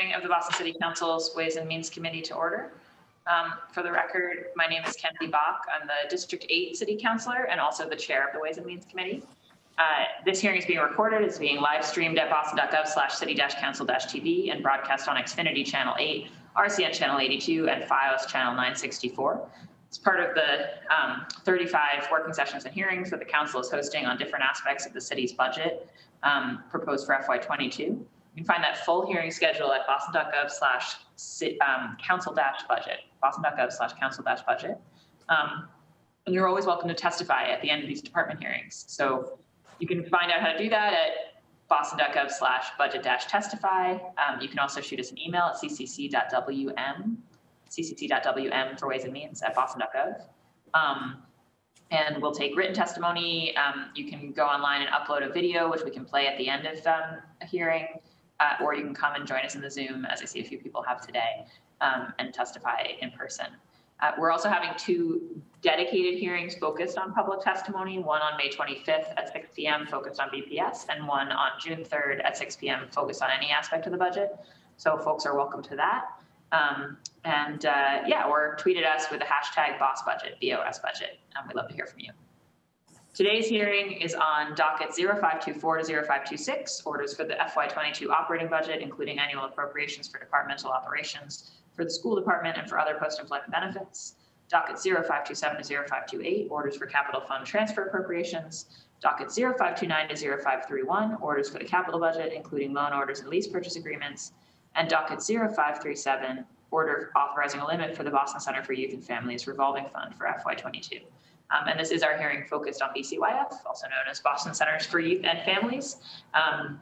hearing of the Boston City Council's Ways and Means Committee to order. Um, For the record, my name is Kenzie Bok. I'm the District 8 City Councilor and also the Chair of the Ways and Means Committee. Uh, This hearing is being recorded, it's being live streamed at boston.gov slash city-council-tv and broadcast on Xfinity Channel 8, RCN Channel 82, and FiOS Channel 964. It's part of the um, 35 working sessions and hearings that the council is hosting on different aspects of the city's budget um, proposed for FY22. You can find that full hearing schedule at boston.gov slash um, council dash budget, boston.gov slash council dash budget. Um, And you're always welcome to testify at the end of these department hearings. So you can find out how to do that at boston.gov slash budget dash testify. Um, You can also shoot us an email at ccc.wm, ccc.wm for ways and means at boston.gov. Um, and we'll take written testimony. Um, you can go online and upload a video, which we can play at the end of um, a hearing, uh, or you can come and join us in the Zoom, as I see a few people have today, um, and testify in person. Uh, we're also having two dedicated hearings focused on public testimony, one on May 25th at 6 p.m. focused on BPS, and one on June 3rd at 6 p.m. focused on any aspect of the budget. So folks are welcome to that. Um, and uh, yeah, or tweet at us with the hashtag boss budget, BOS budget. Um, we'd love to hear from you. Today's hearing is on docket 0524 to 0526, orders for the FY22 operating budget, including annual appropriations for departmental operations for the school department and for other post-employment benefits. Docket 0527 to 0528, orders for capital fund transfer appropriations. Docket 0529 to 0531, orders for the capital budget, including loan orders and lease purchase agreements and docket 0537, order authorizing a limit for the Boston Center for Youth and Families revolving fund for FY22. Um, and this is our hearing focused on BCYF, also known as Boston Centers for Youth and Families. Um,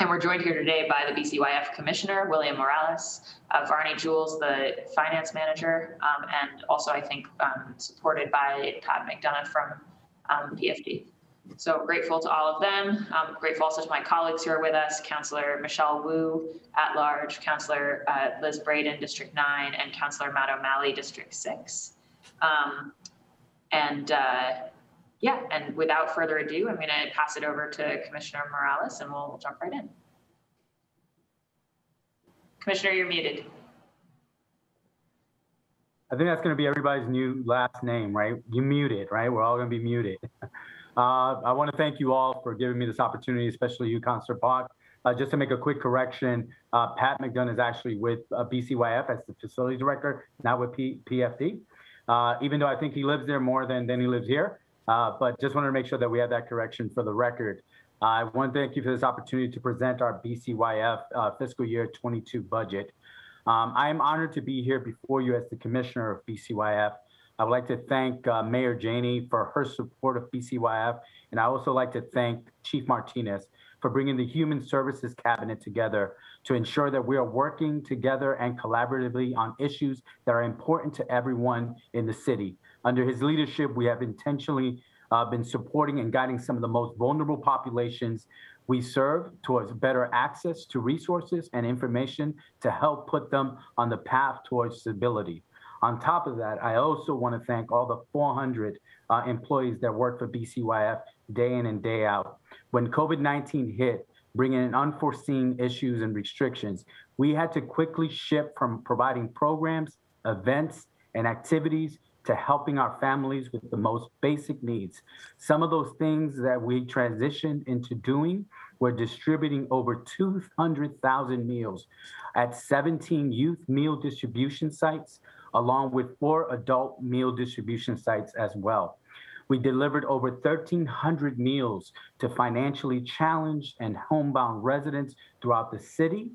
and we're joined here today by the BCYF Commissioner, William Morales, uh, Varney Jules, the Finance Manager, um, and also, I think, um, supported by Todd McDonough from um, PFD. So grateful to all of them. Um, grateful also to my colleagues who are with us, Councillor Michelle Wu at large, Councillor uh, Liz Breadon, District 9, and Councillor Matt O'Malley, District 6. Um, and uh, yeah, and without further ado, I'm going to pass it over to Commissioner Morales and we'll jump right in. Commissioner, you're muted. I think that's going to be everybody's new last name, right? You muted, right? We're all going to be muted. Uh, I want to thank you all for giving me this opportunity, especially you, Councilor Bok. Uh, just to make a quick correction, uh, Pat McDonough is actually with uh, BCYF as the facility director, not with P- PFD. Uh, even though I think he lives there more than, than he lives here. Uh, but just wanted to make sure that we had that correction for the record. I want to thank you for this opportunity to present our BCYF uh, fiscal year 22 budget. Um, I am honored to be here before you as the commissioner of BCYF. I would like to thank uh, Mayor Janey for her support of BCYF, and I also like to thank Chief Martinez for bringing the Human Services Cabinet together to ensure that we are working together and collaboratively on issues that are important to everyone in the city. Under his leadership, we have intentionally uh, been supporting and guiding some of the most vulnerable populations we serve towards better access to resources and information to help put them on the path towards stability. On top of that, I also want to thank all the 400 uh, employees that work for BCYF day in and day out. When COVID 19 hit, bringing in unforeseen issues and restrictions, we had to quickly shift from providing programs, events, and activities to helping our families with the most basic needs. Some of those things that we transitioned into doing were distributing over 200,000 meals at 17 youth meal distribution sites, along with four adult meal distribution sites as well. We delivered over 1,300 meals to financially challenged and homebound residents throughout the city.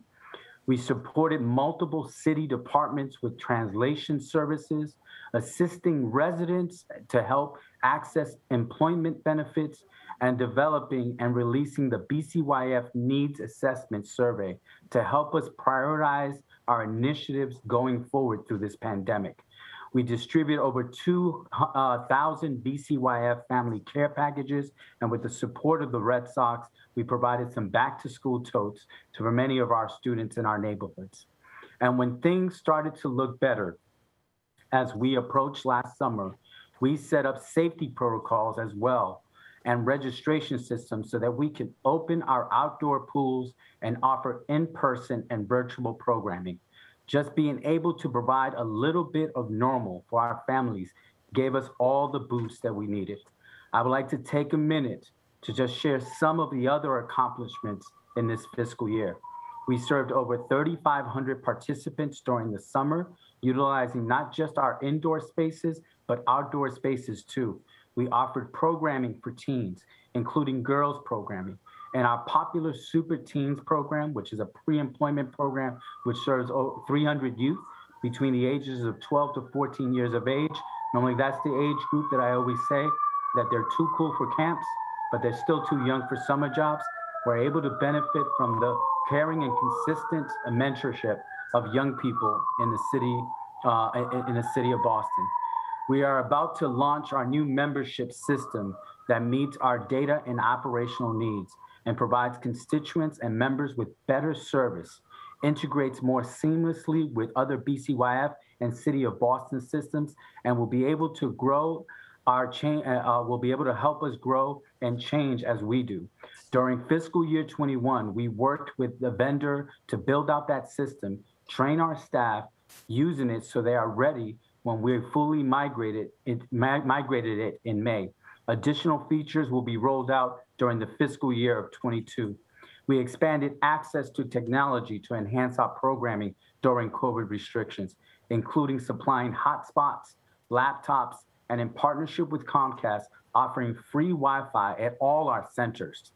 We supported multiple city departments with translation services, assisting residents to help access employment benefits, and developing and releasing the BCYF Needs Assessment Survey to help us prioritize our initiatives going forward through this pandemic. We distribute over 2,000 uh, BCYF family care packages, and with the support of the Red Sox, we provided some back to school totes to many of our students in our neighborhoods. And when things started to look better, as we approached last summer, we set up safety protocols as well and registration systems so that we can open our outdoor pools and offer in-person and virtual programming. Just being able to provide a little bit of normal for our families gave us all the boost that we needed. I would like to take a minute to just share some of the other accomplishments in this fiscal year. We served over 3,500 participants during the summer, utilizing not just our indoor spaces, but outdoor spaces too. We offered programming for teens, including girls programming, and our popular Super Teens program, which is a pre-employment program which serves 300 youth between the ages of 12 to 14 years of age. Normally, that's the age group that I always say that they're too cool for camps, but they're still too young for summer jobs. We're able to benefit from the caring and consistent mentorship of young people in the city, uh, in the city of Boston. We are about to launch our new membership system that meets our data and operational needs and provides constituents and members with better service, integrates more seamlessly with other BCYF and City of Boston systems, and will be able to grow our change, uh, uh, will be able to help us grow and change as we do. During fiscal year 21, we worked with the vendor to build out that system, train our staff using it so they are ready when we fully migrated it, migrated it in May. Additional features will be rolled out during the fiscal year of 22. We expanded access to technology to enhance our programming during COVID restrictions, including supplying hotspots, laptops, and in partnership with Comcast, offering free Wi-Fi at all our centers.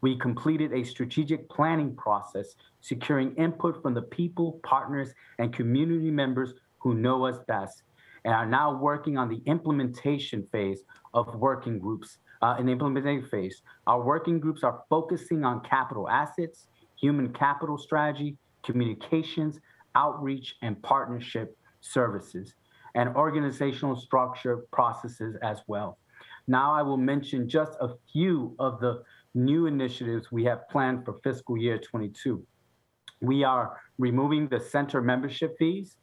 We completed a strategic planning process, securing input from the people, partners, and community members who know us best and are now working on the implementation phase of working groups. Uh, in the implementation phase, our working groups are focusing on capital assets, human capital strategy, communications, outreach, and partnership services, and organizational structure processes as well. Now I will mention just a few of the new initiatives we have planned for fiscal year 22. We are removing the center membership fees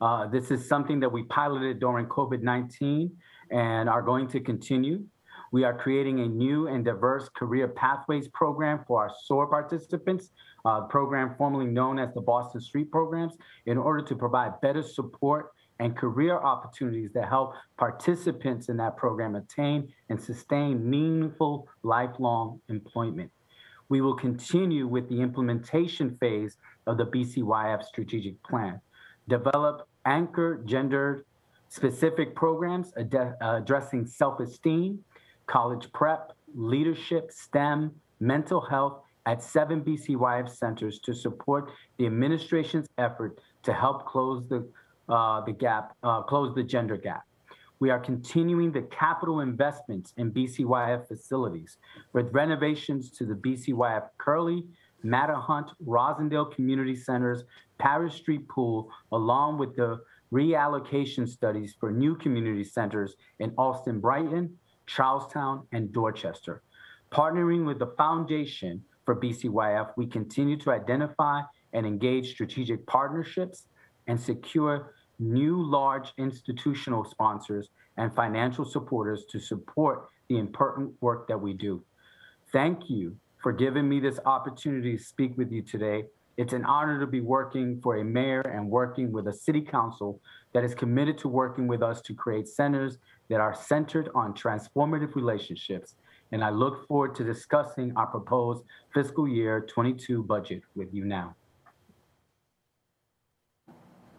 uh, this is something that we piloted during COVID-19 and are going to continue. We are creating a new and diverse career pathways program for our SOAR participants, a program formerly known as the Boston Street Programs, in order to provide better support and career opportunities that help participants in that program attain and sustain meaningful lifelong employment. We will continue with the implementation phase of the BCYF strategic plan develop anchor gender specific programs ad- addressing self esteem, college prep, leadership, STEM, mental health at seven BCYF centers to support the administration's effort to help close the, uh, the gap, uh, close the gender gap. We are continuing the capital investments in BCYF facilities with renovations to the BCYF Curley, Mattahunt, Roslindale Community Centers, Paris Street Pool, along with the reallocation studies for new community centers in Allston Brighton, Charlestown, and Dorchester. Partnering with the Foundation for BCYF, we continue to identify and engage strategic partnerships and secure new large institutional sponsors and financial supporters to support the important work that we do. Thank you for giving me this opportunity to speak with you today. It's an honor to be working for a mayor and working with a city council that is committed to working with us to create centers that are centered on transformative relationships. And I look forward to discussing our proposed fiscal year 22 budget with you now.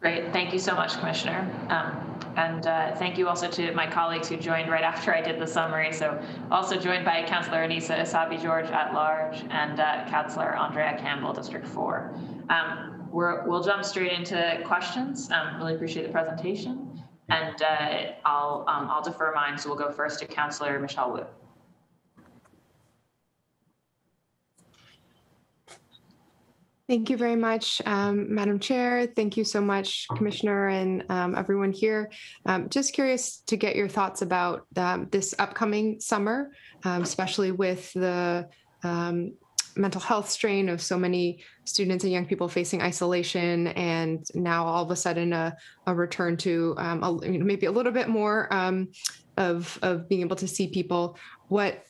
Great. Thank you so much, Commissioner. Um, and uh, thank you also to my colleagues who joined right after I did the summary. So also joined by Councillor Anissa Essaibi George at large and uh, Councillor Andrea Campbell, District 4. Um, we will jump straight into questions. Um, really appreciate the presentation. And uh, I'll, um, I'll defer mine. So we'll go first to Councillor Michelle Wu. Thank you very much, um, Madam Chair. Thank you so much, Commissioner, and um, everyone here. Um, just curious to get your thoughts about um, this upcoming summer, um, especially with the um, mental health strain of so many students and young people facing isolation, and now all of a sudden a, a return to um, a, maybe a little bit more um, of, of being able to see people. What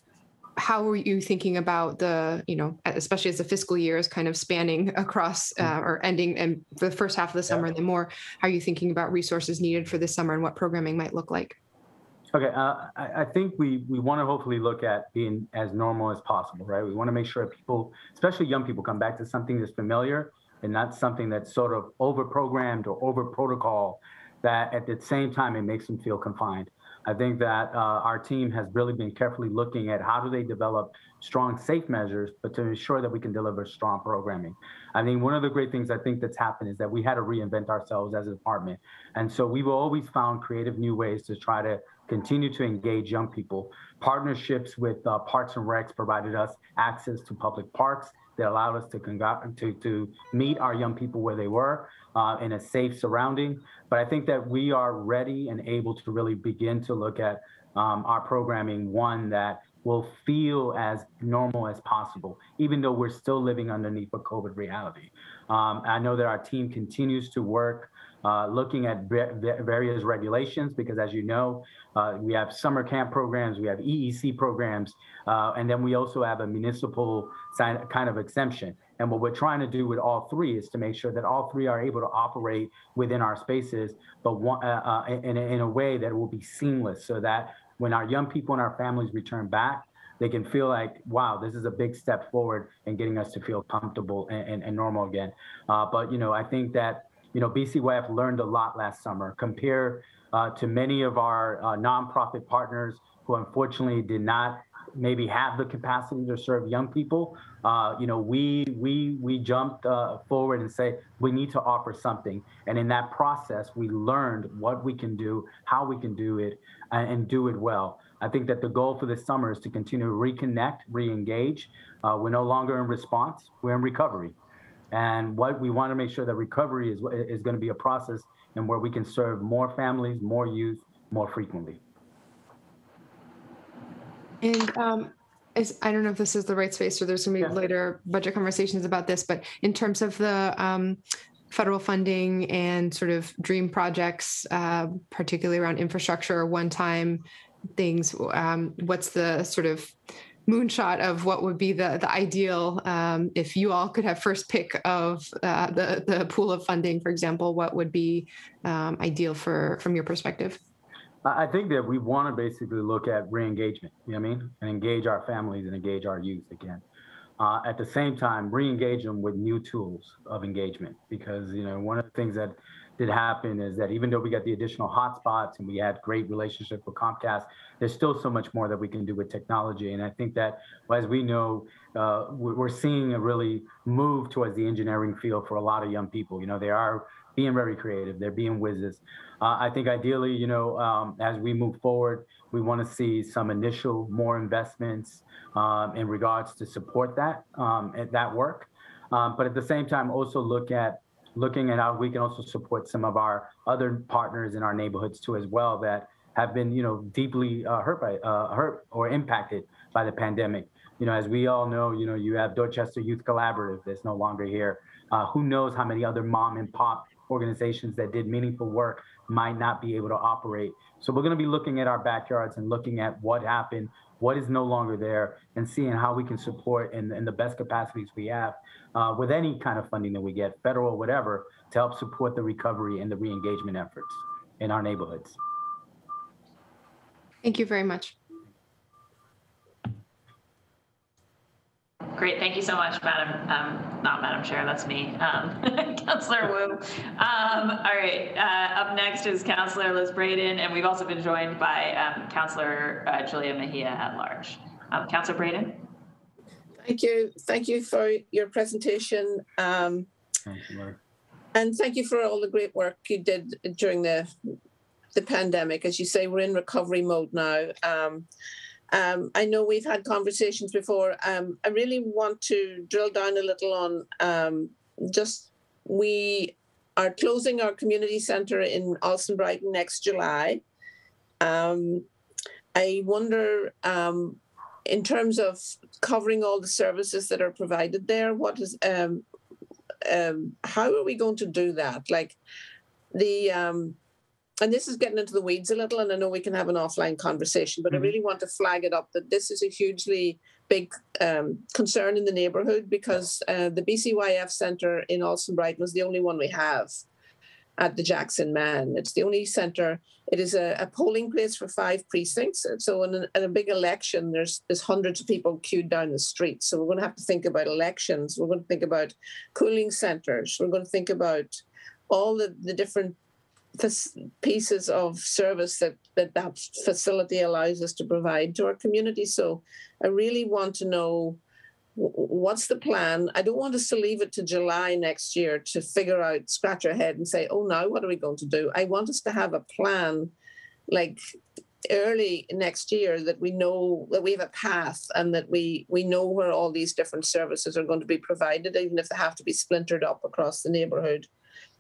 how are you thinking about the, you know, especially as the fiscal year is kind of spanning across uh, mm. or ending and the first half of the summer and then more, how are you thinking about resources needed for this summer and what programming might look like? Okay, uh, I, I think we, we want to hopefully look at being as normal as possible, right? We want to make sure people, especially young people, come back to something that's familiar and not something that's sort of over programmed or over protocol that at the same time it makes them feel confined. I think that uh, our team has really been carefully looking at how do they develop strong, safe measures, but to ensure that we can deliver strong programming. I mean, one of the great things I think that's happened is that we had to reinvent ourselves as a department. And so we've always found creative new ways to try to continue to engage young people. Partnerships with uh, Parks and Recs provided us access to public parks that allowed us to, to, to meet our young people where they were uh, in a safe surrounding. But I think that we are ready and able to really begin to look at um, our programming, one that will feel as normal as possible, even though we're still living underneath a COVID reality. Um, I know that our team continues to work uh, looking at various regulations because, as you know, uh, we have summer camp programs, we have EEC programs, uh, and then we also have a municipal kind of exemption. And what we're trying to do with all three is to make sure that all three are able to operate within our spaces, but one, uh, uh, in, in a way that will be seamless so that when our young people and our families return back, they can feel like, wow, this is a big step forward in getting us to feel comfortable and, and, and normal again. Uh, but, you know, I think that you know, BCYF learned a lot last summer. Compare uh, to many of our uh, nonprofit partners who unfortunately did not maybe have the capacity to serve young people. Uh, you know, we we we jumped uh, forward and say we need to offer something, and in that process, we learned what we can do, how we can do it, and, and do it well. I think that the goal for this summer is to continue to reconnect, re-engage. Uh, we're no longer in response; we're in recovery. And what we want to make sure that recovery is, is going to be a process and where we can serve more families, more youth, more frequently. And um, is, I don't know if this is the right space or there's going to be Yeah. later budget conversations about this, but in terms of the um, federal funding and sort of dream projects, uh, particularly around infrastructure or one-time things, um, what's the sort of moonshot of what would be the the ideal um, if you all could have first pick of uh, the the pool of funding, for example, what would be um, ideal for from your perspective? I think that we want to basically look at re-engagement, you know what I mean? And engage our families and engage our youth again. Uh, at the same time, re-engage them with new tools of engagement because, you know, one of the things that did happen is that even though we got the additional hotspots and we had great relationship with Comcast, there's still so much more that we can do with technology. And I think that as we know, uh, we're seeing a really move towards the engineering field for a lot of young people. You know, they are being very creative. They're being whizzes. Uh, I think ideally, you know, um, as we move forward, we want to see some initial more investments um, in regards to support that um, that work. Um, but at the same time, also look at looking at how we can also support some of our other partners in our neighborhoods too as well that have been you know deeply uh, hurt by uh, hurt or impacted by the pandemic. You know as we all know you know you have dorchester youth collaborative that's no longer here. Uh, who knows how many other mom and pop organizations that did meaningful work might not be able to operate. So we're going to be looking at our backyards and looking at what happened what is no longer there, and seeing how we can support in, in the best capacities we have uh, with any kind of funding that we get, federal, or whatever, to help support the recovery and the re-engagement efforts in our neighborhoods. Thank you very much. Great, thank you so much, Madam, um, not Madam Chair, that's me, um, Councillor Wu. Um, all right, uh, up next is Councillor Liz Breadon, and we've also been joined by um, Councillor uh, Julia Mejia at large. Um, Councillor Breadon? Thank you. Thank you for your presentation. Um, and thank you for all the great work you did during the the pandemic. As you say, we're in recovery mode now. Um, um, I know we've had conversations before. Um, I really want to drill down a little on um, just we are closing our community centre in Allston Brighton next July. Um, I wonder, um, in terms of covering all the services that are provided there, what is um, how are we going to do that? Like the and this is getting into the weeds a little, and I know we can have an offline conversation, but I Mhm. really want to flag it up that this is a hugely big um, concern in the neighbourhood because uh, the BCYF Centre in Allston Brighton was the only one we have at the Jackson Mann. It's the only centre. It is a, a polling place for five precincts. So in a, in a big election, there's there's hundreds of people queued down the street. So we're going to have to think about elections. We're going to think about cooling centres. We're going to think about all the, the different pieces of service that, that that facility allows us to provide to our community. So I really want to know what's the plan. I don't want us to leave it to July next year to figure out, scratch our head and say, oh, now what are we going to do? I want us to have a plan like early next year that we know that we have a path and that we we know where all these different services are going to be provided even if they have to be splintered up across the neighborhood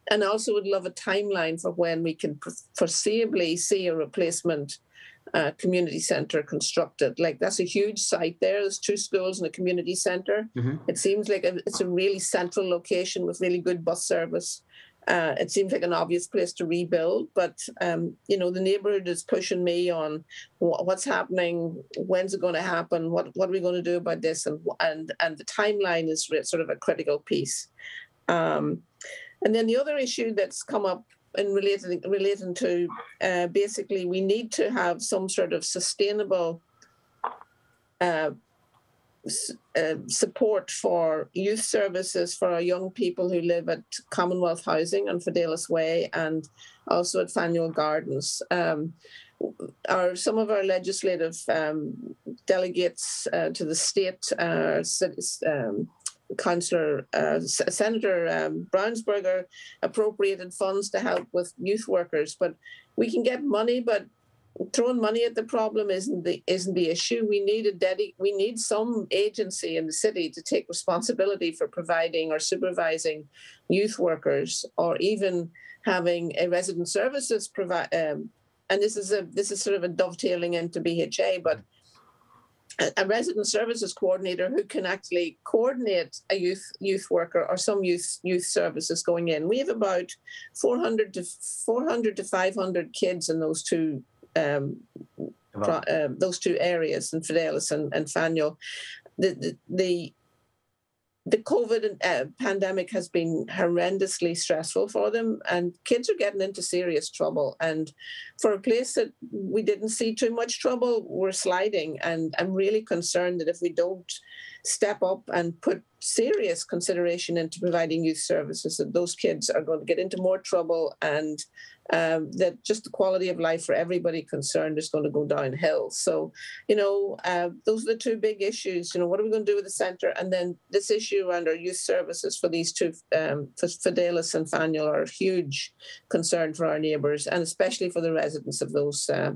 and also would love a timeline for when we can foreseeably see a replacement uh, community center constructed. Like that's a huge site there. There's two schools and a community center. Mhm. It seems like a, it's a really central location with really good bus service. Uh, it seems like an obvious place to rebuild, but um, you know the neighborhood is pushing me on wh- what's happening, when's it going to happen, what what are we going to do about this, and and and the timeline is re- sort of a critical piece. Um, and then the other issue that's come up in relating relating to uh, basically we need to have some sort of sustainable uh, uh, support for youth services for our young people who live at Commonwealth Housing on Fidelis Way and also at Faneuil Gardens. Um, our some of our legislative um, delegates uh, to the state uh, Councillor uh, Senator um, Brownsberger appropriated funds to help with youth workers, but we can get money, but throwing money at the problem isn't the isn't the issue. We need a dedi- we need some agency in the city to take responsibility for providing or supervising youth workers, or even having a resident services provide. Um, and this is a this is sort of a dovetailing into BHA, but a- resident services coordinator who can actually coordinate a youth youth worker or some youth youth services going in. We have about 400 to 400 to 500 kids in those two um, pro- uh, those two areas in Fidelis and, and Faneuil. The, the, the the COVID uh, pandemic has been horrendously stressful for them, and kids are getting into serious trouble. And for a place that we didn't see too much trouble, we're sliding. And I'm really concerned that if we don't step up and put serious consideration into providing youth services, that those kids are going to get into more trouble and um, that just the quality of life for everybody concerned is going to go downhill. So, you know, uh, those are the two big issues. You know, what are we going to do with the centre? And then this issue around our youth services for these two, um, for Fidelis and Faneuil, are a huge concern for our neighbours and especially for the residents of those uh,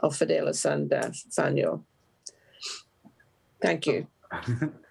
of Fidelis and uh. Thank you.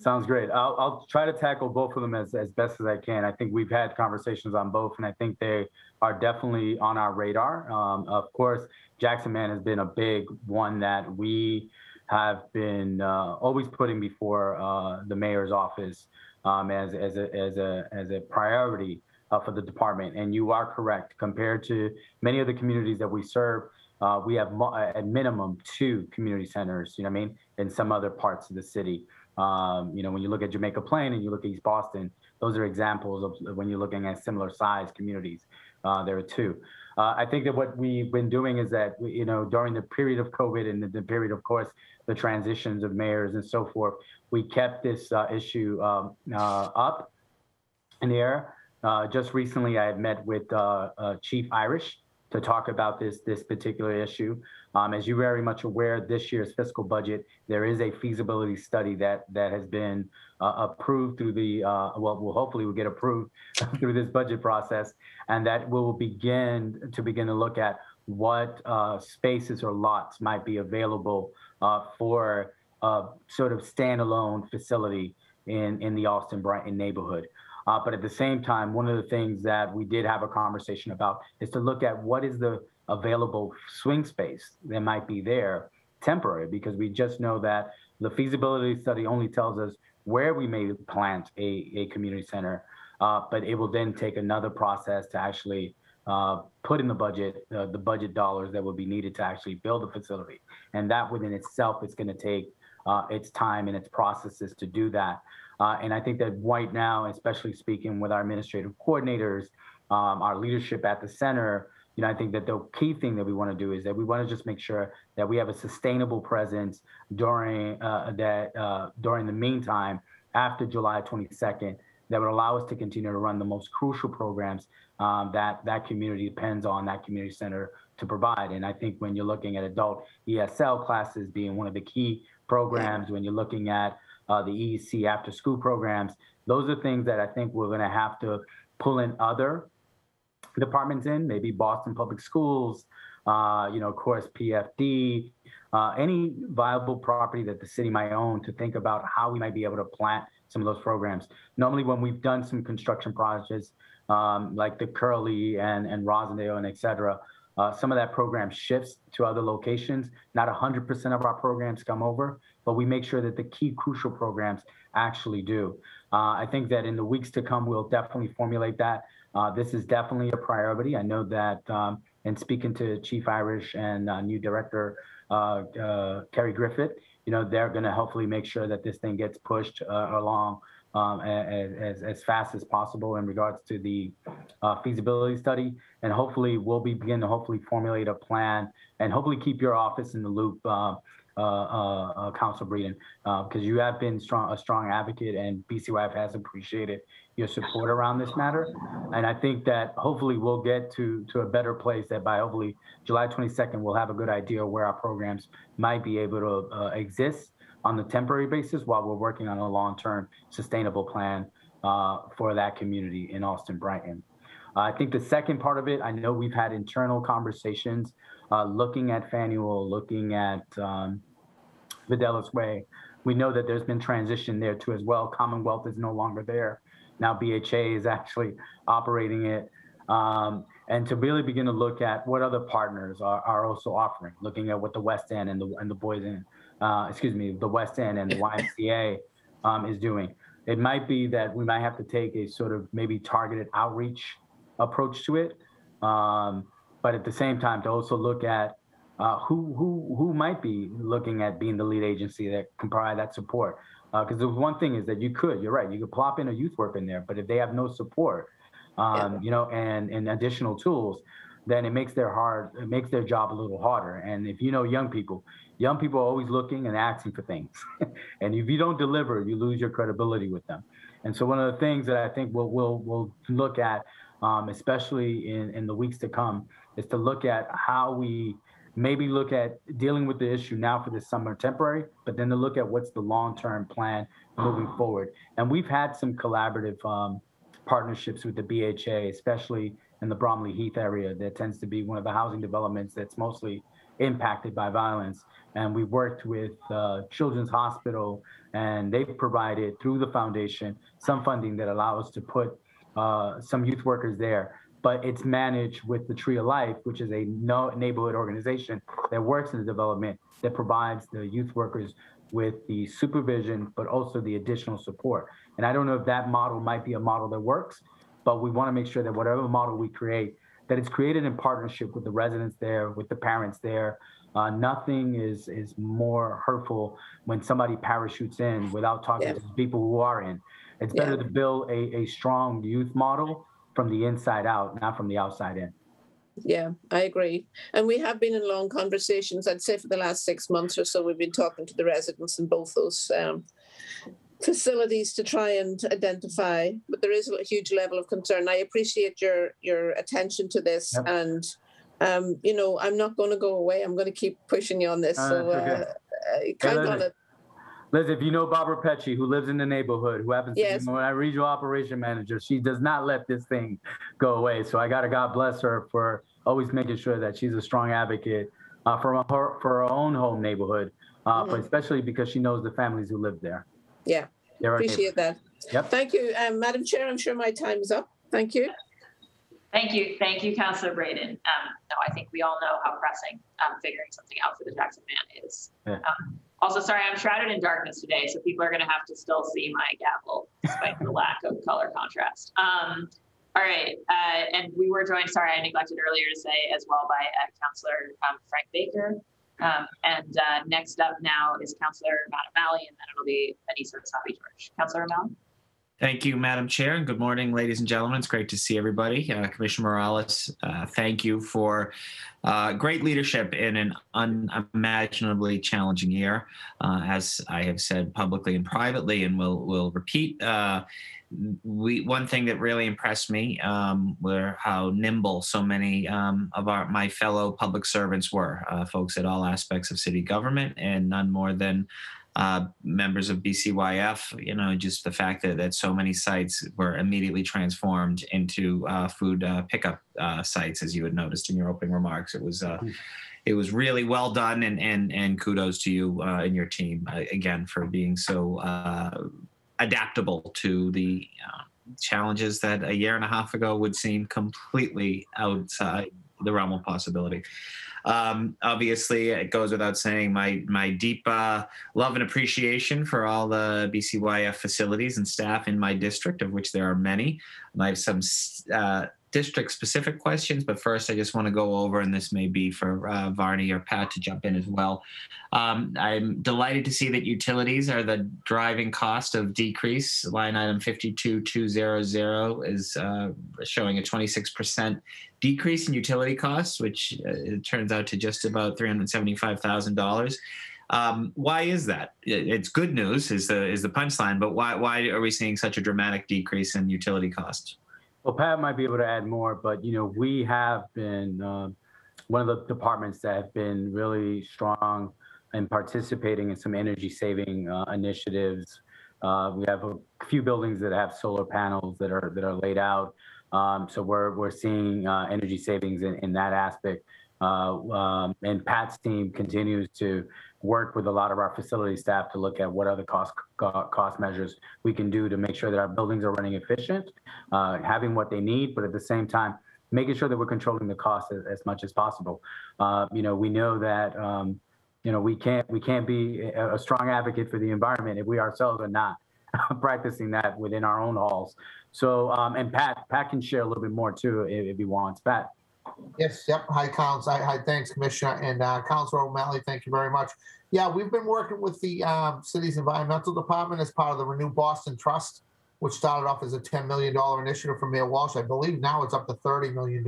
Sounds great. I'll, I'll try to tackle both of them as, as best as I can. I think we've had conversations on both, and I think they are definitely on our radar. Um, of course, Jackson Mann has been a big one that we have been uh, always putting before uh, the mayor's office um, as, as, a, as, a, as a priority uh, for the department. And you are correct. Compared to many of the communities that we serve, uh, we have mo- at minimum two community centers, you know what I mean, in some other parts of the city. Um, you know, when you look at Jamaica Plain and you look at East Boston, those are examples of when you're looking at similar size communities. Uh, there are two. Uh, I think that what we've been doing is that, you know, during the period of COVID and the, the period, of course, the transitions of mayors and so forth, we kept this uh, issue um, uh, up in the air. Uh, just recently, I had met with uh, Chief Irish to talk about this this particular issue. Um, as you're very much aware, this year's fiscal budget, there is a feasibility study that that has been uh, approved through the uh, well, will hopefully will get approved through this budget process, and that will begin to begin to look at what uh, spaces or lots might be available uh, for a sort of standalone facility in in the Allston Brighton neighborhood. Uh, but at the same time, one of the things that we did have a conversation about is to look at what is the available swing space that might be there temporary, because we just know that the feasibility study only tells us where we may plant a, a community center, uh, but it will then take another process to actually uh, put in the budget uh, the budget dollars that would be needed to actually build the facility, and that within itself is going to take uh, its time and its processes to do that. Uh, and I think that right now, especially speaking with our administrative coordinators, um, our leadership at the center, you know, I think that the key thing that we want to do is that we want to just make sure that we have a sustainable presence during uh, that uh, during the meantime after July 22nd that would allow us to continue to run the most crucial programs um, that that community depends on that community center to provide. And I think when you're looking at adult ESL classes being one of the key programs, when you're looking at uh, the EEC after school programs, those are things that I think we're going to have to pull in other departments in, maybe Boston Public Schools, uh, you know, of course, PFD, uh, any viable property that the city might own to think about how we might be able to plant some of those programs. Normally, when we've done some construction projects um, like the Curley and, and Roslindale and et cetera, uh, some of that program shifts to other locations. Not 100% of our programs come over, but we make sure that the key crucial programs actually do. Uh, I think that in the weeks to come, we'll definitely formulate that. Uh, this is definitely a priority. I know that um, in speaking to Chief Irish and uh, new director uh, uh, Kerry Griffith, you know, they're going to hopefully make sure that this thing gets pushed along um, as, as, as fast as possible in regards to the uh, feasibility study. And hopefully we'll be begin to hopefully formulate a plan and hopefully keep your office in the loop, uh, uh, uh, uh, Council Breadon, because you have been strong, a strong advocate and BCYF has appreciated your support around this matter. And I think that hopefully we'll get to, to a better place that by hopefully July 22nd, we'll have a good idea where our programs might be able to uh, exist on the temporary basis while we're working on a long-term sustainable plan uh, for that community in Allston Brighton. Uh, I think the second part of it, I know we've had internal conversations uh, looking at Faneuil, looking at um, Way. We know that there's been transition there too as well. Commonwealth is no longer there. Now BHA is actually operating it. Um, and to really begin to look at what other partners are, are also offering, looking at what the West End and the, and the Boys End, uh, excuse me, the West End and the YMCA um, is doing. It might be that we might have to take a sort of maybe targeted outreach approach to it. Um, but at the same time, to also look at uh, who who who might be looking at being the lead agency that can provide that support. Because uh, the one thing is that you could, you're right, you could plop in a youth work in there, but if they have no support, um, yeah. you know, and and additional tools, then it makes their hard, it makes their job a little harder. And if you know young people, young people are always looking and asking for things, and if you don't deliver, you lose your credibility with them. And so one of the things that I think we'll we'll we'll look at, um, especially in in the weeks to come, is to look at how we maybe look at dealing with the issue now for this summer temporary, but then to look at what's the long-term plan moving forward. And we've had some collaborative um, partnerships with the BHA, especially in the Bromley Heath area. That tends to be one of the housing developments that's mostly impacted by violence. And we worked with uh, Children's Hospital, and they've provided through the foundation some funding that allow us to put uh, some youth workers there but it's managed with the Tree of Life, which is a no neighborhood organization that works in the development that provides the youth workers with the supervision, but also the additional support. And I don't know if that model might be a model that works, but we want to make sure that whatever model we create, that it's created in partnership with the residents there, with the parents there. Uh, nothing is is more hurtful when somebody parachutes in without talking yeah. to the people who are in. It's better yeah. to build a, a strong youth model from the inside out, not from the outside in. Yeah, I agree. And we have been in long conversations. I'd say for the last six months or so, we've been talking to the residents in both those um, facilities to try and identify. But there is a huge level of concern. I appreciate your your attention to this, yep. and um, you know, I'm not going to go away. I'm going to keep pushing you on this. Uh, so, okay. uh, kind of on a Liz, if you know Barbara Pecci, who lives in the neighborhood, who happens yes. to be my regional operation manager, she does not let this thing go away. So I got to God bless her for always making sure that she's a strong advocate uh, for her for her own home neighborhood, uh, mm-hmm. but especially because she knows the families who live there. Yeah, appreciate that. Yep. Thank you, um, Madam Chair. I'm sure my time is up. Thank you. Thank you. Thank you, Councillor Breadon. Um, no, I think we all know how pressing um, figuring something out for the Jackson Mann is. Yeah. Um, also, sorry, I'm shrouded in darkness today, so people are going to have to still see my gavel despite the lack of color contrast. Um, all right, uh, and we were joined, sorry, I neglected earlier to say as well by uh, Counselor um, Frank Baker. Um, and uh, next up now is Counselor Matt O'Malley, and then it'll be Anissa Sabi George. Counselor O'Malley? Thank you, Madam Chair, and good morning, ladies and gentlemen. It's great to see everybody. Uh, Commissioner Morales, uh, thank you for uh, great leadership in an unimaginably challenging year. Uh, as I have said publicly and privately, and will will repeat, uh, we one thing that really impressed me um, were how nimble so many um, of our my fellow public servants were, uh, folks at all aspects of city government, and none more than uh, members of BCYF, you know, just the fact that, that so many sites were immediately transformed into uh, food uh, pickup uh, sites, as you had noticed in your opening remarks. It was uh, it was really well done, and and and kudos to you uh, and your team uh, again for being so uh, adaptable to the uh, challenges that a year and a half ago would seem completely outside the realm of possibility. Um, obviously, it goes without saying my my deep uh, love and appreciation for all the BCYF facilities and staff in my district, of which there are many. I have some uh, district specific questions, but first I just want to go over, and this may be for uh, Varney or Pat to jump in as well. Um, I'm delighted to see that utilities are the driving cost of decrease. Line item 52200 is uh, showing a 26% decrease in utility costs, which uh, it turns out to just about $375,000. Um, why is that? It's good news, is the is the punchline. But why why are we seeing such a dramatic decrease in utility costs? Well, Pat might be able to add more, but you know, we have been um, one of the departments that have been really strong in participating in some energy saving uh, initiatives. Uh, we have a few buildings that have solar panels that are that are laid out, um, so we're we're seeing uh, energy savings in, in that aspect. Uh, um, and Pat's team continues to work with a lot of our facility staff to look at what other cost cost measures we can do to make sure that our buildings are running efficient uh, having what they need, but at the same time, making sure that we're controlling the cost as, as much as possible. Uh, you know, we know that um, you know we can't we can't be a, a strong advocate for the environment if we ourselves are not practicing that within our own halls. So, um, and Pat Pat can share a little bit more too if, if he wants. Pat. Yes, yep. Hi, Council. Hi, thanks, Commissioner. And uh, Councilor O'Malley, thank you very much. Yeah, we've been working with the um, city's environmental department as part of the Renew Boston Trust, which started off as a $10 million initiative from Mayor Walsh. I believe now it's up to $30 million.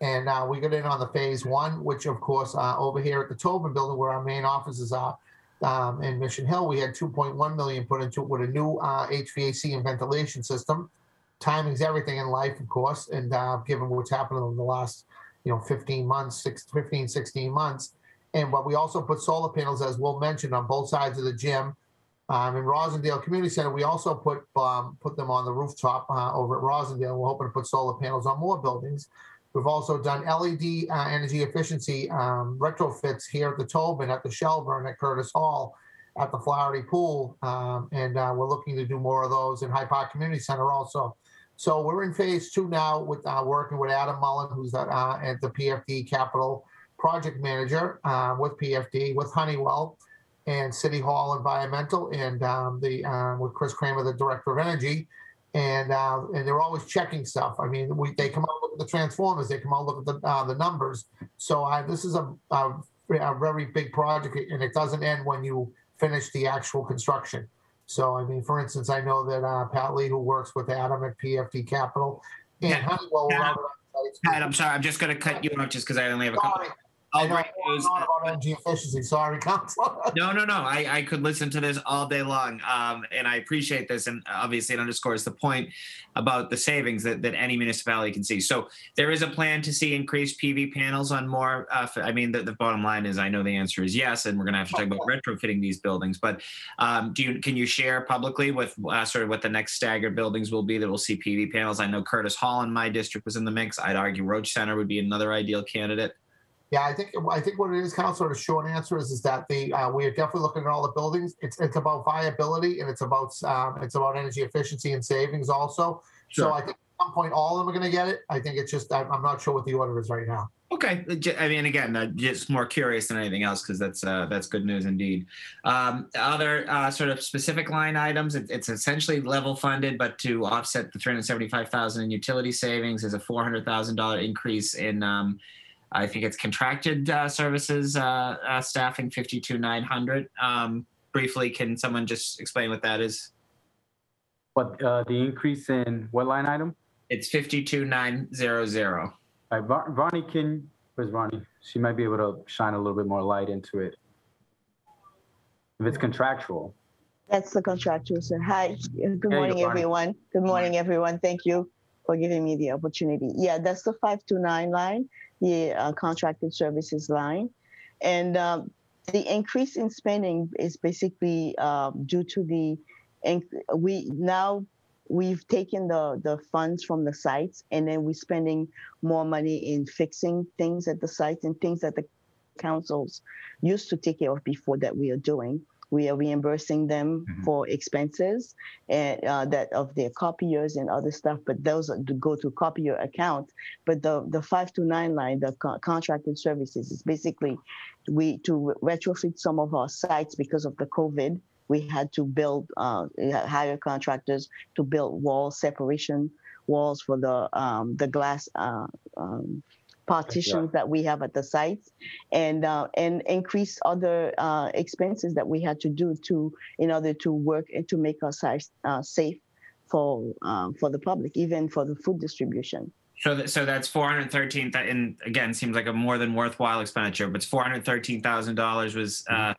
And uh, we got in on the phase one, which of course, uh, over here at the Tobin building where our main offices are um, in Mission Hill, we had 2.1 million put into it with a new uh, HVAC and ventilation system timing's everything in life, of course, and uh, given what's happened over the last, you know, 15 months, six, 15, 16 months. And but we also put solar panels, as Will mentioned, on both sides of the gym. Um, in Roslindale Community Center, we also put um, put them on the rooftop uh, over at Roslindale. We're hoping to put solar panels on more buildings. We've also done LED uh, energy efficiency um, retrofits here at the Tobin, at the Shelburne, at Curtis Hall, at the Flaherty Pool, um, and uh, we're looking to do more of those in Hyde Park Community Center also. So we're in phase two now with uh, working with Adam Mullen, who's at, uh, at the PFD Capital Project Manager uh, with PFD, with Honeywell, and City Hall Environmental, and um, the uh, with Chris Kramer, the Director of Energy, and uh, and they're always checking stuff. I mean, we they come out look at the transformers, they come out look at the uh, the numbers. So this is a, a a very big project, and it doesn't end when you finish the actual construction. So, I mean, for instance, I know that uh, Pat Lee, who works with Adam at PFD Capital, and Yeah. Honeywell. Pat. Pat, I'm sorry, I'm just going to cut you off just because I only have a couple. Sorry, I Great I'm news. on about energy efficiency. Sorry, Council. No, no, no. I, I could listen to this all day long. Um, and I appreciate this. And obviously, it underscores the point about the savings that, that any municipality can see. So, there is a plan to see increased PV panels on more. Uh, I mean, the, the bottom line is I know the answer is yes. And we're going to have to talk about retrofitting these buildings. But um, do you can you share publicly with uh, sort of what the next staggered buildings will be that will see PV panels? I know Curtis Hall in my district was in the mix. I'd argue Roche Center would be another ideal candidate. Yeah, I think I think what it is, Council. The short answer is is that the uh, we are definitely looking at all the buildings. It's it's about viability and it's about um, it's about energy efficiency and savings also. So I think at some point all of them are going to get it. I think it's just I'm, I'm not sure what the order is right now. Okay, I mean, again, uh, just more curious than anything else because that's uh, that's good news indeed. Um, other uh, sort of specific line items, it, it's essentially level funded, but to offset the three hundred seventy-five thousand in utility savings is a four hundred thousand dollar increase in, um, I think it's contracted uh, services uh, uh, staffing fifty-two nine hundred. Um, briefly, can someone just explain what that is? What, uh, the increase in what line item? It's fifty-two nine zero zero. Uh, Var- Ronnie, can, where's Ronnie? She might be able to shine a little bit more light into it. If it's contractual. That's the contractual, sir. Hi, good morning, Barney. everyone. Good morning, everyone. Thank you for giving me the opportunity. Yeah, that's the 529 line, the uh, contracted services line. And um, the increase in spending is basically um, due to the, we now, we've taken the, the funds from the sites and then we're spending more money in fixing things at the sites and things that the councils used to take care of before that we are doing. We are reimbursing them Mhm. for expenses and uh, that of their copiers and other stuff, but those go to copier account. But the the five to nine line, the co- contracted services, is basically we to retrofit some of our sites because of the COVID. We had to build uh, hire contractors to build wall separation walls for the um, the glass uh, um, partitions that we have at the sites and uh, and increase other uh, expenses that we had to do to in order to work and to make our sites uh, safe for um, for the public, even for the food distribution. So, that, so that's four hundred thirteen. That, and again, seems like a more than worthwhile expenditure. But four hundred thirteen thousand dollars was uh,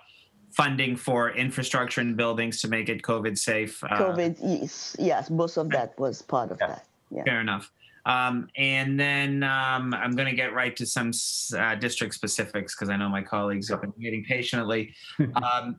funding for infrastructure and buildings to make it COVID safe. Uh, COVID, yes, yes, most of that was part of Yeah. that. Fair enough. Um, and then um, I'm going to get right to some uh, district specifics because I know my colleagues have been waiting patiently. um,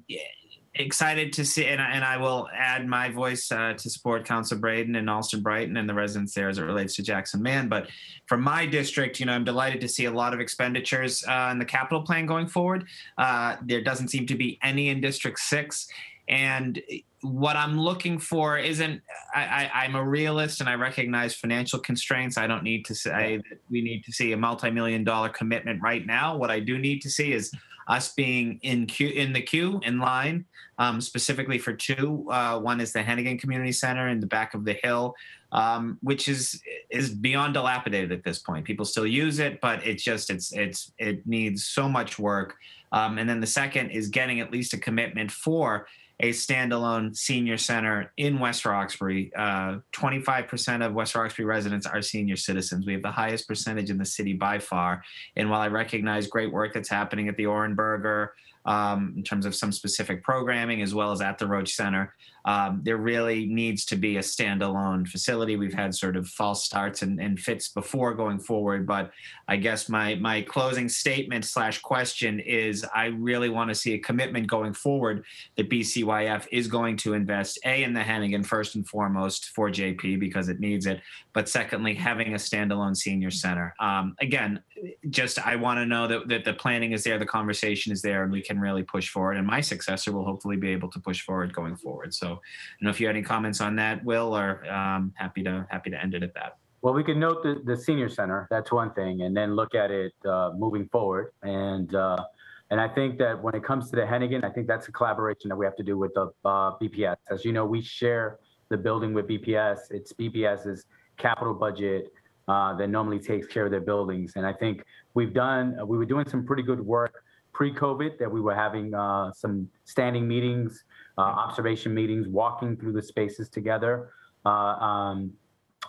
excited to see, and, I- and I will add my voice uh, to support Council Breadon and Allston Brighton and the residents there as it relates to Jackson Mann. But from my district, you know, I'm delighted to see a lot of expenditures uh, in the capital plan going forward. Uh, there doesn't seem to be any in District Six. And what I'm looking for isn't I, I, I'm a realist and I recognize financial constraints. I don't need to say that we need to see a multi-million dollar commitment right now. What I do need to see is us being in queue in the queue in line, um, specifically for two. Uh, one is the Hennigan Community Center in the back of the hill, um, which is is beyond dilapidated at this point. People still use it, but it's just it's it's it needs so much work. Um, and then the second is getting at least a commitment for a standalone senior center in West Roxbury. Uh, 25% of West Roxbury residents are senior citizens. We have the highest percentage in the city by far. And while I recognize great work that's happening at the Ohrenberger um, in terms of some specific programming, as well as at the Roche Center, um, there really needs to be a standalone facility. We've had sort of false starts and, and fits before going forward, but I guess my my closing statement slash question is I really want to see a commitment going forward that BCYF is going to invest a in the Hennigan first and foremost for JP because it needs it, but secondly having a standalone senior center. Um, again, just I want to know that, that the planning is there, the conversation is there, and we can really push forward. And my successor will hopefully be able to push forward going forward. So, Don't know if you had any comments on that, Will, or um, happy to happy to end it at that. Well, we can note the, the senior center, that's one thing, and then look at it uh, moving forward. And uh, and I think that when it comes to the Hennigan, I think that's a collaboration that we have to do with the uh, BPS. As you know, we share the building with BPS. It's BPS's capital budget uh, that normally takes care of their buildings. And I think we've done, we were doing some pretty good work pre-COVID that we were having uh, some standing meetings, uh, observation meetings, walking through the spaces together. Uh, um,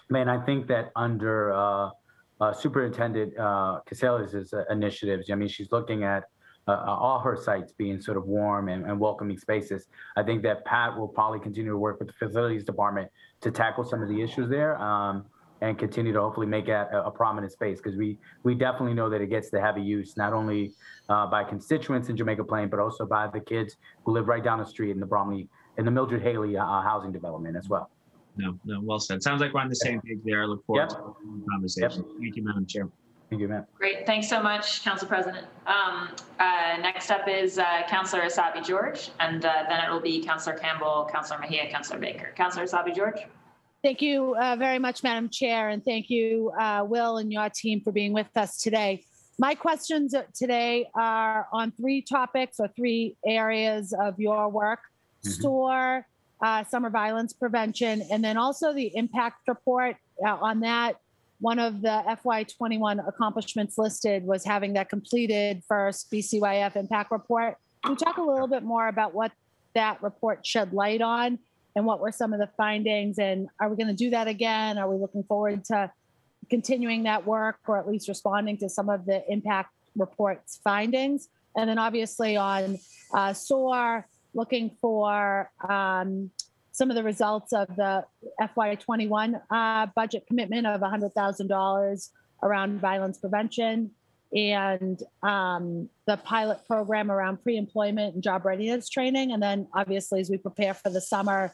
Man, I think that under uh, uh, Superintendent uh, initiatives, I mean, she's looking at uh, all her sites being sort of warm and, and welcoming spaces. I think that Pat will probably continue to work with the facilities department to tackle some of the issues there um, and continue to hopefully make that a, a prominent space because we we definitely know that it gets the heavy use not only uh, by constituents in Jamaica Plain but also by the kids who live right down the street in the Bromley in the Mildred Hailey uh, housing development as well. No, no, well said. Sounds like we're on the same page there. I look forward Yep. to the conversation. Thank you, Madam Chair. Thank you, man. Great, thanks so much, Council President. Um, uh, Next up is uh, Councillor Essaibi George, and uh, then it will be Councillor Campbell, Councillor Mejia, Councillor Baker. Councillor Essaibi George? Thank you uh, very much, Madam Chair, and thank you, uh, Will and your team for being with us today. my questions today are on three topics or three areas of your work: Mhm. SOAR, uh, summer violence prevention, and then also the impact report. On that, one of the FY21 accomplishments listed was having that completed first BCYF impact report. Can you talk a little bit more about what that report shed light on and what were some of the findings? And are we going to do that again? Are we looking forward to continuing that work or at least responding to some of the impact report's findings? And then obviously on uh, SOAR, looking for um, some of the results of the FY21 uh, budget commitment of $100,000 around violence prevention and um, the pilot program around pre-employment and job readiness training. And then obviously, as we prepare for the summer,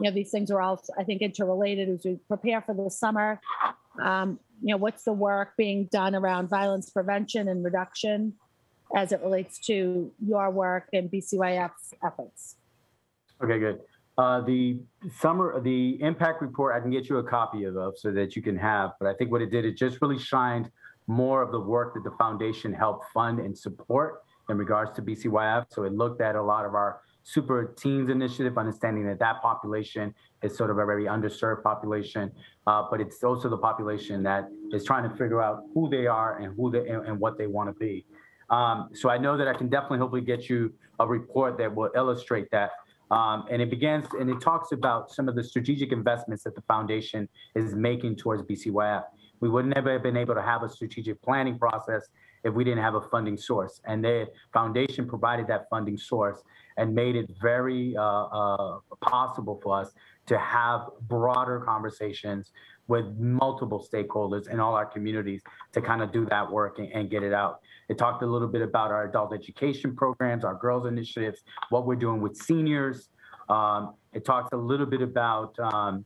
you know, these things are all, I think, interrelated as we prepare for the summer. Um, you know, what's the work being done around violence prevention and reduction as it relates to your work and BCYF's efforts? Okay, good. Uh, the summer, the impact report, I can get you a copy of, of so that you can have. But I think what it did, it just really shined more of the work that the foundation helped fund and support in regards to BCYF. So it looked at a lot of our super teens initiative, understanding that that population is sort of a very underserved population, uh, but it's also the population that is trying to figure out who they are and who they and, and what they want to be. Um, so I know that I can definitely hopefully get you a report that will illustrate that. Um, and it begins and it talks about some of the strategic investments that the foundation is making towards BCYF. We would never have been able to have a strategic planning process if we didn't have a funding source. And the foundation provided that funding source and made it very uh, uh, possible for us to have broader conversations with multiple stakeholders in all our communities to kind of do that work and, and, get it out. It talked a little bit about our adult education programs, our girls initiatives, what we're doing with seniors. Um, it talks a little bit about um,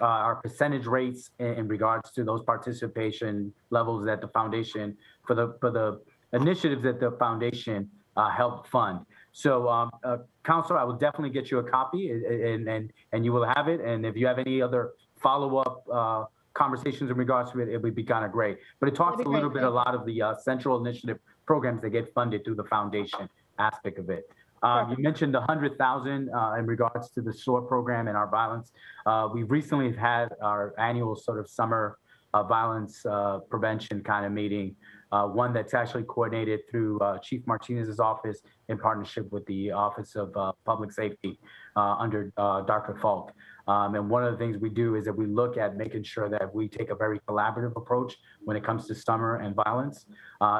uh, our percentage rates in, in, regards to those participation levels that the foundation for the for the initiatives that the foundation uh, helped fund. So, um, uh, Counselor, I will definitely get you a copy, and and and you will have it. And if you have any other follow up uh, conversations in regards to it, it would be kind of great. But it talks a little bit a lot of the uh, central initiative programs that get funded through the foundation aspect of it. Um, you mentioned the hundred thousand uh, in regards to the SOAR program and our violence. Uh, we recently had our annual sort of summer uh, violence uh, prevention kind of meeting, uh, one that's actually coordinated through uh, Chief Martinez's office in partnership with the Office of Public Safety under Dr. Falk. Um, and one of the things we do is that we look at making sure that we take a very collaborative approach when it comes to summer and violence.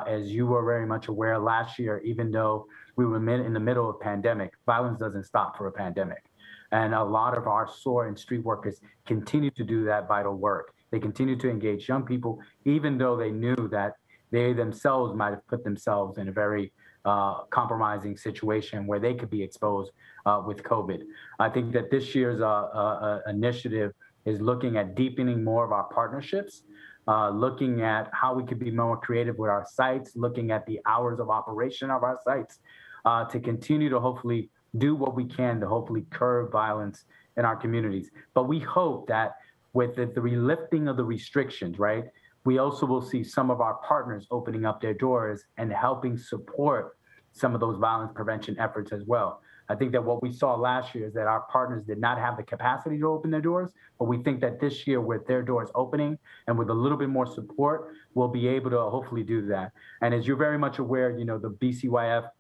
as you were very much aware last year, even though we were in the middle of pandemic. Violence doesn't stop for a pandemic. And a lot of our SOAR and street workers continue to do that vital work. They continue to engage young people, even though they knew that they themselves might have put themselves in a very uh, compromising situation where they could be exposed uh, with COVID. I think that this year's uh, uh, uh initiative is looking at deepening more of our partnerships, uh, looking at how we could be more creative with our sites, looking at the hours of operation of our sites, uh, to continue to hopefully do what we can to hopefully curb violence in our communities. But we hope that with the, the lifting of the restrictions, right, we also will see some of our partners opening up their doors and helping support some of those violence prevention efforts as well. I think that what we saw last year is that our partners did not have the capacity to open their doors, but we think that this year, with their doors opening and with a little bit more support, we'll be able to hopefully do that. And as you're very much aware, you know, the BCYF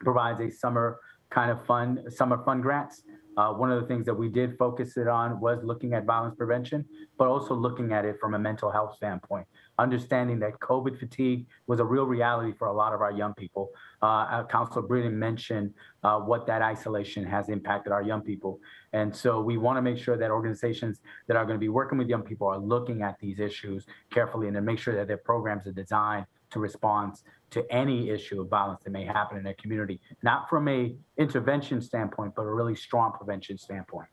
provides a summer kind of fund, summer fund grants. Uh, one of the things that we did focus it on was looking at violence prevention, but also looking at it from a mental health standpoint, understanding that COVID fatigue was a real reality for a lot of our young people. Uh, Councilor Breadon mentioned uh, what that isolation has impacted our young people. And so we want to make sure that organizations that are going to be working with young people are looking at these issues carefully and to make sure that their programs are designed to respond to any issue of violence that may happen in their community, not from a intervention standpoint, but a really strong prevention standpoint.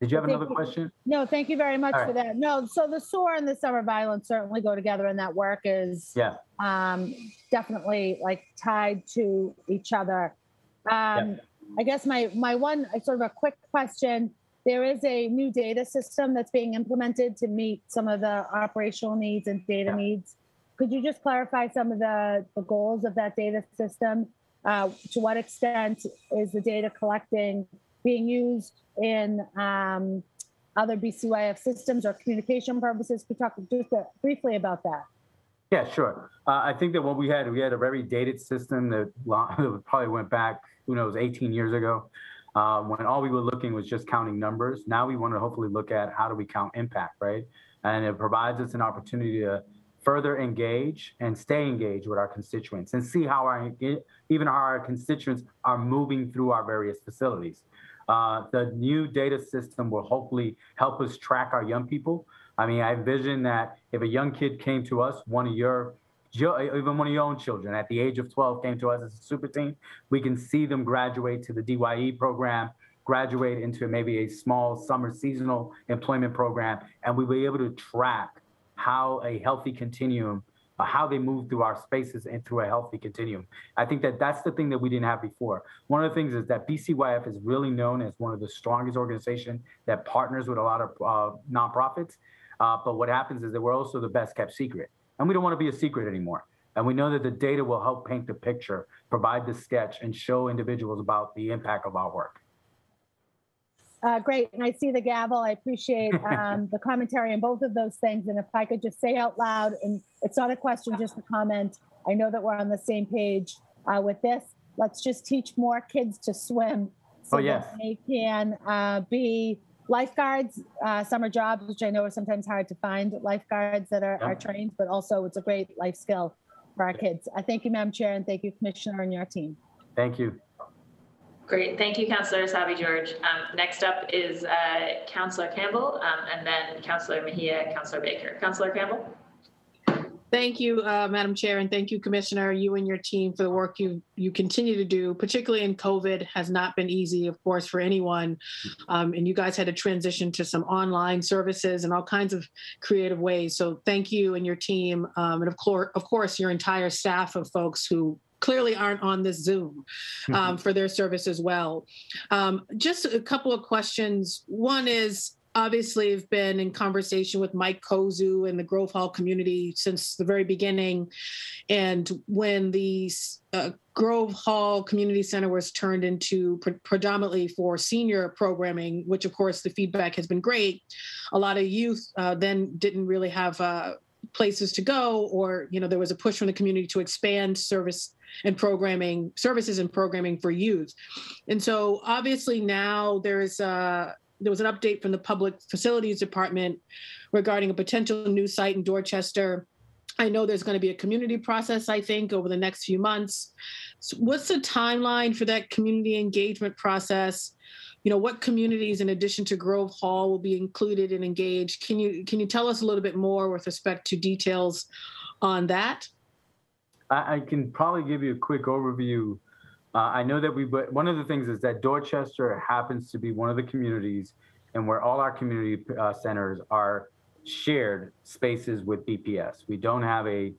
Did you have Thank another you. question? No, thank you very much All for right. that. No, so the SOAR and the summer violence certainly go together and that work is Yeah. um, definitely like tied to each other. Um, I guess my, my one, sort of a quick question, there is a new data system that's being implemented to meet some of the operational needs and data needs. Could you just clarify some of the, the goals of that data system? Uh, to what extent is the data collecting being used in um, other BCYF systems or communication purposes? Could you talk just uh, briefly about that? Yeah, sure. Uh, I think that what we had, we had a very dated system that probably went back, who knows, 18 years ago, uh, when all we were looking was just counting numbers. Now we want to hopefully look at how do we count impact, right? And it provides us an opportunity to further engage and stay engaged with our constituents and see how our even how our constituents are moving through our various facilities. Uh, the new data system will hopefully help us track our young people. I mean, I envision that if a young kid came to us, one of your, even one of your own children at the age of 12 came to us as a super teen, we can see them graduate to the DYE program, graduate into maybe a small summer seasonal employment program, and we'll be able to track how a healthy continuum, uh, how they move through our spaces and through a healthy continuum. I think that that's the thing that we didn't have before. One of the things is that BCYF is really known as one of the strongest organizations that partners with a lot of uh, nonprofits. Uh, but what happens is that we're also the best kept secret, and we don't want to be a secret anymore. And we know that the data will help paint the picture, provide the sketch, and show individuals about the impact of our work. Uh, great, and I see the gavel. I appreciate um, the commentary on both of those things. And if I could just say out loud, and it's not a question, just a comment. I know that we're on the same page uh, with this. Let's just teach more kids to swim so Oh, yes. they can uh, be lifeguards, uh, summer jobs, which I know are sometimes hard to find lifeguards that are, are trained, but also it's a great life skill for our kids. I thank you, Madam Chair, and thank you, Commissioner, and your team. Thank you. Great, thank you, Councillor Sabi George. Um, next up is uh, Councillor Campbell, um, and then Councillor Mejia, Councillor Baker. Councillor Campbell? Thank you, uh, Madam Chair, and thank you, Commissioner, you and your team for the work you you continue to do, particularly in COVID, has not been easy, of course, for anyone. Um, and you guys had to transition to some online services and all kinds of creative ways. So thank you and your team, um, and of course, of course, your entire staff of folks who clearly aren't on this Zoom um, for their service as well. Um, just a couple of questions. One is obviously I've been in conversation with Mike Kozu and the Grove Hall community since the very beginning. And when the uh, Grove Hall Community Center was turned into pre- predominantly for senior programming, which of course the feedback has been great, a lot of youth uh, then didn't really have uh, places to go, or you know there was a push from the community to expand service and programming services and programming for youth. And so obviously now there's a there was an update from the Public Facilities Department regarding a potential new site in Dorchester. I know there's going to be a community process, I think, over the next few months. So what's the timeline for that community engagement process? You know, what communities, in addition to Grove Hall, will be included and engaged? Can you can you tell us a little bit more with respect to details on that? I, I can probably give you a quick overview. Uh, I know that we, but one of the things is that Dorchester happens to be one of the communities and where all our community uh, centers are shared spaces with BPS. We don't have a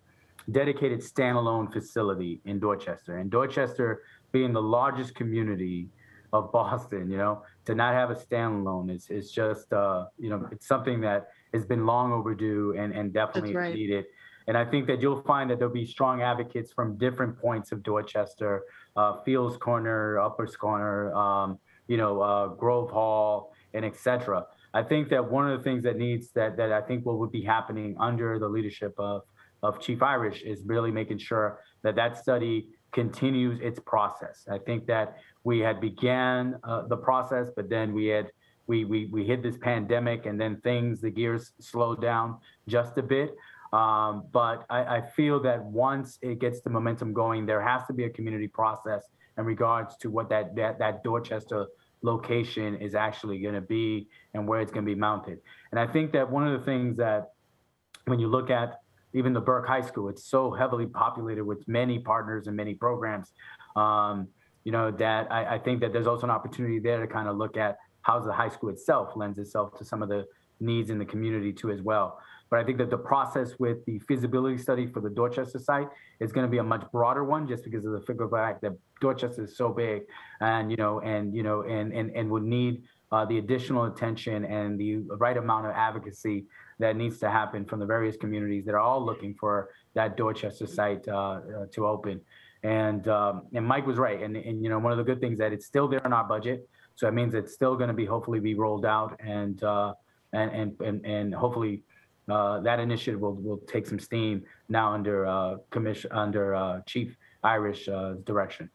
dedicated standalone facility in Dorchester. And Dorchester being the largest community of Boston, you know, to not have a standalone is, is just, uh, you know, it's something that has been long overdue and, and definitely right. needed. And I think that you'll find that there'll be strong advocates from different points of Dorchester, uh, Fields Corner, Uphams Corner, um, you know, uh, Grove Hall, and et cetera. I think that one of the things that needs that that I think what would be happening under the leadership of of Chief Irish is really making sure that that study continues its process. I think that we had began uh, the process, but then we had we, we we hit this pandemic, and then things the gears slowed down just a bit. Um, but I, I feel that once it gets the momentum going, there has to be a community process in regards to what that that, that Dorchester location is actually going to be and where it's going to be mounted. And I think that one of the things that when you look at even the Burke High School, it's so heavily populated with many partners and many programs. Um, you know that I, I think that there's also an opportunity there to kind of look at how the high school itself lends itself to some of the needs in the community too as well. But I think that the process with the feasibility study for the Dorchester site is going to be a much broader one, just because of the figure fact that Dorchester is so big, and you know, and you know, and and and would need uh, the additional attention and the right amount of advocacy that needs to happen from the various communities that are all looking for that Dorchester site uh, uh, to open. And um, and Mike was right. And, and you know one of the good things that it's still there in our budget, so it means it's still going to be hopefully be rolled out and uh, and and and and hopefully uh, that initiative will will take some steam now under uh, commission under uh, Chief Irish uh, direction.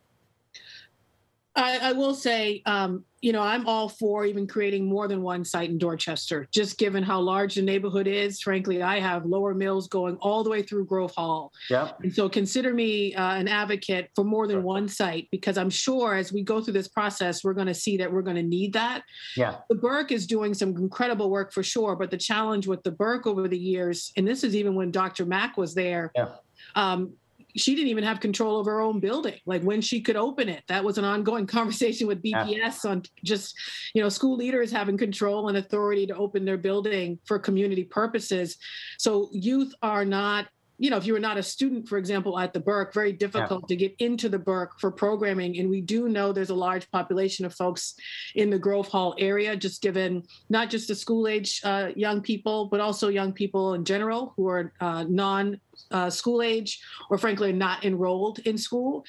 I, I will say, um, you know, I'm all for even creating more than one site in Dorchester, just given how large the neighborhood is. Frankly, I have Lower Mills going all the way through Grove Hall. Yeah. And so consider me uh, an advocate for more than one site because I'm sure as we go through this process, we're going to see that we're going to need that. Yeah. The Burke is doing some incredible work for sure, but the challenge with the Burke over the years, and this is even when Dr. Mack was there, Yeah. um, she didn't even have control of her own building. Like when she could open it that was an ongoing conversation with bps on just you know school leaders having control and authority to open their building for community purposes. So youth are not you know, if you were not a student, for example, at the Burke, very difficult to get into the Burke for programming. And we do know there's a large population of folks in the Grove Hall area, just given not just the school age uh, young people, but also young people in general who are uh, non uh, school age or frankly not enrolled in school.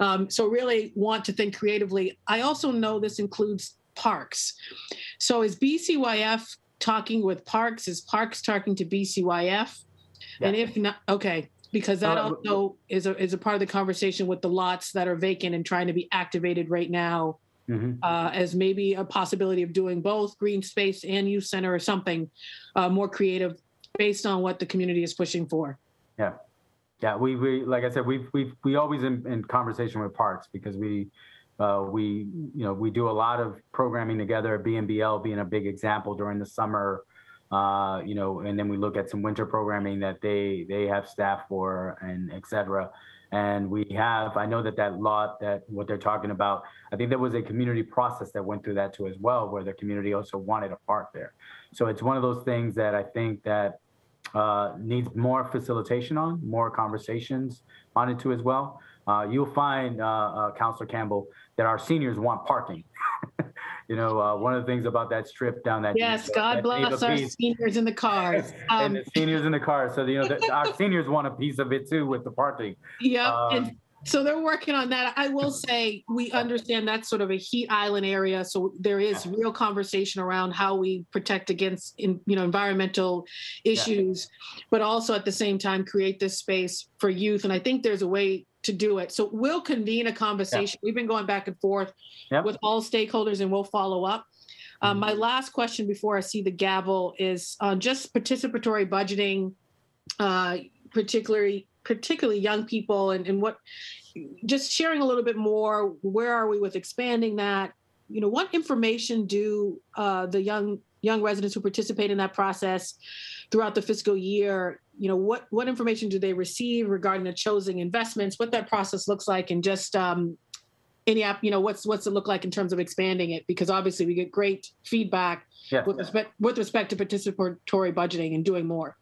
Um, so really want to think creatively. I also know this includes parks. So is BCYF talking with parks? Is parks talking to BCYF? And if not, okay, because that Uh, also is a is a part of the conversation with the lots that are vacant and trying to be activated right now Mhm. uh, as maybe a possibility of doing both green space and youth center or something uh, more creative based on what the community is pushing for. Yeah, yeah. We we like I said, we've we've we always in, in conversation with parks because we uh, we you know we do a lot of programming together. BNBL being a big example during the summer. Uh, you know, and then we look at some winter programming that they they have staff for and et cetera. And we have, I know that that lot that what they're talking about, I think there was a community process that went through that too as well, where the community also wanted a park there. So it's one of those things that I think that uh, needs more facilitation on, more conversations on it too as well. Uh, you'll find, uh, uh, Councilor Campbell, that our seniors want parking. You know, uh, one of the things about that strip down that Yes, that- God that bless our piece- seniors in the cars. and Um, the seniors in the cars. So you know, the, our seniors want a piece of it too with the parking. Yep. Um, and so they're working on that. I will say we understand that's sort of a heat island area, so there is real conversation around how we protect against, in, you know, environmental issues, but also at the same time create this space for youth. And I think there's a way to do it. So we'll convene a conversation. We've been going back and forth Yep. with all stakeholders, and we'll follow up. Um, my last question before I see the gavel is on just participatory budgeting, uh, particularly particularly young people, and, and what just sharing a little bit more. Where are we with expanding that? You know, what information do uh, the young young residents who participate in that process throughout the fiscal year? You know, what what information do they receive regarding the chosen investments? What that process looks like, and just um, any app, you know, what's what's it look like in terms of expanding it? Because obviously we get great feedback Yeah. with respect with respect to participatory budgeting and doing more.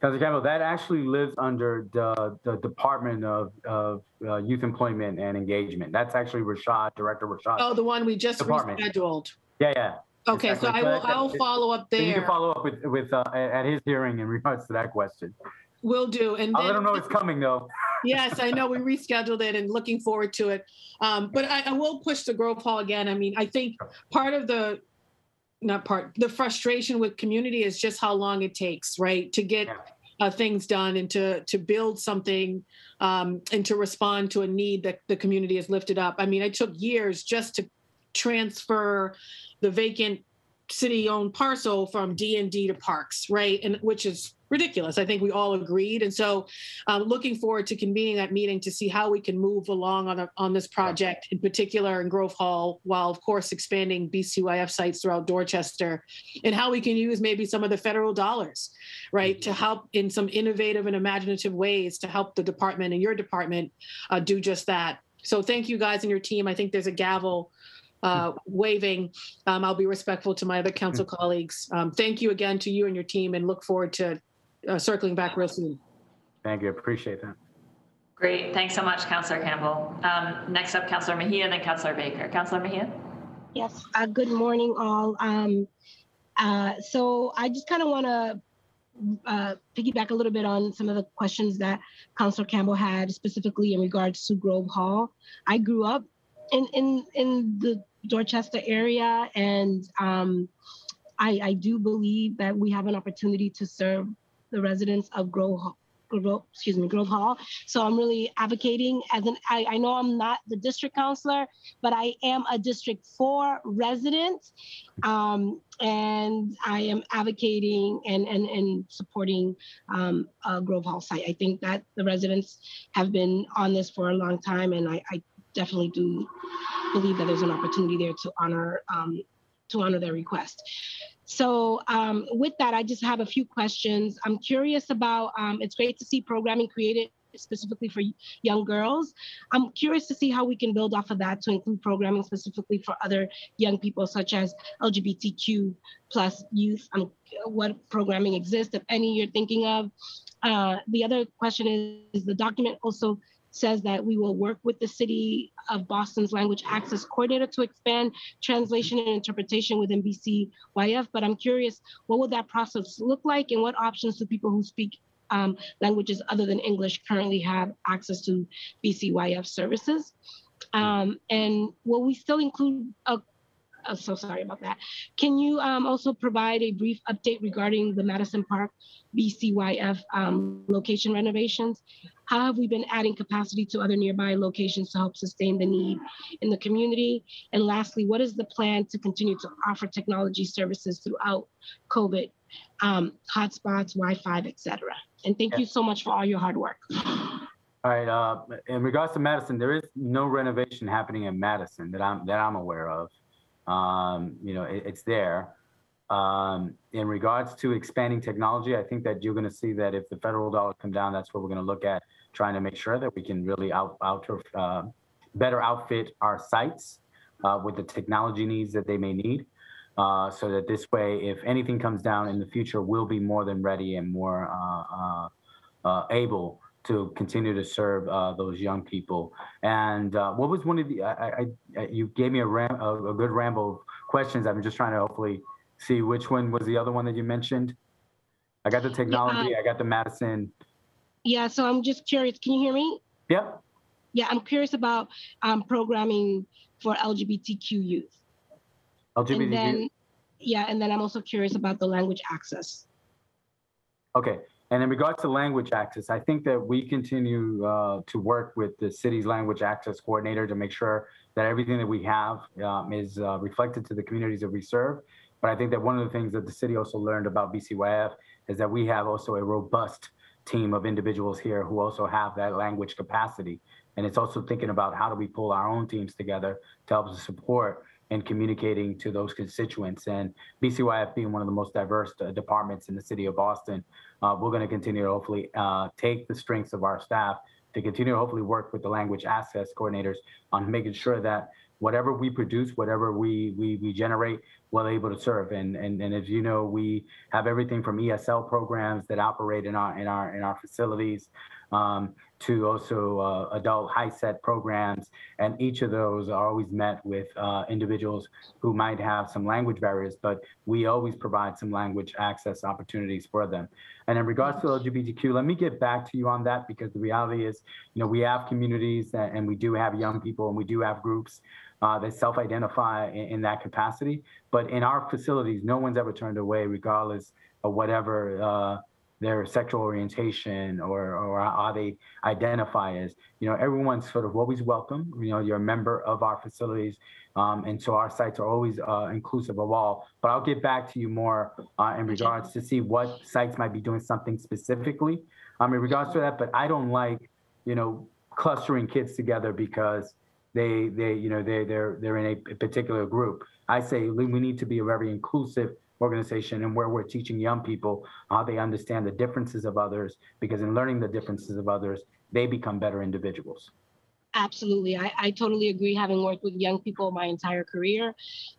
Councilor Campbell, that actually lives under the, the Department of, of uh, Youth Employment and Engagement. That's actually Rashad, Director Rashad. Oh, the one we just Department. rescheduled. Yeah, yeah. Okay, so I will I will follow up So you can follow up with, with, uh, at his hearing in regards to that question. Will do. And I'll let him know it's coming though. yes, I know we rescheduled it and looking forward to it. Um, but I, I will push the Grove Hall again. I mean, I think part of the not part the frustration with community is just how long it takes, right, to get uh, things done and to to build something um, and to respond to a need that the community has lifted up. I mean, it took years just to transfer the vacant city-owned parcel from D and D to Parks, right, and which is ridiculous. I think we all agreed, and so um, looking forward to convening that meeting to see how we can move along on, a, on this project in particular in Grove Hall, while of course expanding BCYF sites throughout Dorchester, and how we can use maybe some of the federal dollars, right, to help in some innovative and imaginative ways to help the department and your department uh, do just that. So thank you guys and your team. I think there's a gavel uh, waving. Um, I'll be respectful to my other council colleagues. Um, thank you again to you and your team, and look forward to uh, circling back real soon. Thank you. Appreciate that. Great. Thanks so much, Councillor Campbell. Um, next up, Councillor Mejia, then Councillor Baker. Councillor Mejia? Yes, uh, good morning, all. Um, uh, so I just kind of want to uh, piggyback a little bit on some of the questions that Councilor Campbell had, specifically in regards to Grove Hall. I grew up in in in the Dorchester area, and um, I, I do believe that we have an opportunity to serve the residents of Grove Hall. Grove, excuse me, Grove Hall. So I'm really advocating as an, I, I know I'm not the district counselor, but I am a District 4 resident. Um, and I am advocating and, and, and supporting um, a Grove Hall site. I think that the residents have been on this for a long time, and I, I definitely do believe that there's an opportunity there to honor um, to honor their request. So um, with that, I just have a few questions. I'm curious about, um, it's great to see programming created specifically for young girls. I'm curious to see how we can build off of that to include programming specifically for other young people such as LGBTQ plus youth. Um, what programming exists, if any you're thinking of. Uh, the other question is, is the document also says that we will work with the City of Boston's Language Access Coordinator to expand translation and interpretation within BCYF. But I'm curious, what would that process look like and what options do people who speak um, languages other than English currently have access to BCYF services? Um, and will we still include a I'm so sorry about that. Can you um, also provide a brief update regarding the Madison Park BCYF um, location renovations? How have we been adding capacity to other nearby locations to help sustain the need in the community? And lastly, what is the plan to continue to offer technology services throughout COVID, um, hotspots, Wi-Fi, et cetera? And thank you so much for all your hard work. All right, uh, in regards to Madison, there is no renovation happening in Madison that I'm, that I'm aware of. Um, you know, it, it's there. Um, in regards to expanding technology, I think that you're going to see that if the federal dollars come down, that's what we're going to look at, trying to make sure that we can really out, out uh, better outfit our sites uh, with the technology needs that they may need. Uh, so that this way, if anything comes down in the future, we'll be more than ready and more uh, uh, uh, able to continue to serve uh, those young people. And uh, what was one of the? I, I, you gave me a, ram, a, a good ramble of questions. I'm just trying to hopefully see which one was the other one that you mentioned. I got the technology. I got the Madison. Yeah. So I'm just curious. Can you hear me? Yep. Yeah, I'm curious about um, programming for LGBTQ youth. LGBTQ. And then, yeah, and then I'm also curious about the language access. Okay. And in regards to language access, I think that we continue uh, to work with the city's language access coordinator to make sure that everything that we have um, is uh, reflected to the communities that we serve. But I think that one of the things that the city also learned about BCYF is that we have also a robust team of individuals here who also have that language capacity. And it's also thinking about how do we pull our own teams together to help support and communicating to those constituents. And BCYF being one of the most diverse uh, departments in the city of Boston, uh, we're going to continue to hopefully uh, take the strengths of our staff to continue to hopefully work with the language access coordinators on making sure that whatever we produce, whatever we we, we generate, we're able to serve. And, and and as you know, we have everything from ESL programs that operate in our in our in our facilities um, to also uh, adult HiSET programs. And each of those are always met with uh, individuals who might have some language barriers, but we always provide some language access opportunities for them. And in regards to LGBTQ, let me get back to you on that because the reality is, you know, we have communities that, and we do have young people and we do have groups uh, that self-identify in, in, that capacity. But in our facilities, no one's ever turned away, regardless of whatever uh, their sexual orientation or, or how they identify as. You know, everyone's sort of always welcome. You know, you're a member of our facilities. Um, and so our sites are always uh, inclusive of all. But I'll get back to you more uh, in regards to see what sites might be doing something specifically um, in regards to that. But I don't like, you know, clustering kids together because they, they, you know, they, they're, they're in a particular group. I say we need to be a very inclusive organization and where we're teaching young people how they understand the differences of others because in learning the differences of others they become better individuals absolutely I, I totally agree having worked with young people my entire career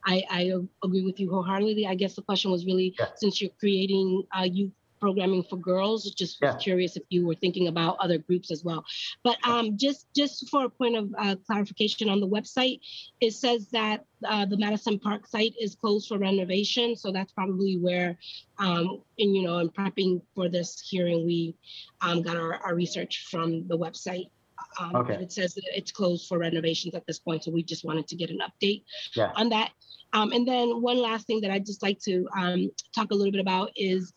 i, I agree with you wholeheartedly i guess the question was really yeah. since you're creating uh, youth programming for girls. Just Yeah. curious if you were thinking about other groups as well. But um, just just for a point of uh, clarification on the website, it says that uh, the Madison Park site is closed for renovation. So that's probably where, um, and you know, in prepping for this hearing, we um, got our, our research from the website. Um, Okay. but It says that it's closed for renovations at this point, so we just wanted to get an update Yeah. on that. Um, and then one last thing that I'd just like to um, talk a little bit about is,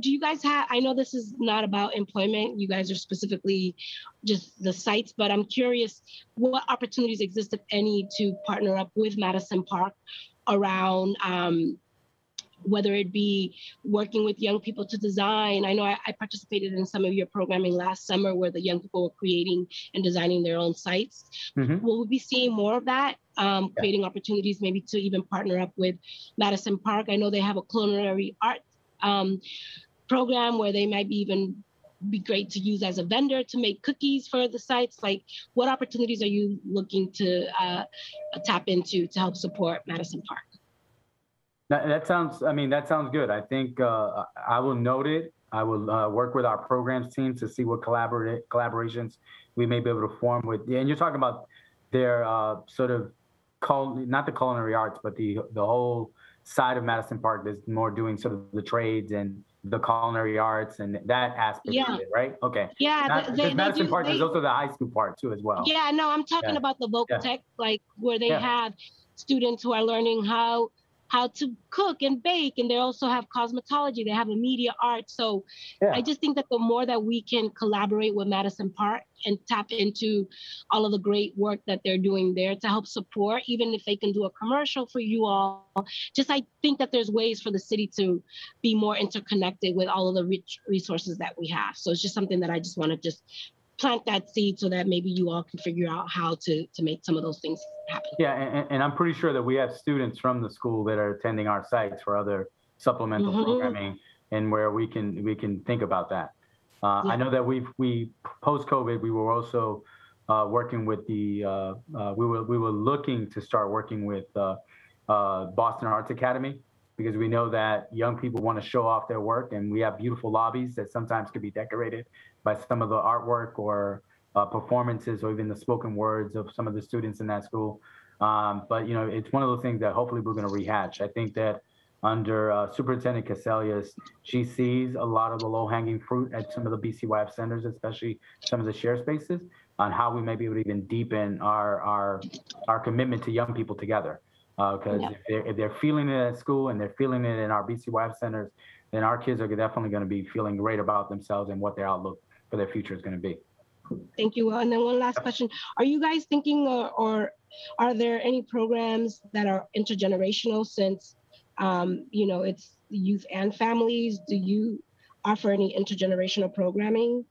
do you guys have? I know this is not about employment. You guys are specifically just the sites, but I'm curious what opportunities exist, if any, to partner up with Madison Park around. Um, whether it be working with young people to design. I know I, I participated in some of your programming last summer where the young people were creating and designing their own sites. Mhm. Will we be seeing more of that? Um, Yeah. creating opportunities maybe to even partner up with Madison Park. I know they have a culinary art um, program where they might be even be great to use as a vendor to make cookies for the sites. Like, what opportunities are you looking to uh, tap into to help support Madison Park? That, that sounds, I mean, that sounds good. I think uh, I will note it. I will uh, work with our programs team to see what collaborations we may be able to form with. And you're talking about their uh, sort of cul, not the culinary arts, but the the whole side of Madison Park that's more doing sort of the trades and the culinary arts and that aspect Yeah. of it, right? Okay. Yeah, Not- they, they, Madison do. Park, they- there's also the high school part too as well. Yeah, no, I'm talking Yeah. about the vocal Yeah. tech, like where they have students who are learning how how to cook and bake, and they also have cosmetology. They have a media art. So Yeah. I just think that the more that we can collaborate with Madison Park and tap into all of the great work that they're doing there to help support, even if they can do a commercial for you all, just I think that there's ways for the city to be more interconnected with all of the rich resources that we have. So it's just something that I just want to just plant that seed so that maybe you all can figure out how to to make some of those things happen. Yeah, and, and I'm pretty sure that we have students from the school that are attending our sites for other supplemental Mhm. programming and where we can, we can think about that. Uh, Yeah. I know that we've, we, post-COVID, we were also uh, working with the, uh, uh, we were, we were looking to start working with uh, uh, Boston Arts Academy because we know that young people want to show off their work and we have beautiful lobbies that sometimes could be decorated by some of the artwork or uh, performances or even the spoken words of some of the students in that school. Um, but you know, it's one of those things that hopefully we're going to rehatch. I think that under uh, Superintendent Cassellius, she sees a lot of the low-hanging fruit at some of the BCYF centers, especially some of the share spaces, on how we may be able to even deepen our our our commitment to young people together. Because Yeah. if, they're, if they're feeling it at school and they're feeling it in our BCYF centers, then our kids are definitely going to be feeling great about themselves and what their outlook for their future is going to be. Thank you. And then one last question: Are you guys thinking, or, or are there any programs that are intergenerational? Since um, you know it's youth and families, do you offer any intergenerational programming?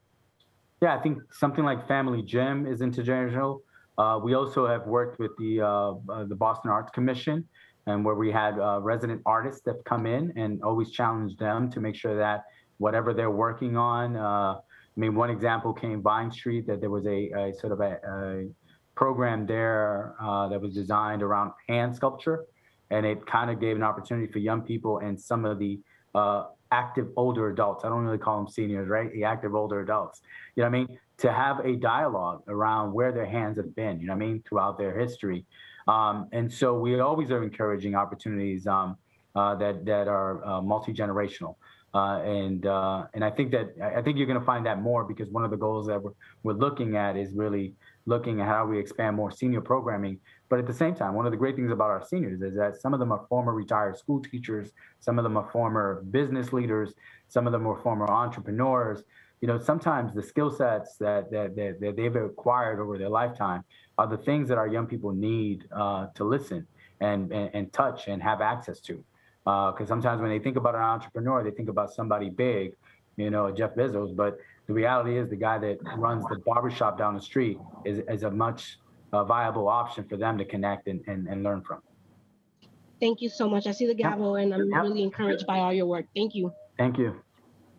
Yeah, I think something like Family Gym is intergenerational. Uh, we also have worked with the uh, uh, the Boston Arts Commission, and where we had uh, resident artists that come in and always challenge them to make sure that whatever they're working on. I mean, one example came Vine Street that there was a, a sort of a, a program there uh, that was designed around hand sculpture, and it kind of gave an opportunity for young people and some of the uh, active older adults. I don't really call them seniors, right? The active older adults. You know what I mean? To have a dialogue around where their hands have been, you know what I mean, throughout their history. Um, and so we always are encouraging opportunities um, uh, that that are uh, multi generational. Uh, and uh, and I think that I think you're going to find that more because one of the goals that we're, we're looking at is really looking at how we expand more senior programming. But at the same time, one of the great things about our seniors is that some of them are former retired school teachers, some of them are former business leaders, some of them are former entrepreneurs. You know, sometimes the skill sets that, that, that, that they've acquired over their lifetime are the things that our young people need uh, to listen and, and, and touch and have access to. Because sometimes when they think about an entrepreneur, they think about somebody big, you know, Jeff Bezos. But the reality is, the guy that runs the barbershop down the street is, is a much uh, viable option for them to connect and, and, and learn from. Thank you so much. I see the gavel, and I'm Yeah. really encouraged by all your work. Thank you. Thank you.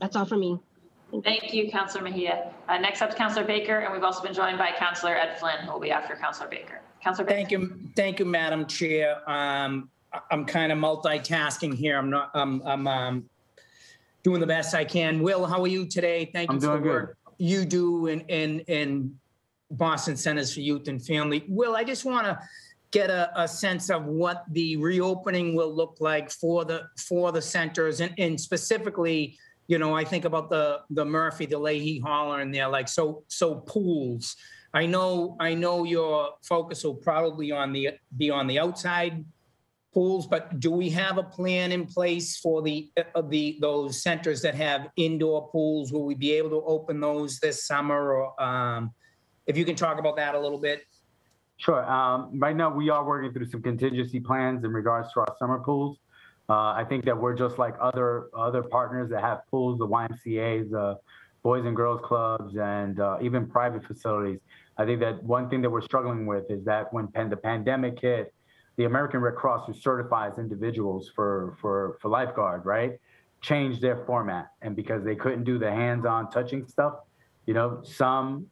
That's all for me. Thank you, Counselor Mejia. Uh, next up is Counselor Baker, and we've also been joined by Counselor Ed Flynn, who will be after Counselor Baker. Counselor Baker. Thank you, thank you, Madam Chair. Um, I- I'm kind of multitasking here. I'm not, I'm, I'm, um, doing the best I can. Will, how are you today? Thank you I'm for doing the good. work you do in, in, in Boston Centers for Youth and Family. Will, I just want to get a, a sense of what the reopening will look like for the, for the centers and, and specifically, you know, I think about the, the Murphy, the Leahy Holloran there, like, so, so pools. I know, I know your focus will probably on the, be on the outside pools, but do we have a plan in place for the, uh, the, those centers that have indoor pools? Will we be able to open those this summer or, um, if you can talk about that a little bit? Sure. Um, right now, we are working through some contingency plans in regards to our summer pools. Uh, I think that we're just like other other partners that have pools, the YMCA's, uh, Boys and Girls Clubs, and uh, even private facilities. I think that one thing that we're struggling with is that when pan- the pandemic hit, the American Red Cross, who certifies individuals for for for lifeguard, right, changed their format, and because they couldn't do the hands-on touching stuff, you know, some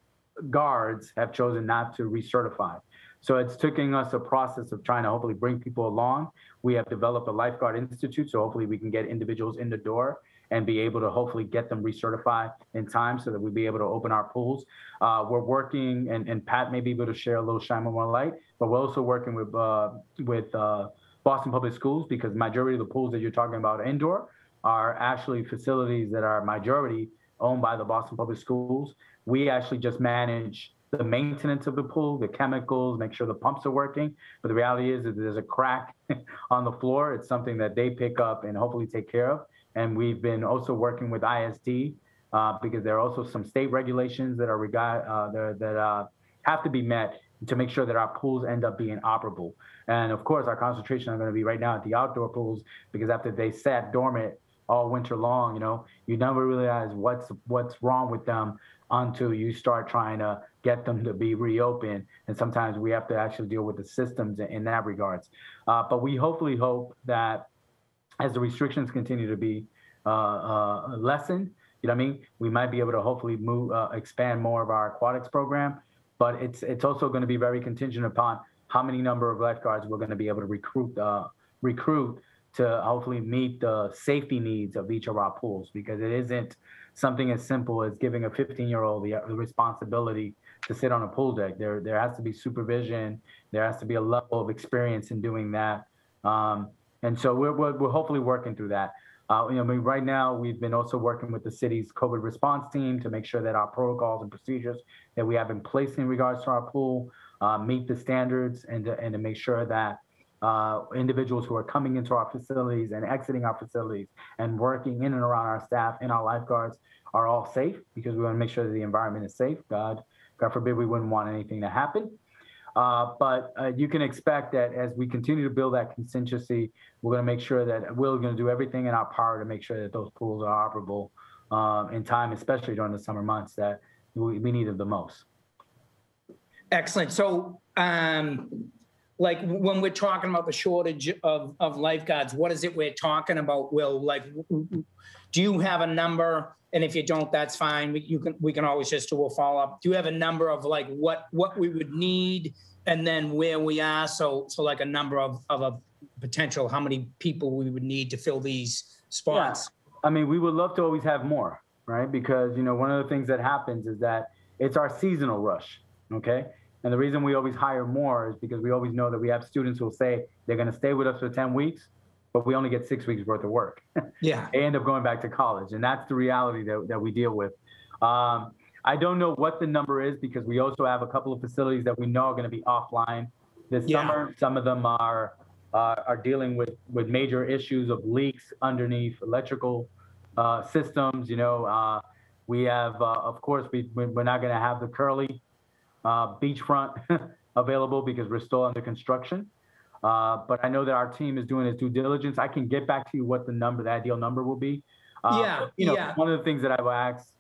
guards have chosen not to recertify. So it's taking us a process of trying to hopefully bring people along. We have developed a lifeguard institute, so hopefully we can get individuals in the door and be able to hopefully get them recertified in time so that we'll be able to open our pools. Uh, we're working, and, and Pat may be able to share a little shine more light, but we're also working with uh, with uh, Boston Public Schools because majority of the pools that you're talking about indoor are actually facilities that are majority owned by the Boston Public Schools. We actually just manage the maintenance of the pool, the chemicals, make sure the pumps are working. But the reality is that there's a crack on the floor. It's something that they pick up and hopefully take care of. And we've been also working with ISD uh, because there are also some state regulations that are regard uh, that, uh, have to be met to make sure that our pools end up being operable. And of course, our concentration are going to be right now at the outdoor pools because after they sat dormant all winter long, you know, you never realize what's what's wrong with them until you start trying to get them to be reopened. And sometimes we have to actually deal with the systems in, in that regards. Uh, but we hopefully hope that as the restrictions continue to be uh, uh, lessened, you know what I mean? We might be able to hopefully move, uh, expand more of our aquatics program, but it's it's also going to be very contingent upon how many number of lifeguards we're going to be able to recruit uh, recruit to hopefully meet the safety needs of each of our pools because it isn't something as simple as giving a 15 year old the, responsibility to sit on a pool deck. There there has to be supervision. There has to be a level of experience in doing that. Um, and so we're, we're, we're hopefully working through that. Uh, you know, I mean, right now we've been also working with the city's COVID response team to make sure that our protocols and procedures that we have in place in regards to our pool uh, meet the standards and to, and to make sure that uh, individuals who are coming into our facilities and exiting our facilities and working in and around our staff and our lifeguards are all safe because we want to make sure that the environment is safe. God, God forbid we wouldn't want anything to happen. Uh, but uh, you can expect that as we continue to build that contingency, we're going to make sure that we're going to do everything in our power to make sure that those pools are operable um, in time, especially during the summer months that we, we need them the most. Excellent. So, um, like when we're talking about the shortage of, of lifeguards, what is it we're talking about, Will? Like, do you have a number? And if you don't, that's fine. We, you can, we can always just do a follow up. Do you have a number of like what, what we would need and then where we are? So, so like a number of, of a potential, how many people we would need to fill these spots? I mean, we would love to always have more, right? Because, you know, one of the things that happens is that it's our seasonal rush, okay? And the reason we always hire more is because we always know that we have students who will say they're going to stay with us for 10 weeks, but we only get six weeks worth of work. Yeah. they end up going back to college. And that's the reality that, that we deal with. Um, I don't know what the number is because we also have a couple of facilities that we know are going to be offline this Yeah. summer. Some of them are uh, are dealing with with major issues of leaks underneath electrical uh, systems. You know, uh, we have, uh, of course, we we're not going to have the Curley uh, beachfront available because we're still under construction. Uh, but I know that our team is doing its due diligence. I can get back to you what the number, the ideal number will be. Yeah, but, You know, yeah. one of the things that I will ask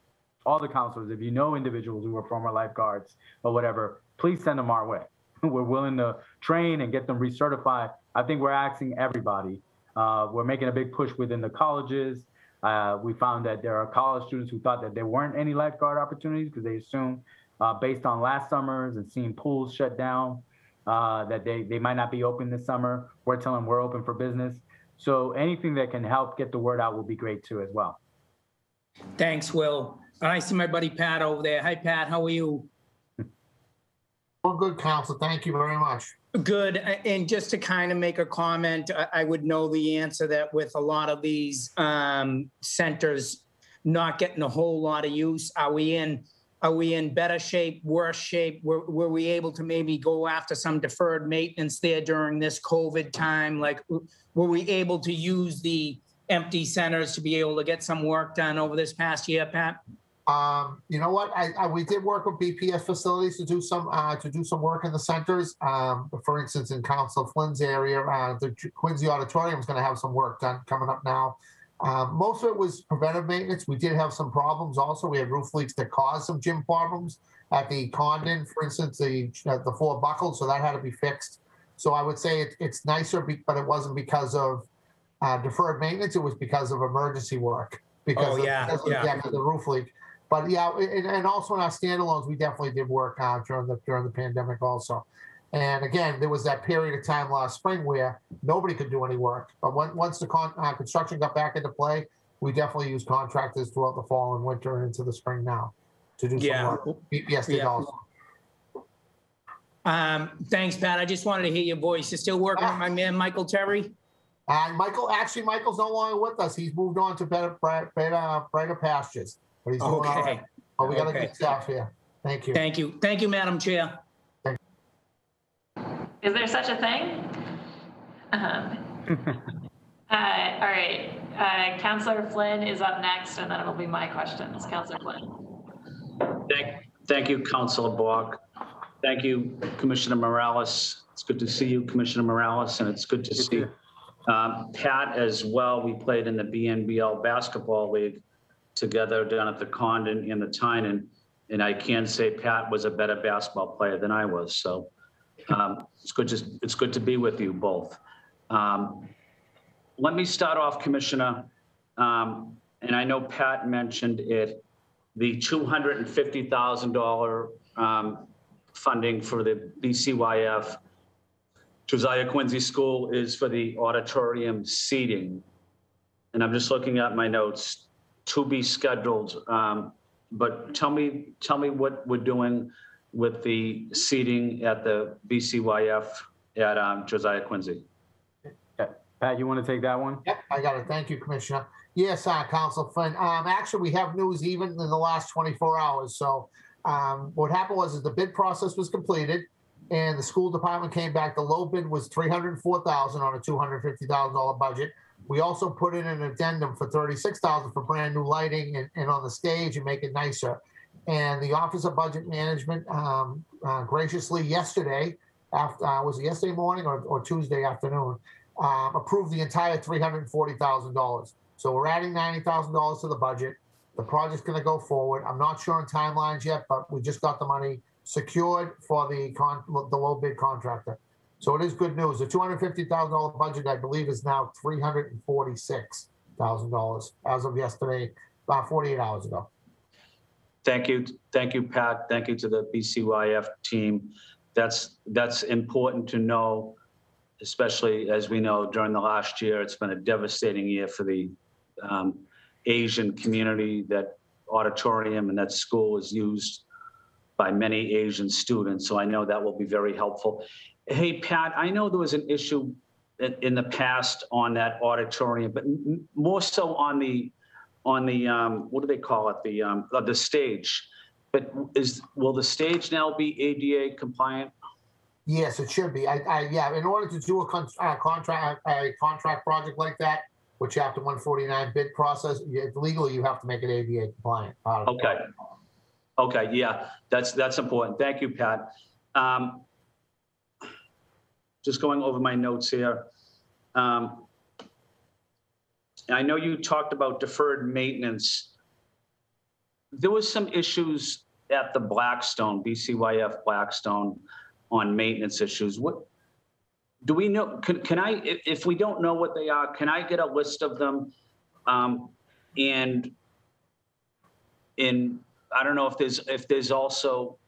all the counselors, if you know individuals who are former lifeguards or whatever, please send them our way. We're willing to train and get them recertified. I think we're asking everybody. Uh, we're making a big push within the colleges. Uh, we found that there are college students who thought that there weren't any lifeguard opportunities because they assumed, uh, based on last summers and seeing pools shut down, uh, that they, they might not be open this summer. We're telling them we're open for business. So anything that can help get the word out will be great too as well. Thanks, Will. And I see my buddy Pat over there. Hi, Pat, how are you? Well, good, Council. Thank you very much. Good. And just to kind of make a comment, I, would know the answer that with a lot of these um, centers not getting a whole lot of use, are we in, are we in better shape, worse shape? Were, were we able to maybe go after some deferred maintenance there during this COVID time? Like, were we able to use the empty centers to be able to get some work done over this past year, Pat? Um, you know what? I, I, we did work with BPS facilities to do some, uh, to do some work in the centers. Um, for instance, in Council Flynn's area, uh, the Quincy Auditorium is gonna have some work done coming up now. Um, most of it was preventive maintenance. We did have some problems also. We had roof leaks that caused some gym problems at the Condon, for instance, the, uh, the floor buckled, so that had to be fixed. So I would say it, it's nicer, be- but it wasn't because of, uh, deferred maintenance. It was because of emergency work. Because Oh, of- yeah, because of- yeah. of the roof leak. But yeah, and, and also in our standalones, we definitely did work uh, during the during the pandemic also. And again, there was that period of time last spring where nobody could do any work. But when, once the con- uh, construction got back into play, we definitely used contractors throughout the fall and winter and into the spring now to do some work. BPS did Yeah. also. Um, thanks, Pat. I just wanted to hear your voice. You're still working with my man, Michael Terry? And Michael, actually, Michael's no longer with us. He's moved on to better, bright- better, brighter pastures. But he's doing all Okay. right. But we got a Okay. good staff here. Thank you. Thank you. Thank you, Madam Chair. Is there such a thing? Um, uh, all right, uh, Counselor Flynn is up next, and then it'll be my questions. Counselor Flynn. Thank, thank you, Councilor Bok. Thank you, Commissioner Morales. It's good to see you, Commissioner Morales, and it's good to see um, Pat as well. We played in the BNBL Basketball League together down at the Condon and the Tynan. And I can say Pat was a better basketball player than I was. So um, it's good to, it's good to be with you both. Um, Let me start off, Commissioner, um, and I know Pat mentioned it, the $250,000 um, funding for the BCYF Josiah Quincy School is for the auditorium seating. And I'm just looking at my notes, to be scheduled. Um, But tell me, tell me what we're doing with the seating at the BCYF at um, Josiah Quincy. Pat, you want to take that one? Yep, I got it. Thank you, Commissioner. Yes, uh, Council Flynn. Um, actually, we have news even in the last 24 hours. So, um, what happened was is the bid process was completed and the school department came back. The low bid was 304,000 on a $250,000 budget. We also put in an addendum for 36,000 for brand new lighting and, and on the stage and make it nicer. And the Office of Budget Management um, uh, graciously yesterday, after uh, was it yesterday morning or, or Tuesday afternoon, um, approved the entire three hundred forty thousand dollars. So we're adding ninety thousand dollars to the budget. The project's gonna go forward. I'm not sure on timelines yet, but we just got the money secured for the con, the low bid contractor. So it is good news. The two hundred fifty thousand dollar budget, I believe, is now three hundred and forty-six thousand dollars as of yesterday, about forty-eight hours ago. Thank you, thank you, Pat. Thank you to the BCYF team. That's, that's important to know, especially as we know during the last year, it's been a devastating year for the um, Asian community. That auditorium and that school is used by many Asian students, so I know that will be very helpful. Hey, Pat, I know there was an issue in, in the past on that auditorium, but m- more so on the, on the, um, what do they call it? The, um, uh, the stage. But is, will the stage now be ADA compliant? Yes, it should be. I, I, yeah, in order to do a con- uh, contract, a contract project like that, which after one forty-nine bid process, legally, you have to make it ADA compliant. part of the Okay. Okay, yeah, that's, that's important. Thank you, Pat. Um, Just going over my notes here. Um, I know you talked about deferred maintenance. There was some issues at the Blackstone, BCYF Blackstone on maintenance issues. What, do we know, can, can I, if, we don't know what they are, can I get a list of them? Um, And in, I don't know if there's, if there's also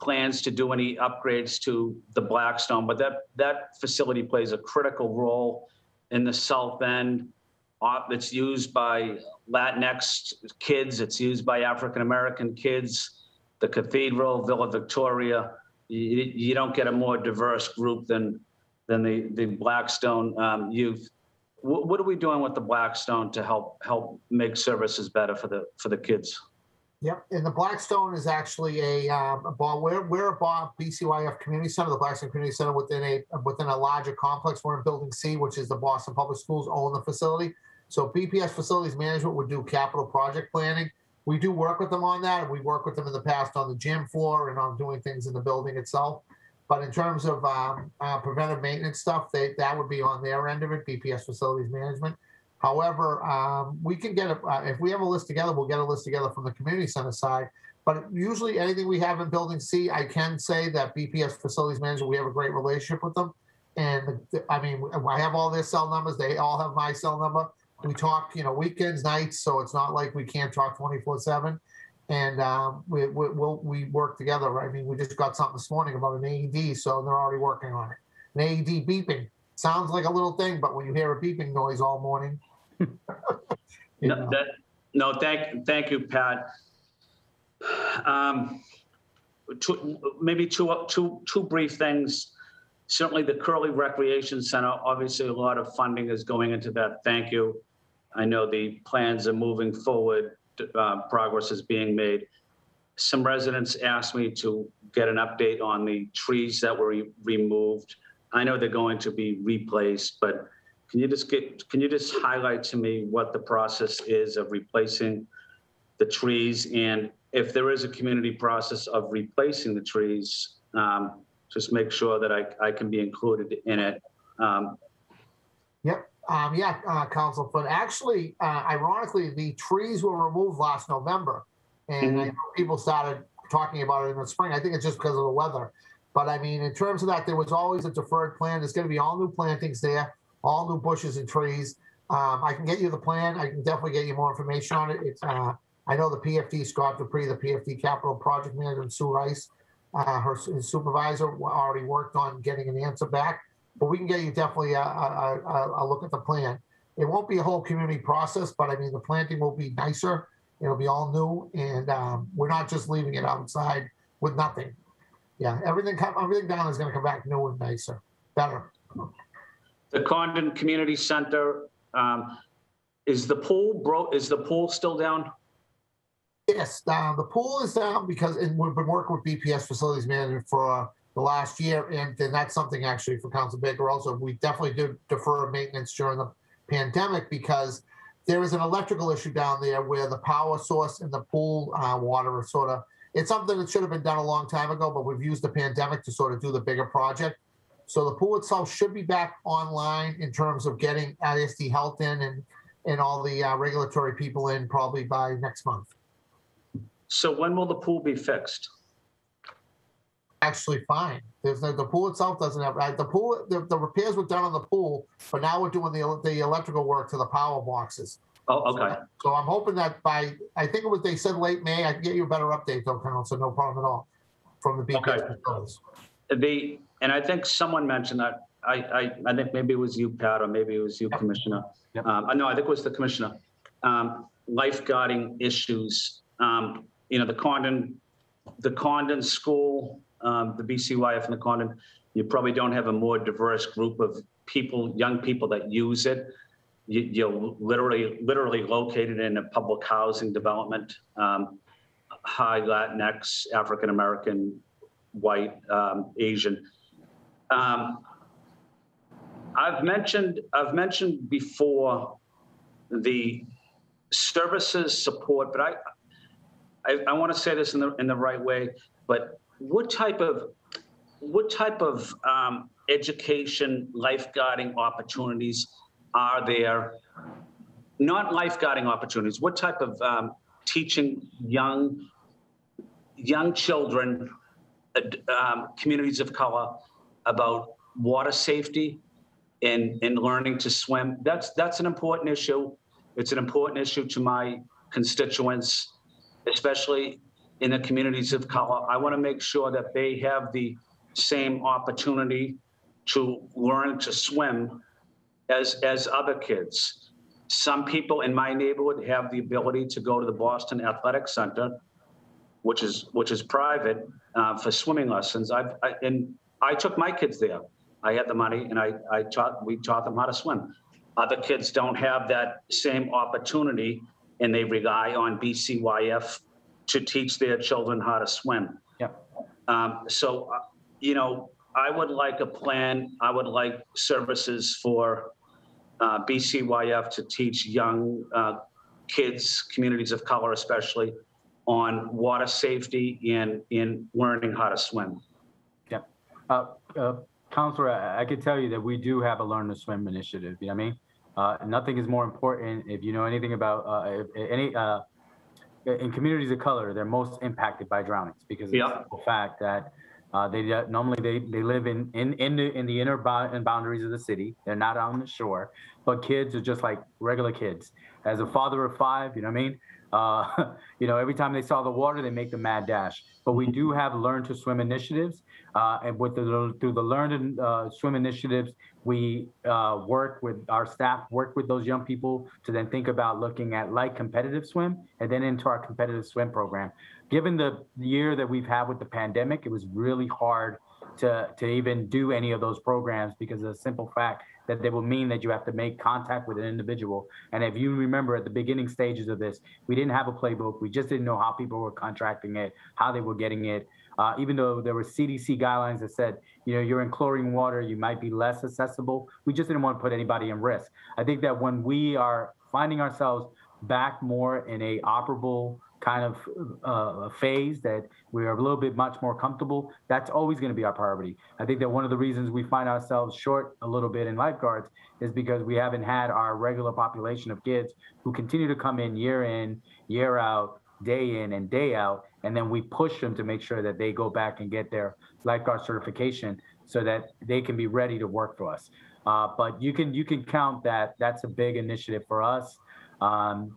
plans to do any upgrades to the Blackstone, but that, that facility plays a critical role in the south end op- it's used by Latinx kids, it's used by African-American kids, the Cathedral, Villa Victoria. You, you don't get a more diverse group than, than the, the Blackstone um, youth. What are we doing with the Blackstone to help, help make services better for the, for the kids? Yep, and the Blackstone is actually a, um, ball, we're, we're a BCYF Community Center, the Blackstone Community Center within a, within a larger complex. We're in Building C, which is the Boston Public Schools own the facility. So BPS Facilities Management would do capital project planning. We do work with them on that. We work with them in the past on the gym floor and on doing things in the building itself. But in terms of um, uh, preventive maintenance stuff, they, that would be on their end of it, BPS Facilities Management. However, um, we can get, a uh, if we have a list together, we'll get a list together from the community center side. But usually anything we have in Building C, I can say that BPS Facilities Management, we have a great relationship with them. And I mean, I have all their cell numbers. They all have my cell number. We talk, you know, weekends, nights, so it's not like we can't talk 24 seven. And um, we, we, we'll, we work together. I mean, we just got something this morning about an AED, so they're already working on it. An AED beeping. Sounds like a little thing, but when you hear a beeping noise all morning. No, that, no, thank, thank you, Pat. Um, two, maybe two, two, two brief things. Certainly the Curley Recreation Center, obviously a lot of funding is going into that. Thank you. I know the plans are moving forward, uh, progress is being made. Some residents asked me to get an update on the trees that were re- removed. I know they're going to be replaced, but can you just get, can you just highlight to me what the process is of replacing the trees? And if there is a community process of replacing the trees, um, just make sure that I, I can be included in it. Um, Um, yeah, uh, Council Foot. Actually, uh, ironically, the trees were removed last November, and know people started talking about it in the spring. I think it's just because of the weather. But I mean, in terms of that, there was always a deferred plan. There's going to be all new plantings there, all new bushes and trees. Um, I can get you the plan. I can definitely get you more information on it. It's uh, I know the PFD Scott Dupree, the PFD Capital Project Manager, and Sue Rice, uh, her supervisor, already worked on getting an answer back but we can get you definitely a, a, a, a look at the plan. It won't be a whole community process, but I mean, the planting will be nicer. It'll be all new, and um, we're not just leaving it outside with nothing. Yeah, everything everything down is going to come back new and nicer, better. The Condon Community Center, um, is the pool bro, is the pool still down? Yes, uh, the pool is down because, and we've been working with BPS Facilities Management for uh, the last year, and that's something actually for Council Baker also. We definitely did defer maintenance during the pandemic because there is an electrical issue down there where the power source and the pool uh, water are sort of. It's something that should have been done a long time ago, but we've used the pandemic to sort of do the bigger project. So the pool itself should be back online in terms of getting ISD Health in and and all the uh, regulatory people in probably by next month. So when will the pool be fixed? actually fine. There's no, the pool itself doesn't have, uh, the pool, the, the repairs were done on the pool, but now we're doing the, the electrical work to the power boxes. Oh, okay. So I'm hoping that by, I think it was, they said late May, I can get you a better update though, Colonel, so no problem at all from the Okay. BPS facilities. The, and I think someone mentioned that, I, I, I think maybe it was you, Pat, or maybe it was you, Commissioner. Yep. Um, I know, I think it was the Commissioner. Um, lifeguarding issues, um, you know, the Condon, the Condon School, um, the BCYF and the Condon, you probably don't have a more diverse group of people, young people that use it. You, you're literally, literally located in a public housing development, um, high Latinx, African-American, white, um, Asian. Um, I've mentioned, I've mentioned before the services support, but I, I, I want to say this in the, in the right way, but what type of, what type of um, education, lifeguarding opportunities are there? Not lifeguarding opportunities, what type of um, teaching young, young children, um, communities of color about water safety and, and learning to swim? That's, that's an important issue. It's an important issue to my constituents, especially in the communities of color. I want to make sure that they have the same opportunity to learn to swim as, as other kids. Some people in my neighborhood have the ability to go to the Boston Athletic Center, which is, which is private, uh, for swimming lessons. I've, I, and I took my kids there. I had the money and I, I taught, we taught them how to swim. Other kids don't have that same opportunity and they rely on BCYF to teach their children how to swim. Yep. Um, so, uh, you know, I would like a plan, I would like services for uh, BCYF to teach young uh, kids, communities of color especially, on water safety and in learning how to swim. Uh, uh, Counselor, I, I could tell you that we do have a Learn to Swim initiative, you know what I mean? Uh, nothing is more important, if you know anything about, uh, if- any, uh, in communities of color, they're most impacted by drownings because of the fact that, uh, they, normally they, they live in, in, in the, in the inner and boundaries of the city. They're not on the shore, but kids are just like regular kids. As a father of five, you know what I mean? Uh, you know, every time they saw the water, they make the mad dash. But we do have learn to swim initiatives. Uh, and with the, through the learn and uh, swim initiatives, we uh, work with our staff, work with those young people to then think about looking at light competitive swim and then into our competitive swim program. Given the year that we've had with the pandemic, it was really hard to, to even do any of those programs because of the simple fact that they will mean that you have to make contact with an individual. And if you remember at the beginning stages of this, we didn't have a playbook. We just didn't know how people were contracting it, how they were getting it. Uh, even though there were CDC guidelines that said, you know, you're in chlorine water, you might be less accessible. We just didn't want to put anybody in risk. I think that when we are finding ourselves back more in a operable kind of uh, phase that we are a little bit much more comfortable, that's always going to be our priority. I think that one of the reasons we find ourselves short a little bit in lifeguards is because we haven't had our regular population of kids who continue to come in year in, year out, day in and day out, and then we push them to make sure that they go back and get their lifeguard certification so that they can be ready to work for us. Uh, but you can you can count that that's a big initiative for us. Um,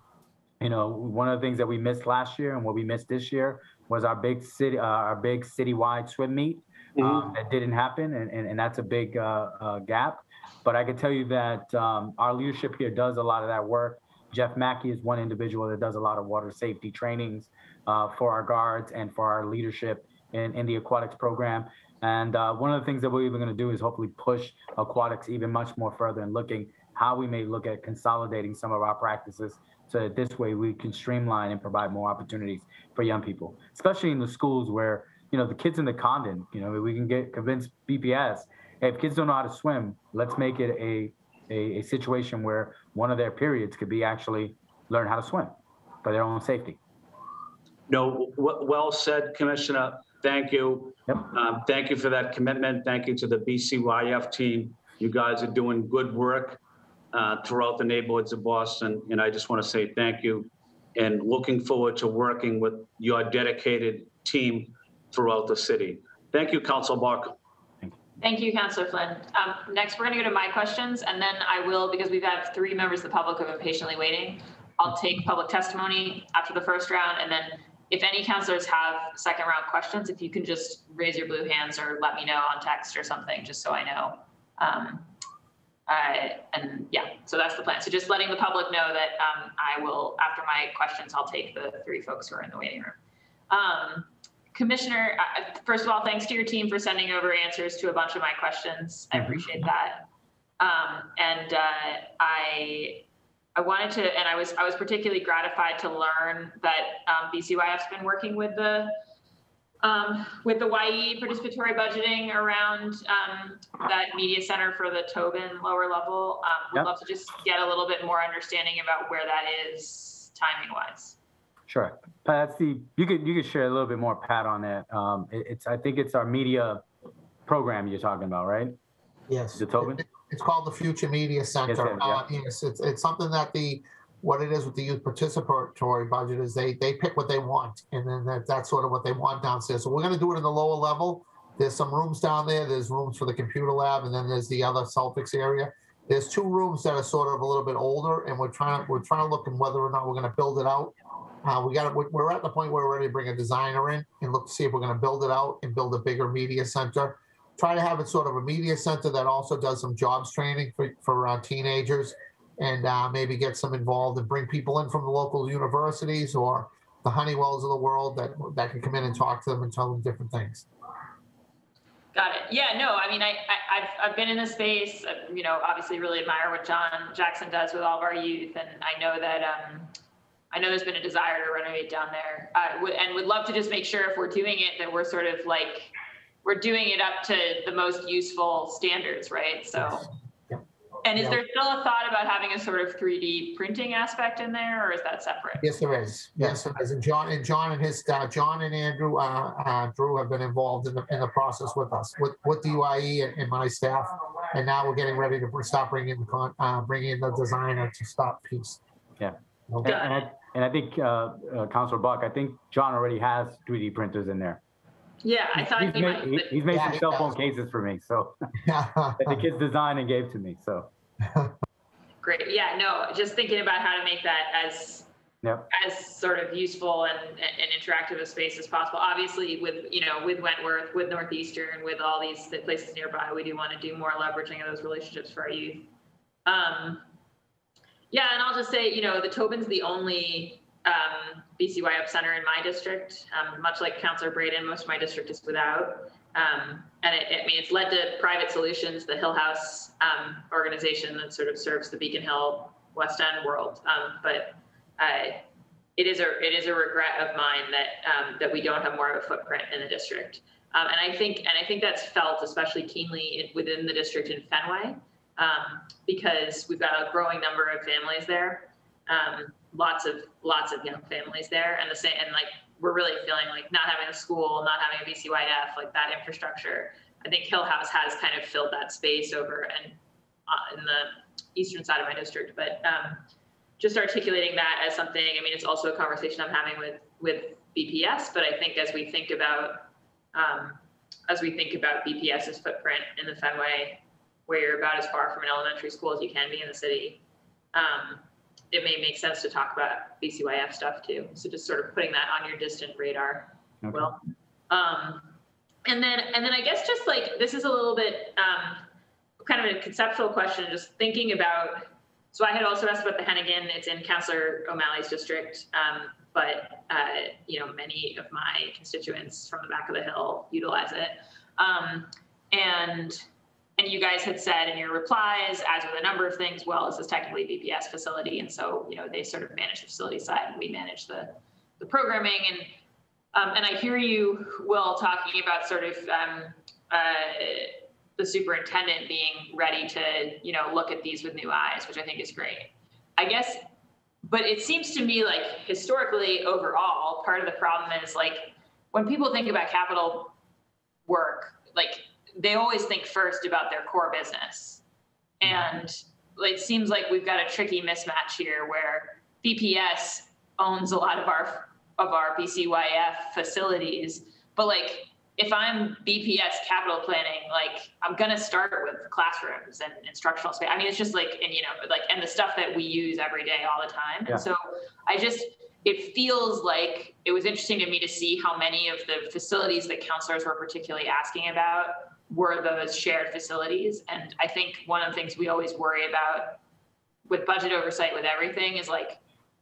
you know, one of the things that we missed last year and what we missed this year was our big city, uh, our big citywide swim meet. Um, that didn't happen, and, and, and that's a big uh, uh, gap. But I can tell you that um, our leadership here does a lot of that work. Jeff Mackey is one individual that does a lot of water safety trainings uh, for our guards and for our leadership in, in the aquatics program. And uh, one of the things that we're even going to do is hopefully push aquatics even much more further and looking how we may look at consolidating some of our practices so that this way we can streamline and provide more opportunities for young people, especially in the schools where, you know, the kids in the condon, you know, we can get convince BPS, hey, if kids don't know how to swim, let's make it a, a, a situation where one of their periods could be actually learn how to swim for their own safety. No, w- well said, Commissioner. Thank you. Yep. Um, Thank you for that commitment. Thank you to the BCYF team. You guys are doing good work uh, throughout the neighborhoods of Boston, and I just want to say thank you and looking forward to working with your dedicated team throughout the city. Thank you, Council Bok. Thank you, Councillor Flynn. Um, next, we're going to go to my questions, and then I will, because we've had three members of the public who have been patiently waiting, I'll take public testimony after the first round, and then if any councilors have second round questions, if you can just raise your blue hands or let me know on text or something, just so I know. Um, uh, and yeah, so that's the plan. So just letting the public know that um, I will, after my questions, I'll take the three folks who are in the waiting room. Um, Commissioner, uh, first of all, thanks to your team for sending over answers to a bunch of my questions. I appreciate that. Um, and uh, I, I wanted to, and I was, I was particularly gratified to learn that um, BCYF's been working with the, um, with the YE participatory budgeting around um, that media center for the Tobin lower level. Um, would Yep. love to just get a little bit more understanding about where that is timing wise. Sure. Patsy, you could, you could share a little bit more, Pat, on that. Um, it- it's, I think it's our media program you're talking about, right? Yes. Is it Tobin? It's called the Future Media Center. sir, yeah. Uh, Yes, it's, it's something that the, what it is with the youth participatory budget is they, they pick what they want. And then that, that's sort of what they want downstairs. So we're gonna do it in the lower level. There's some rooms down there. There's rooms for the computer lab and then there's the other Celtics area. There's two rooms that are sort of a little bit older and we're trying, we're trying to look at whether or not we're gonna build it out. Uh, we got, we're, at the point where we're ready to bring a designer in and look to see if we're gonna build it out and build a bigger media center try to have it sort of a media center that also does some jobs training for, for uh, teenagers and uh, maybe get some involved and bring people in from the local universities or the Honeywells of the world that that can come in and talk to them and tell them different things. Got it. Yeah, no, I mean, I, I, I've, I've been in this space, you know, obviously really admire what John Jackson does with all of our youth. And I know that, um, I know there's been a desire to renovate down there. Uh, would- and would love to just make sure if we're doing it, that we're sort of like, we're doing it up to the most useful standards, right? So. Yeah. And is Yeah. there still a thought about having a sort of 3D printing aspect in there or is that separate? Yes, there is. Yes, there is. And John and John and his uh, John and Andrew uh, uh, Drew have been involved in the in the process with us with with DYE and, and my staff. And now we're getting ready to start bringing the con, uh, bringing in the designer to stop piece. Yeah. Okay. And, and I, and I think, uh, uh, Counselor Bok, I think John already has 3D printers in there. Yeah, I thought He's he made, might. he- he's made Yeah, some he cell phone cases for me, so that the kids designed and gave to me, so, Great. Yeah, no, just thinking about how to make that as yep. as sort of useful and, and interactive a space as possible. Obviously, with you know, with Wentworth, with Northeastern, with all these places nearby, we do want to do more leveraging of those relationships for our youth. Um, yeah, and I'll just say, you know, the Tobin's the only um, BCYF center in my district. Um, much like Councillor Breadon, most of my district is without. Um, and it, I mean, it's led to private solutions, the Hill House um, organization that sort of serves the Beacon Hill West End world. Um, but uh, it is a it is a regret of mine that um, that we don't have more of a footprint in the district. Um, and I think and I think that's felt especially keenly in, within the district in Fenway um, because we've got a growing number of families there, um, lots of lots of young families there, and the same and like we're really feeling like not having a school, not having a BCYF, like that infrastructure. I think Hill House has kind of filled that space over and uh, in the eastern side of my district, but um, just articulating that as something. I mean, it's also a conversation I'm having with with BPS, but I think as we think about um, as we think about BPS's footprint in the Fenway, where you're about as far from an elementary school as you can be in the city, um, it may make sense to talk about BCYF stuff too. So just sort of putting that on your distant radar. Okay. Well, um, and then and then I guess just like this is a little bit um, kind of a conceptual question, just thinking about. So I had also asked about the Hennigan. It's in Councillor O'Malley's district, um, but uh, you know many of my constituents from the back of the hill utilize it. Um, and and you guys had said in your replies, as with a number of things, well, this is technically BPS facility, and so you know they sort of manage the facility side, and we manage the the programming. And um, and I hear you, Will, talking about sort of um, uh, the superintendent being ready to you know look at these with new eyes, which I think is great. I guess, but it seems to me like historically, overall, part of the problem is like when people think about capital work, like they always think first about their core business. And it seems like we've got a tricky mismatch here where BPS owns a lot of our of our BCYF facilities, but like if I'm BPS capital planning, like I'm gonna start with classrooms and instructional space. I mean, it's just like and you know like and the stuff that we use every day all the time. Yeah. And so I just it feels like it was interesting to me to see how many of the facilities that counselors were particularly asking about were those shared facilities. And I think one of the things we always worry about with budget oversight with everything is like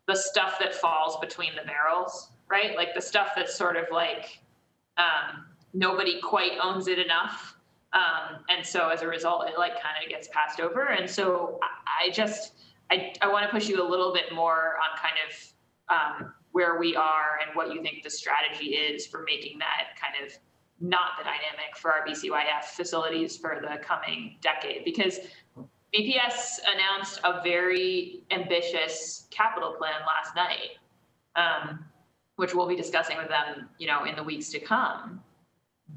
the stuff that falls between the barrels, right? Like the stuff that's sort of like um, nobody quite owns it enough. Um, and so as a result, it like kind of gets passed over. And so I, I just, I, I want to push you a little bit more on kind of um, where we are and what you think the strategy is for making that kind of not the dynamic for our BCYF facilities for the coming decade. Because BPS announced a very ambitious capital plan last night, um, which we'll be discussing with them, you know, in the weeks to come.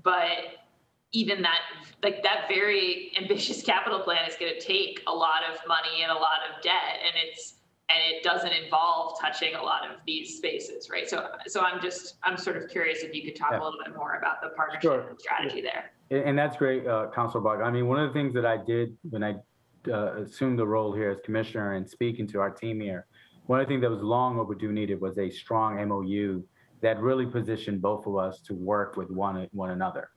But even that, like that very ambitious capital plan is going to take a lot of money and a lot of debt, and it's and it doesn't involve touching a lot of these spaces, right? So, so I'm just, I'm sort of curious if you could talk Yeah. a little bit more about the partnership Sure. and strategy there. And, that's great, uh, Councilor Bok. I mean, one of the things that I did when I uh, assumed the role here as commissioner and speaking to our team here, one of the things that was long overdue needed was a strong MOU that really positioned both of us to work with one one another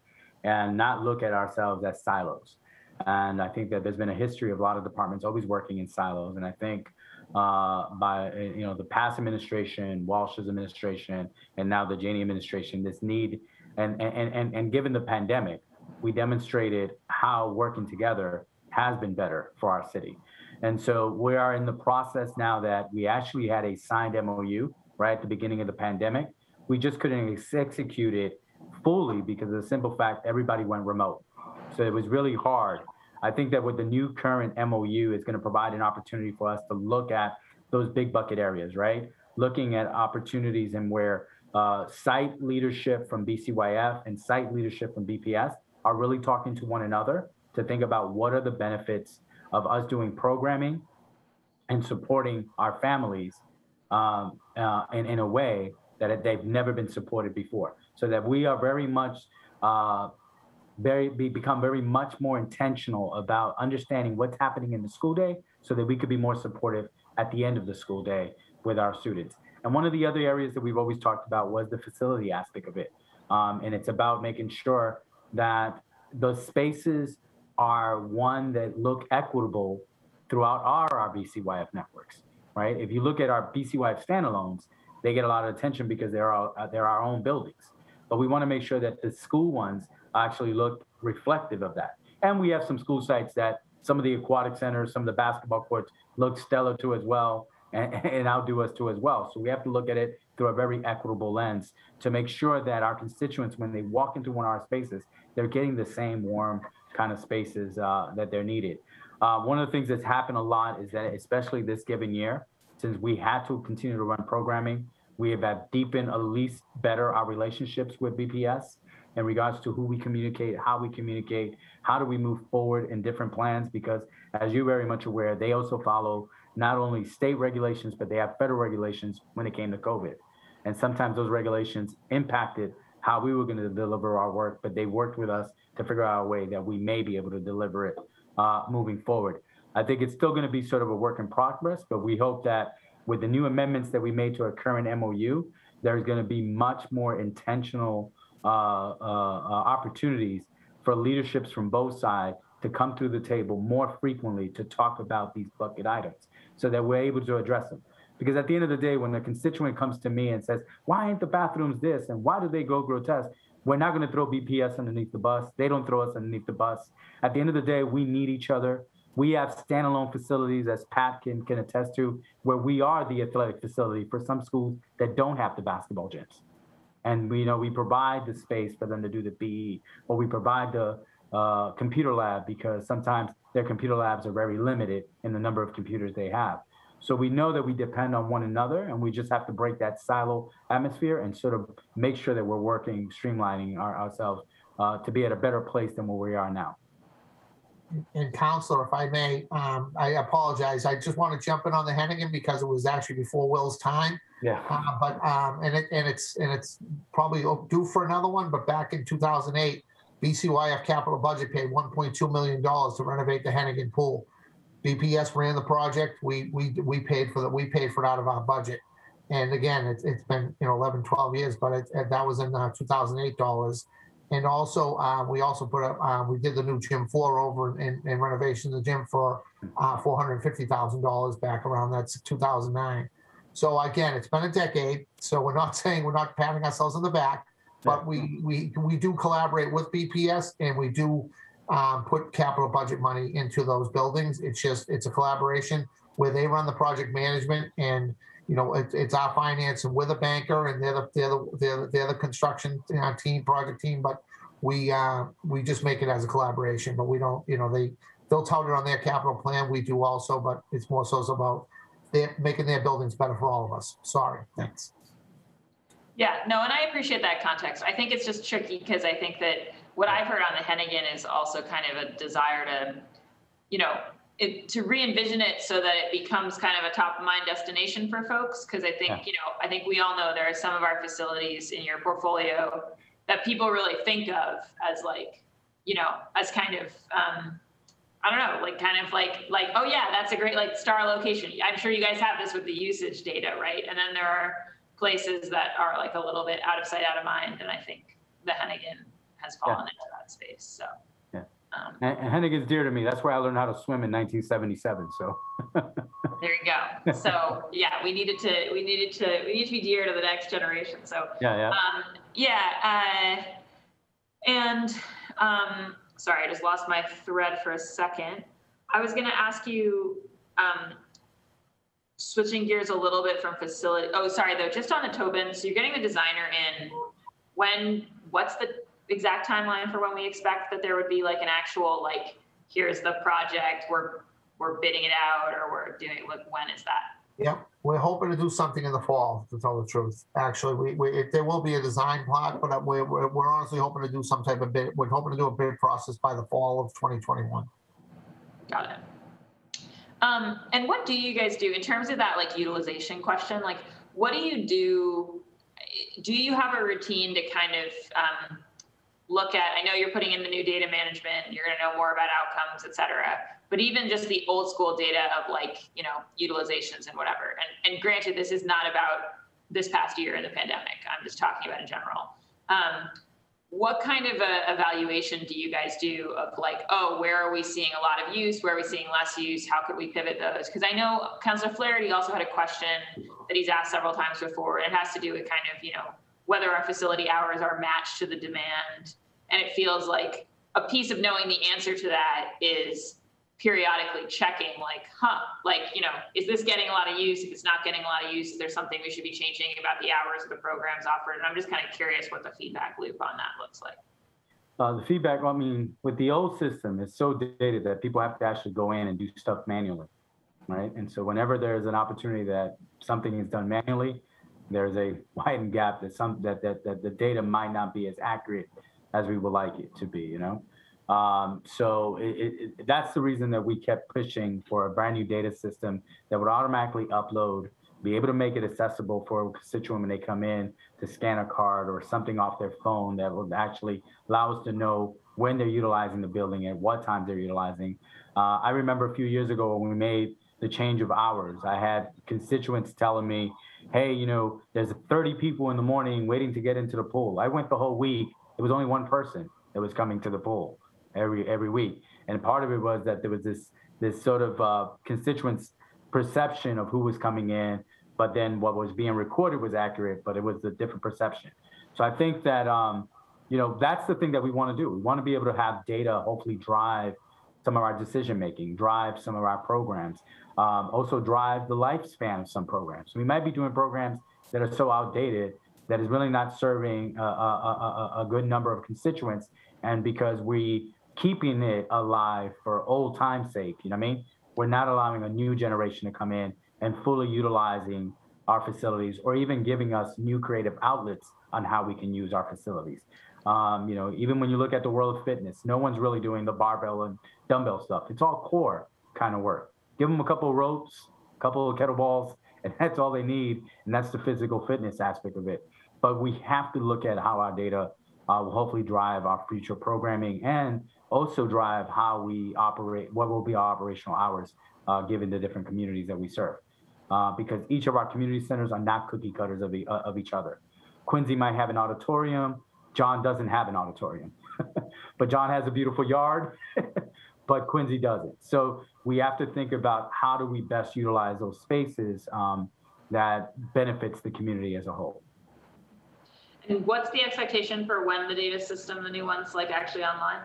and not look at ourselves as silos. And I think that there's been a history of a lot of departments always working in silos. And I think uh, by uh, you know the past administration, Walsh's administration, and now the Janey administration, this need and and and and given the pandemic, we demonstrated how working together has been better for our city. And so we are in the process now that we actually had a signed MOU right at the beginning of the pandemic. We just couldn't ex- execute it fully because of the simple fact everybody went remote. So it was really hard. I think that with the new current MOU is going to provide an opportunity for us to look at those big bucket areas, right? Looking at opportunities and where uh, site leadership from BCYF and site leadership from BPS are really talking to one another to think about what are the benefits of us doing programming and supporting our families um, uh, in, in a way that they've never been supported before. So that we are very much, uh, very be, become very much more intentional about understanding what's happening in the school day so that we could be more supportive at the end of the school day with our students. And one of the other areas that we've always talked about was the facility aspect of it. Um, and it's about making sure that the spaces are one that look equitable throughout our, our BCYF networks, right? If you look at our BCYF standalones, they get a lot of attention because they're our, uh, they're our own buildings. But we want to make sure that the school ones actually look reflective of that. And we have some school sites that some of the aquatic centers, some of the basketball courts look stellar to as well and, and outdo us too as well. So we have to look at it through a very equitable lens to make sure that our constituents, when they walk into one of our spaces, they're getting the same warm kind of spaces uh, that they're needed. Uh, one of the things that's happened a lot is that, especially this given year, since we had to continue to run programming, we have deepened at least better our relationships with BPS in regards to who we communicate, how we communicate, how do we move forward in different plans, because as you're very much aware, they also follow not only state regulations, but they have federal regulations when it came to COVID. And sometimes those regulations impacted how we were going to deliver our work, but they worked with us to figure out a way that we may be able to deliver it uh, moving forward. I think it's still going to be sort of a work in progress, but we hope that with the new amendments that we made to our current MOU, there's going to be much more intentional Uh, uh, uh, opportunities for leaderships from both sides to come through the table more frequently to talk about these bucket items so that we're able to address them. Because at the end of the day, when the constituent comes to me and says, why ain't the bathrooms this? And why do they go grotesque? We're not going to throw BPS underneath the bus. They don't throw us underneath the bus. At the end of the day, we need each other. We have standalone facilities, as Pat can, can attest to, where we are the athletic facility for some schools that don't have the basketball gyms. And we you know we provide the space for them to do the PE, or we provide the uh, computer lab because sometimes their computer labs are very limited in the number of computers they have. So we know that we depend on one another and we just have to break that silo atmosphere and sort of make sure that we're working, streamlining our, ourselves uh, to be at a better place than where we are now. And Counselor, if I may, um, I apologize. I just want to jump in on the Hennigan because it was actually before Will's time. Yeah. Uh, but um, and it and it's and it's probably due for another one. But back in 2008, BCYF capital budget paid 1.2 million dollars to renovate the Hennigan pool. BPS ran the project. We we we paid for that. We paid for it out of our budget. And again, it's, it's been you know 11, 12 years, but it, that was in uh, 2008 dollars. And also, uh, we also put up, uh, we did the new gym floor over and in renovation of the gym for uh, $450,000 back around that's 2009. So again, it's been a decade. So we're not saying we're not patting ourselves on the back, but we we we do collaborate with BPS and we do um, put capital budget money into those buildings. It's just it's a collaboration where they run the project management and you know it, it's our finance and we're the banker and they're the they're the they're the, they're the construction team project team, but we uh, we just make it as a collaboration. But we don't you know they they'll tout it on their capital plan. We do also, but it's more so about they're making their buildings better for all of us. Sorry, thanks. Yeah, no, and I appreciate that context. I think it's just tricky because I think that what I've heard on the Hennigan is also kind of a desire to, you know, it, to re-envision it so that it becomes kind of a top of mind destination for folks. Because I think, Yeah. you know, I think we all know there are some of our facilities in your portfolio that people really think of as like, you know, as kind of, um, I don't know, like kind of like like oh yeah, that's a great like star location. I'm sure you guys have this with the usage data, right? And then there are places that are like a little bit out of sight, out of mind, and I think the Hennigan has fallen into that space. So, Yeah. Um, And, and Hennigan's dear to me. That's where I learned how to swim in 1977. So There you go. So yeah, we needed to, we needed to, we need to be dear to the next generation. So yeah, yeah. um, yeah, uh, and um, sorry, I just lost my thread for a second. I was going to ask you, um, switching gears a little bit from facility. Oh, sorry though, just on the Tobin. So you're getting the designer in. When? What's the exact timeline for when we expect that there would be like an actual like, here's the project. We're we're bidding it out, or we're doing. Like, when is that? Yep, we're hoping to do something in the fall, to tell the truth. Actually, we, we, if there will be a design plot, but we're, we're, we're honestly hoping to do some type of bid, we're hoping to do a bid process by the fall of 2021. Got it. Um, and what do you guys do in terms of that like utilization question? Like, what do you do? Do you have a routine to kind of um, look at? I know you're putting in the new data management. You're going to know more about outcomes, et cetera. But even just the old school data of like you know utilizations and whatever. And and granted, this is not about this past year in the pandemic. I'm just talking about in general. Um, what kind of a evaluation do you guys do of like, oh, where are we seeing a lot of use? Where are we seeing less use? How could we pivot those? Because I know Councilor Flaherty also had a question that he's asked several times before. It has to do with kind of, you know, whether our facility hours are matched to the demand. And it feels like a piece of knowing the answer to that is periodically checking like, huh, like, you know, is this getting a lot of use? If it's not getting a lot of use, is there something we should be changing about the hours of the programs offered? And I'm just kind of curious what the feedback loop on that looks like. Uh, the feedback, I mean, with the old system, it's so dated that people have to actually go in and do stuff manually, right? And so whenever there's an opportunity that something is done manually, there's a widened gap that some that that, that the data might not be as accurate as we would like it to be, you know. Um, so it, it, that's the reason that we kept pushing for a brand new data system that would automatically upload, be able to make it accessible for a constituent when they come in to scan a card or something off their phone that would actually allow us to know when they're utilizing the building and what times they're utilizing. Uh, I remember a few years ago when we made the change of hours, I had constituents telling me, hey, you know, there's 30 people in the morning waiting to get into the pool. I went the whole week. It was only one person that was coming to the pool every every week. And part of it was that there was this this sort of uh, constituents perception of who was coming in, but then what was being recorded was accurate, but it was a different perception. So I think that um, you know that's the thing that we want to do. We want to be able to have data hopefully drive some of our decision making, drive some of our programs, um, also drive the lifespan of some programs. We might be doing programs that are so outdated that is really not serving a, a, a, a good number of constituents, and because we keeping it alive for old time's sake. You know what I mean? We're not allowing a new generation to come in and fully utilizing our facilities or even giving us new creative outlets on how we can use our facilities. Um, you know, even when you look at the world of fitness, no one's really doing the barbell and dumbbell stuff. It's all core kind of work. Give them a couple of ropes, a couple of kettlebells, and that's all they need. And that's the physical fitness aspect of it. But we have to look at how our data uh, will hopefully drive our future programming and also drive how we operate, what will be our operational hours uh, given the different communities that we serve. Uh, because each of our community centers are not cookie cutters of, uh, of each other. Quincy might have an auditorium, John doesn't have an auditorium. but John has a beautiful yard, but Quincy doesn't. So we have to think about how do we best utilize those spaces um, that benefits the community as a whole. And what's the expectation for when the data system, the new one's like actually online?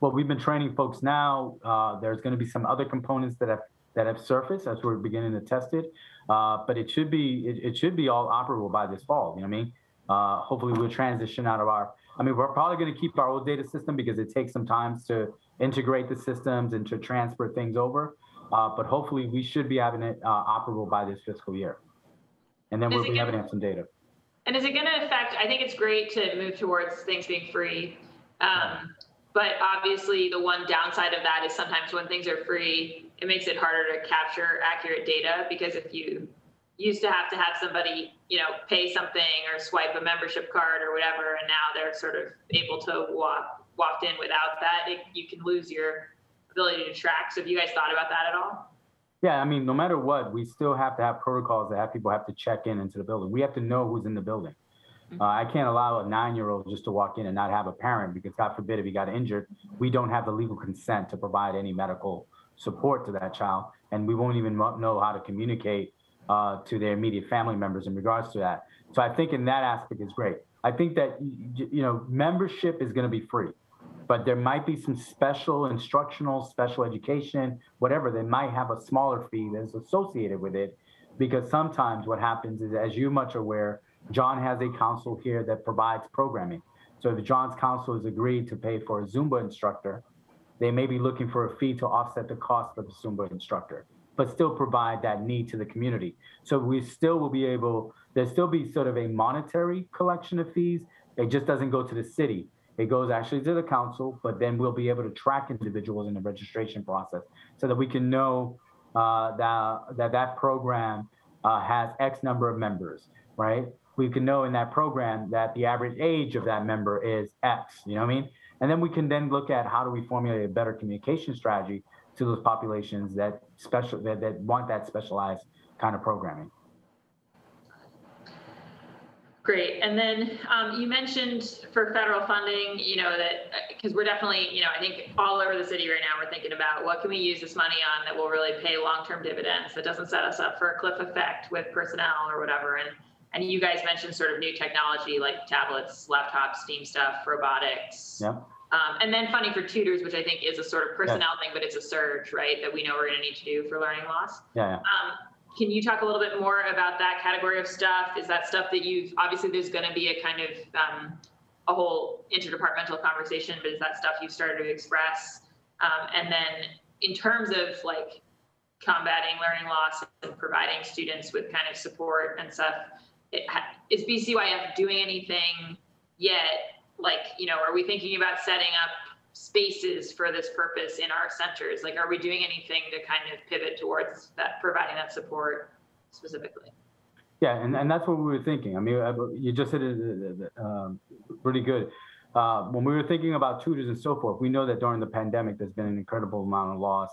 Well, we've been training folks now. Uh, there's going to be some other components that have that have surfaced as we're beginning to test it. Uh, but it should be it, it, should be all operable by this fall. You know what I mean? Uh, hopefully, we'll transition out of our. I mean, we're probably going to keep our old data system because it takes some time to integrate the systems and to transfer things over. Uh, but hopefully, we should be having it uh, operable by this fiscal year, and then we'll be having some data. And is it going to affect? I think it's great to move towards things being free. Um, but obviously, the one downside of that is sometimes when things are free, it makes it harder to capture accurate data because if you used to have to have somebody, you know, pay something or swipe a membership card or whatever, and now they're sort of able to walk walked in without that, it, you can lose your ability to track. So, have you guys thought about that at all? Yeah, I mean, no matter what, we still have to have protocols that have people have to check in into the building. We have to know who's in the building. Uh, I can't allow a nine-year-old just to walk in and not have a parent because God forbid if he got injured, we don't have the legal consent to provide any medical support to that child. And we won't even know how to communicate uh, to their immediate family members in regards to that. So I think in that aspect is great. I think that, you know, membership is going to be free, but there might be some special instructional, special education, whatever, they might have a smaller fee that's associated with it. Because sometimes what happens is, as you much aware, John has a council here that provides programming. So if John's council has agreed to pay for a Zumba instructor, they may be looking for a fee to offset the cost of the Zumba instructor, but still provide that need to the community. So we still will be able, there'll still be sort of a monetary collection of fees. It just doesn't go to the city. It goes actually to the council, but then we'll be able to track individuals in the registration process so that we can know uh, that, that that program uh, has X number of members, right? We can know in that program that the average age of that member is X, you know what I mean? And then we can then look at how do we formulate a better communication strategy to those populations that special that, that want that specialized kind of programming. Great. And then um, you mentioned for federal funding, you know, that because we're definitely, you know, I think all over the city right now, we're thinking about what can we use this money on that will really pay long-term dividends that doesn't set us up for a cliff effect with personnel or whatever. And and you guys mentioned sort of new technology like tablets, laptops, STEAM stuff, robotics. Yeah. Um, and then funding for tutors, which I think is a sort of personnel thing, but it's a surge, right? That we know we're going to need to do for learning loss. Yeah, yeah. Um, can you talk a little bit more about that category of stuff? Is that stuff that you've obviously there's going to be a kind of um, a whole interdepartmental conversation, but is that stuff you've started to express? Um, and then in terms of like combating learning loss and providing students with kind of support and stuff, it, ha- is BCYF doing anything yet? Like, you know, are we thinking about setting up spaces for this purpose in our centers? Like, are we doing anything to kind of pivot towards that, providing that support specifically? Yeah, and, and that's what we were thinking. I mean, you just said it um, pretty good. Uh, when we were thinking about tutors and so forth, we know that during the pandemic, there's been an incredible amount of loss.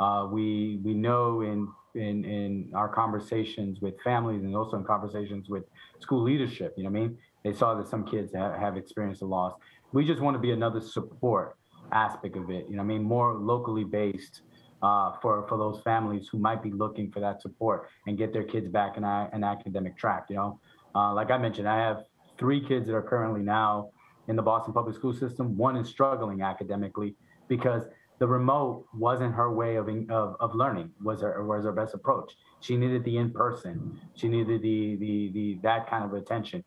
Uh, we we know in in in our conversations with families and also in conversations with school leadership, you know what I mean? They saw that some kids have, have experienced a loss. We just want to be another support aspect of it, you know I mean? More locally based uh, for for those families who might be looking for that support and get their kids back in an academic track. You know, uh, like I mentioned, I have three kids that are currently now in the Boston public school system. One is struggling academically because the remote wasn't her way of of, of learning. Was her was her best approach. She needed the in person. She needed the the the that kind of attention.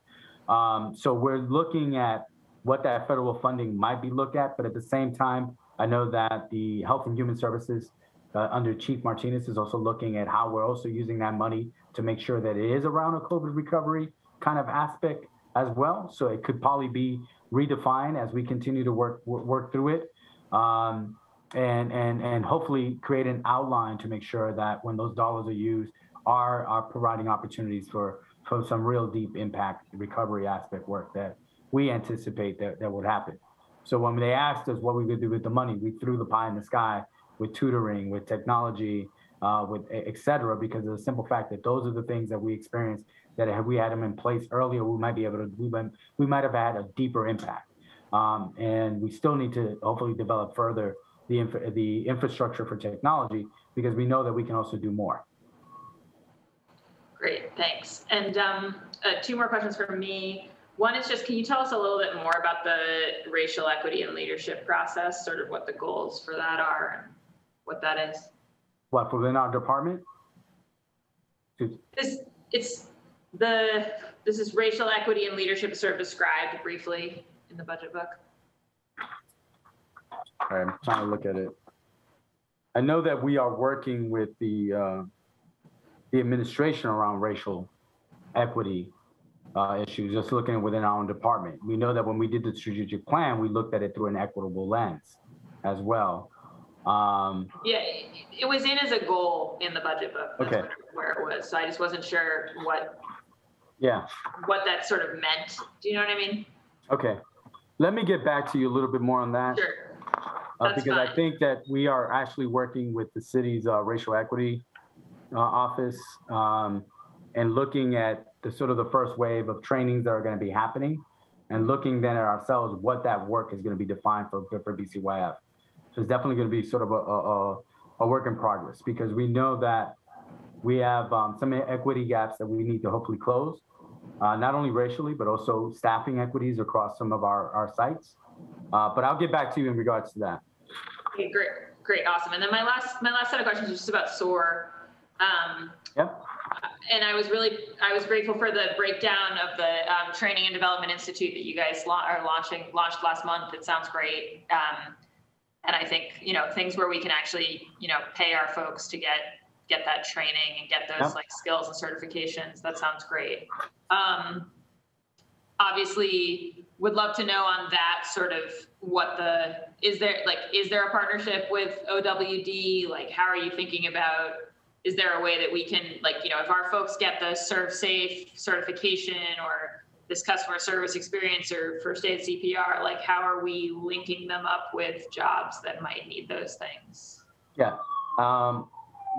Um, so we're looking at what that federal funding might be looked at, but at the same time, I know that the Health and Human Services uh, under Chief Martinez is also looking at how we're also using that money to make sure that it is around a COVID recovery kind of aspect as well. So it could probably be redefined as we continue to work work, through it, um, and and and hopefully create an outline to make sure that when those dollars are used, are are providing opportunities for for some real deep impact recovery aspect work that we anticipate that that would happen. So when they asked us what we would do with the money, we threw the pie in the sky with tutoring, with technology, uh, with et cetera, because of the simple fact that those are the things that we experienced that if we had them in place earlier, we might be able to, we might, we might have had a deeper impact. Um, and we still need to hopefully develop further the, the infrastructure for technology because we know that we can also do more. Great, thanks. And um, uh, two more questions from me. One is just, can you tell us a little bit more about the racial equity and leadership process, sort of what the goals for that are and what that is? What, within our department? This, it's the, this is racial equity and leadership sort of described briefly in the budget book. I'm trying to look at it. I know that we are working with the, uh, the administration around racial equity uh, issues, just looking within our own department. We know that when we did the strategic plan, we looked at it through an equitable lens as well. Um, Yeah, it was in as a goal in the budget book. Okay. Where it was. So I just wasn't sure what, yeah, what that sort of meant. Do you know what I mean? okay. Let me get back to you a little bit more on that. Sure. Uh, because I think that we are actually working with the city's uh, racial equity uh, office um, and looking at the sort of the first wave of trainings that are going to be happening and looking then at ourselves what that work is going to be defined for, for BCYF. So it's definitely going to be sort of a, a, a work in progress because we know that we have um, some equity gaps that we need to hopefully close, uh, not only racially, but also staffing equities across some of our, our sites. Uh, but I'll get back to you in regards to that. Okay, great, great, awesome. And then my last, my last set of questions is just about SOAR. Um, Yep. and I was really, I was grateful for the breakdown of the um, Training and Development Institute that you guys la- are launching, launched last month. It sounds great. Um, and I think, you know, things where we can actually, you know, pay our folks to get, get that training and get those Yep. like skills and certifications. That sounds great. Um, obviously would love to know on that sort of what the is there like is there a partnership with OWD like how are you thinking about is there a way that we can like you know if our folks get the serve safe certification or this customer service experience or first aid CPR like how are we linking them up with jobs that might need those things Yeah. Um,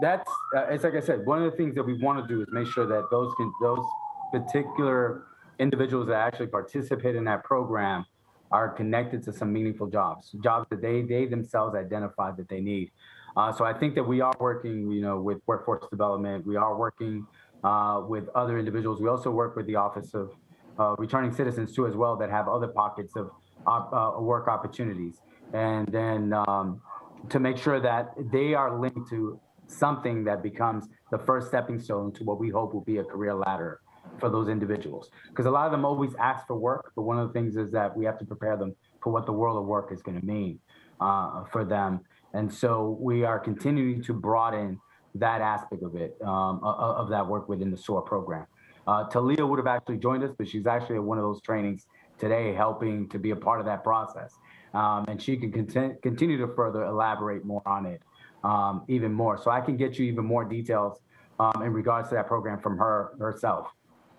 that's, uh, it's like I said, one of the things that we want to do is make sure that those can, those particular individuals that actually participate in that program are connected to some meaningful jobs, jobs that they, they themselves identify that they need. Uh, so I think that we are working, you know, with workforce development. We are working uh, with other individuals. We also work with the Office of uh, Returning Citizens too, as well, that have other pockets of uh, work opportunities. And then um, to make sure that they are linked to something that becomes the first stepping stone to what we hope will be a career ladder for those individuals. Because a lot of them always ask for work, but one of the things is that we have to prepare them for what the world of work is going to mean uh, for them. And so we are continuing to broaden that aspect of it, um, of, that work within the SOAR program. Uh, Talia would have actually joined us, but she's actually at one of those trainings today, helping to be a part of that process. Um, and she can continue to further elaborate more on it um, even more. So I can get you even more details um, in regards to that program from her herself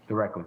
directly.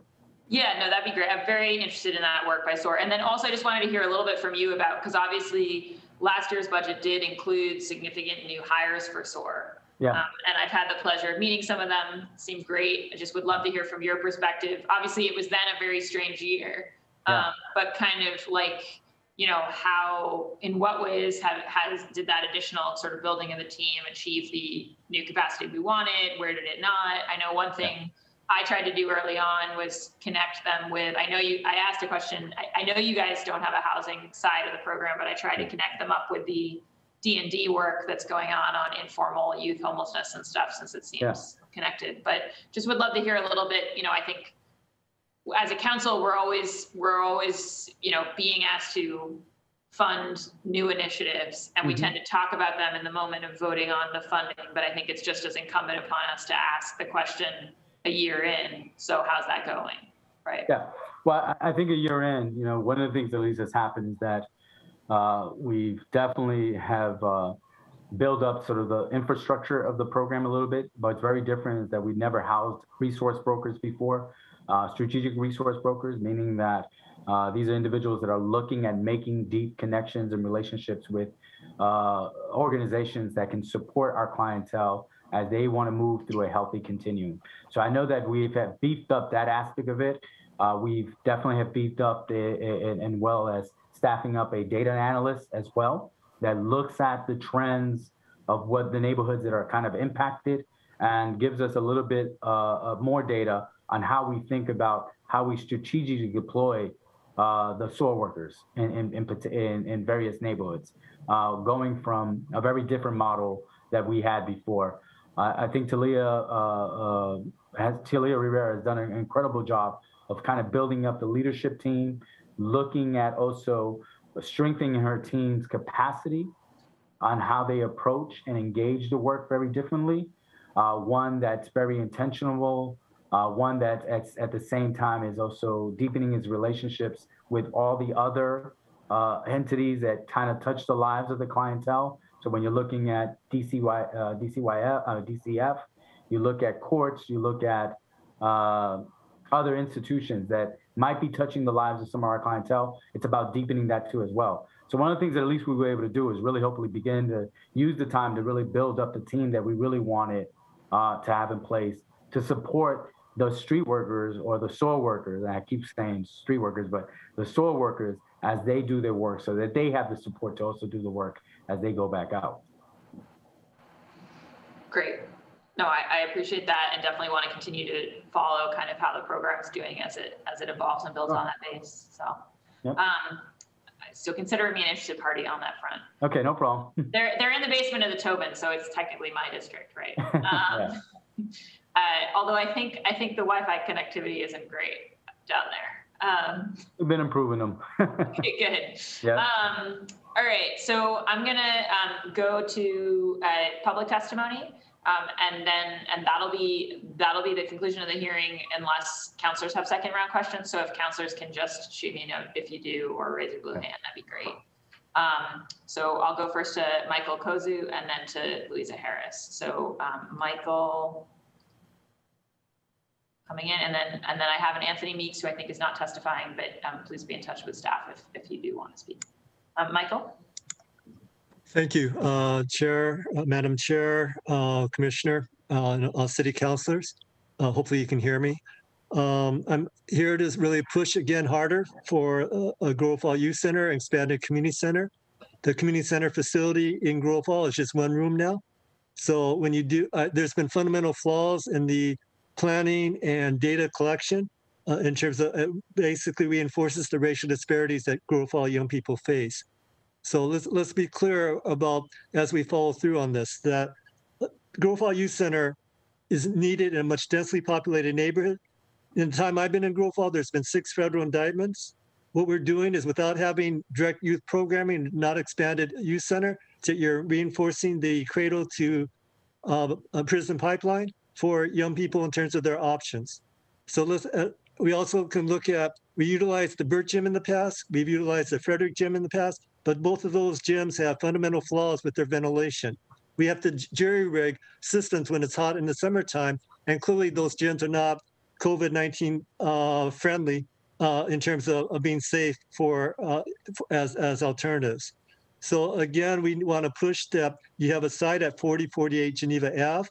Yeah, no, that'd be great. I'm very interested in that work by SOAR. And then also, I just wanted to hear a little bit from you about, because obviously last year's budget did include significant new hires for SOAR. Yeah. Um, and I've had the pleasure of meeting some of them. Seemed great. I just would love to hear from your perspective. Obviously, it was then a very strange year, Yeah. um, but kind of like, you know, how, in what ways have, has, did that additional sort of building of the team achieve the new capacity we wanted? Where did it not? I know one thing I tried to do early on was connect them with, I know you, I asked a question, I, I know you guys don't have a housing side of the program, but I tried to connect them up with the D and D work that's going on on informal youth homelessness and stuff, since it Yeah. seems connected. But just would love to hear a little bit, you know, I think as a council, we're always, we're always, you know, being asked to fund new initiatives and we Mhm. tend to talk about them in the moment of voting on the funding, but I think it's just as incumbent upon us to ask the question a year in, so how's that going? Right? Yeah. Well, I think a year in, you know, one of the things at least has happened is that uh, we definitely have uh, built up sort of the infrastructure of the program a little bit, but it's very different that we've never housed resource brokers before, uh, strategic resource brokers, meaning that uh, these are individuals that are looking at making deep connections and relationships with uh, organizations that can support our clientele as they want to move through a healthy continuum. So I know that we've have beefed up that aspect of it. Uh, we've definitely have beefed up the, and, well as staffing up a data analyst as well that looks at the trends of what the neighborhoods that are kind of impacted and gives us a little bit uh, more data on how we think about how we strategically deploy uh, the SOAR workers in, in, in, in, in various neighborhoods, uh, going from a very different model that we had before. I I think Talia, uh, uh, has, Talia Rivera has done an incredible job of kind of building up the leadership team, looking at also strengthening her team's capacity on how they approach and engage the work very differently. Uh, one that's very intentional, uh, one that at, at the same time is also deepening his relationships with all the other uh, entities that kind of touch the lives of the clientele. So when you're looking at DCY, uh, DCYF, uh, DCF, you look at courts, you look at uh, other institutions that might be touching the lives of some of our clientele. It's about deepening that too as well. So one of the things that at least we were able to do is really hopefully begin to use the time to really build up the team that we really wanted uh, to have in place to support the street workers or the SOAR workers, and I keep saying street workers, but the SOAR workers as they do their work so that they have the support to also do the work as they go back out. Great. No, I, I appreciate that and definitely want to continue to follow kind of how the program's doing as it, as it evolves and builds on that base. So, Yep. um, so consider me an interested party on that front. Okay, no problem. They're, they're in the basement of the Tobin, so it's technically my district, right? Yeah. Um, uh, although I think, I think the Wi-Fi connectivity isn't great down there. Um, We've been improving them. okay, good. Yeah. Um, all right, so I'm gonna, um, go to, uh, public testimony. Um, and then, and that'll be, that'll be the conclusion of the hearing unless councilors have second round questions. So if councilors can just shoot me a note if you do, or raise your blue hand, that'd be great. Um, so I'll go first to Michael Kozu and then to Louisa Harris. So, um, Michael coming in and then, and then I have an Anthony Meeks who I think is not testifying, but, um, please be in touch with staff if, if you do want to speak. Um, Michael? Thank you, uh, Chair, uh, Madam Chair, uh, Commissioner, uh, and uh, City Councilors. Uh, Hopefully you can hear me. Um, I'm here to really push again harder for uh, a Grove Hall Youth Center, expanded community center. The community center facility in Grove Hall is just one room now. So when you do, uh, there's been fundamental flaws in the planning and data collection uh, in terms of, uh, basically reinforces the racial disparities that Grove young people face. So let's let's be clear about as we follow through on this that Grove Youth Center is needed in a much densely populated neighborhood. In the time I've been in Grove Hall, there's been six federal indictments. What we're doing is without having direct youth programming, not expanded youth center, that you're reinforcing the cradle to uh, a prison pipeline for young people in terms of their options. So let's. Uh, we also can look at we utilized the Burke Gym in the past. We've utilized the Frederick Gym in the past but both of those gyms have fundamental flaws with their ventilation. We have to jury rig systems when it's hot in the summertime, and clearly those gyms are not COVID 19 uh, friendly uh, in terms of, of, being safe for uh, as, as alternatives. So again, we want to push that you have a site at 4048 Geneva Ave.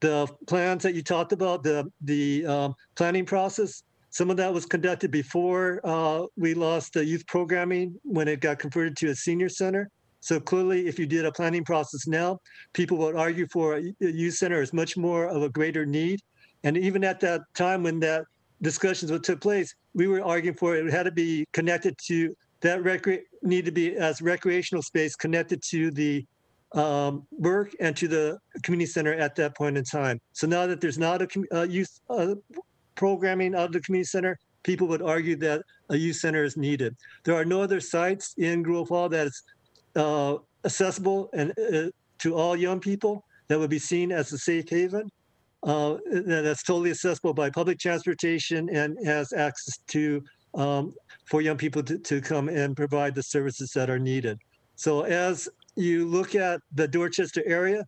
The plans that you talked about, the the um, planning process, some of that was conducted before uh, we lost the youth programming when it got converted to a senior center. So clearly, if you did a planning process now, people would argue for a youth center is much more of a greater need. And even at that time when that discussions took place, we were arguing for it, had to be connected to that recre- need to be as recreational space connected to the um, work and to the community center at that point in time. So now that there's not a uh, youth uh, programming out of the community center, people would argue that a youth center is needed. There are no other sites in Grove Hall that is uh, accessible and uh, to all young people that would be seen as a safe haven. Uh, that's totally accessible by public transportation and has access to um, for young people to, to come and provide the services that are needed. So as you look at the Dorchester area,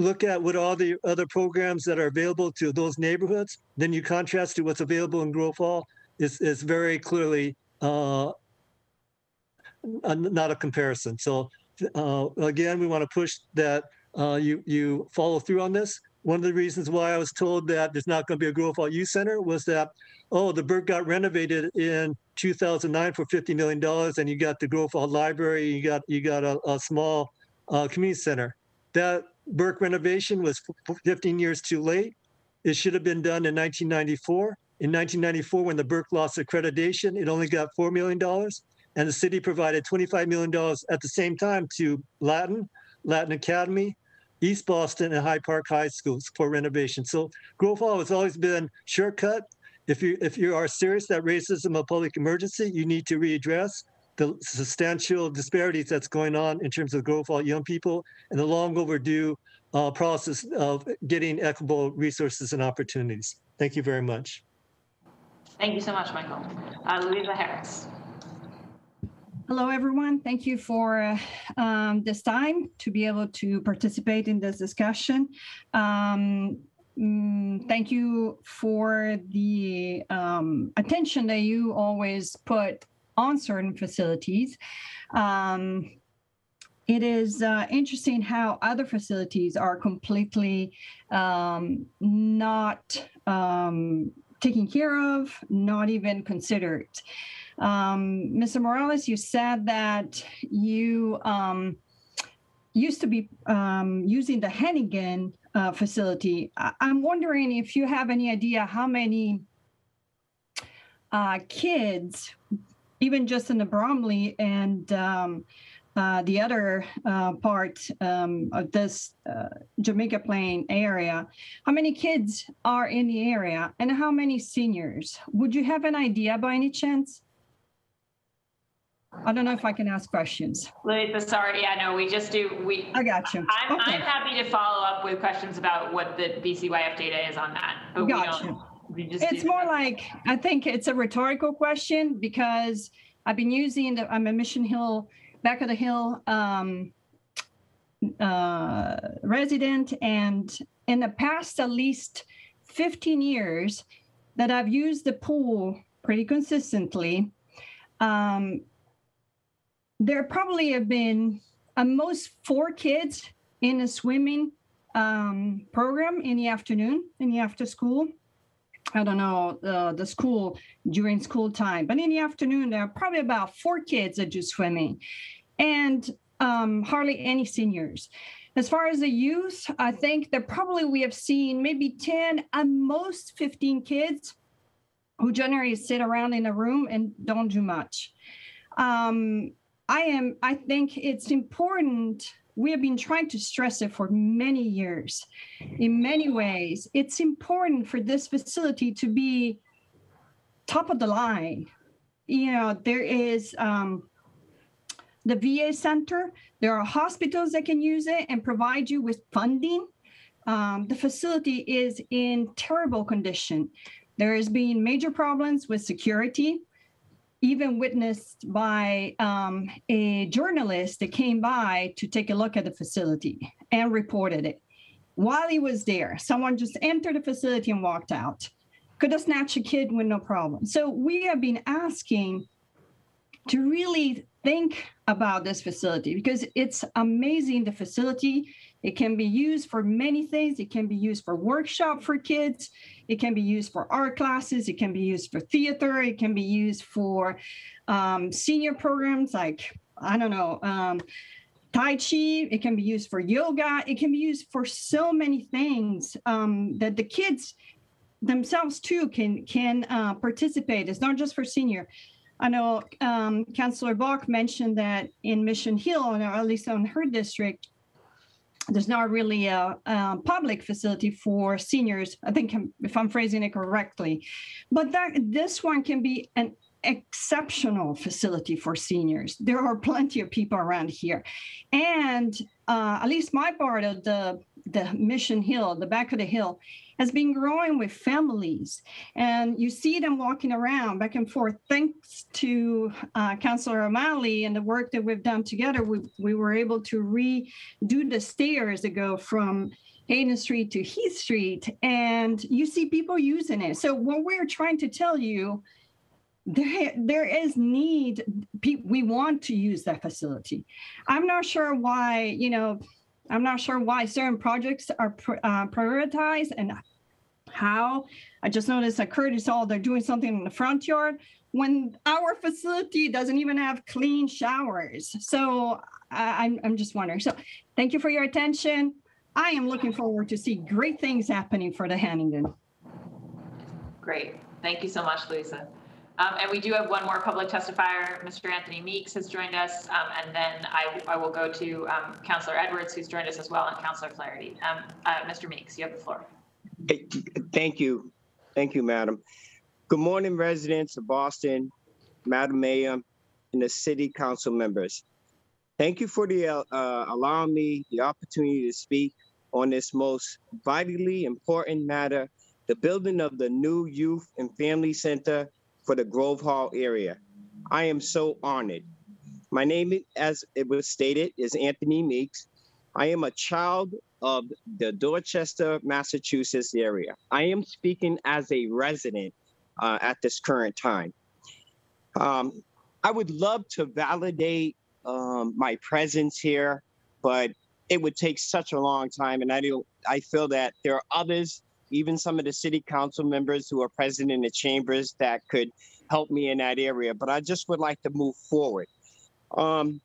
look at what all the other programs that are available to those neighborhoods, then you contrast to what's available in Grove Hall, is, is very clearly uh, not a comparison. So uh, again, we want to push that uh, you, you follow through on this. One of the reasons why I was told that there's not going to be a Grove Hall Youth Center was that, oh, the Burke got renovated in 2009 for $50 million and you got the Grove Hall Library, you got, you got a, a small uh, community center. That Burke renovation was 15 years too late. It should have been done in 1994. In 1994, when the Burke lost accreditation, it only got $4 million. And the city provided $25 million at the same time to Latin, Latin Academy, East Boston, and Hyde Park High Schools for renovation. So Grove Hall has always been shortcut. If you if you are serious that racism a public emergency, you need to readdress the substantial disparities that's going on in terms of Grove Hall young people and the long overdue uh, process of getting equitable resources and opportunities. Thank you very much. Thank you so much, Michael. Uh, Louisa Harris. Hello, everyone. Thank you for um, this time to be able to participate in this discussion. Um, mm, thank you for the um, attention that you always put on certain facilities. Um, it is uh, interesting how other facilities are completely um, not um, taken care of, not even considered. Um, Mr. Morales, you said that you um, used to be um, using the Hennigan uh, facility. I- I'm wondering if you have any idea how many uh, kids, even just in the Bromley and um, uh, the other uh, part um, of this uh, Jamaica Plain area, how many kids are in the area and how many seniors? Would you have an idea by any chance? I don't know if I can ask questions. Lisa, sorry, yeah, no, we just do, we, I got you. I'm, Okay. I'm happy to follow up with questions about what the BCYF data is on that. but we Got don't- you. we just It's more like, I think it's a rhetorical question because I've been using the, I'm a Mission Hill, back of the hill um, uh, resident. And in the past at least 15 years that I've used the pool pretty consistently, um, there probably have been at most four kids in a swimming um, program in the afternoon, in the after school. I don't know uh, the school during school time, but in the afternoon there are probably about four kids that do swimming, and um, hardly any seniors. As far as the youth, I think that probably we have seen maybe ten, at most fifteen kids who generally sit around in a room and don't do much. Um, I am. I think it's important. We have been trying to stress it for many years. In many ways, it's important for this facility to be top of the line. You know, there is um, the VA center. There are hospitals that can use it and provide you with funding. Um, the facility is in terrible condition. There has been major problems with security even witnessed by um, a journalist that came by to take a look at the facility and reported it. While he was there, someone just entered the facility and walked out. Could have snatched a kid with no problem. So we have been asking to really think about this facility because it's amazing the facility. It can be used for many things. It can be used for workshop for kids. It can be used for art classes. It can be used for theater. It can be used for um, senior programs like i don't know um, tai chi. It can be used for yoga. It can be used for so many things um, that the kids themselves too can can uh, participate. It's not just for senior I know um, Councillor Bok mentioned that in Mission Hill, or at least on her district, there's not really a, a public facility for seniors. I think if I'm phrasing it correctly, but that this one can be an exceptional facility for seniors. There are plenty of people around here, and uh, at least my part of the the Mission Hill, the back of the hill, has been growing with families. And you see them walking around back and forth. Thanks to uh, Councillor O'Malley and the work that we've done together, we, we were able to redo the stairs that go from Hayden Street to Heath Street. And you see people using it. So what we're trying to tell you, there, there is need. We want to use that facility. I'm not sure why, you know, I'm not sure why certain projects are pr- uh, prioritized and how. I just noticed at Curtis Hall, they're doing something in the front yard when our facility doesn't even have clean showers. So I, I'm, I'm just wondering. So thank you for your attention. I am looking forward to see great things happening for the Hennigan. Great. Thank you so much, Lisa. Um, and we do have one more public testifier. Mr. Anthony Meeks has joined us. Um, and then I, I will go to um, Councillor Edwards, who's joined us as well, and Councillor Flaherty. Um, uh, Mr. Meeks, you have the floor. Hey, Thank you. Thank you, madam. Good morning, residents of Boston, Madam Mayor, and the city council members. Thank you for the, uh, uh, allowing me the opportunity to speak on this most vitally important matter, the building of the new youth and family center for the Grove Hall area. I am so honored. My name, as it was stated, is Anthony Meeks. I am a child of the Dorchester, Massachusetts area. I am speaking as a resident uh, at this current time. Um, I would love to validate um, my presence here, but it would take such a long time. And I do, I feel that there are others, even some of the city council members who are present in the chambers that could help me in that area. But I just would like to move forward. Um,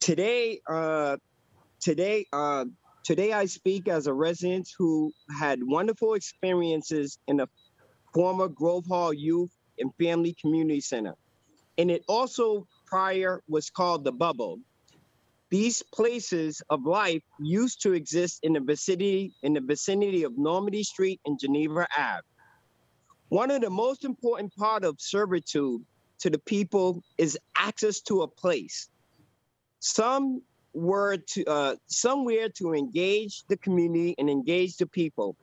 today, uh, today, uh, today I speak as a resident who had wonderful experiences in the former Grove Hall Youth and Family Community Center. And it also prior was called the Bubble. These places of life used to exist in the vicinity in the vicinity of Normandy Street and Geneva Ave. One of the most important part of servitude to the people is access to a place. Some were to uh, somewhere to engage the community and engage the people.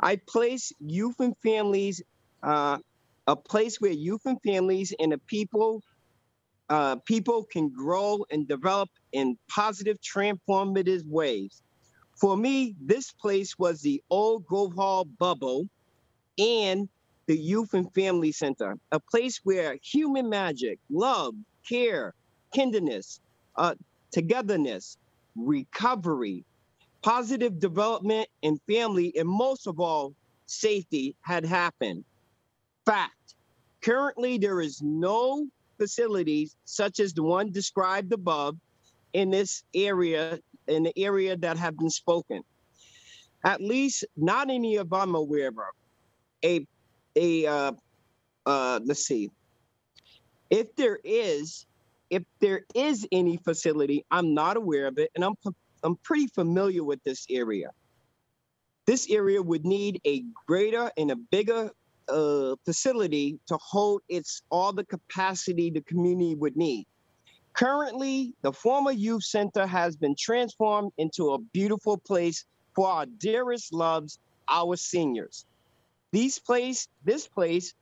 I place youth and families, uh, a place where youth and families and the people, uh, people can grow and develop in positive, transformative ways. For me, this place was the old Grove Hall bubble and the Youth and Family Center, a place where human magic, love, care, kindness, uh, togetherness, recovery, positive development in family, and most of all, safety had happened. Fact, currently there is no facilities such as the one described above in this area, in the area that have been spoken. At least not any of I'm aware of. A, a, uh, uh, let's see. If there is, if there is any facility, I'm not aware of it, and I'm I'm pretty familiar with this area. This area would need a greater and a bigger uh, facility to hold its all the capacity the community would need. Currently, the former youth center has been transformed into a beautiful place for our dearest loves, our seniors. These place, this place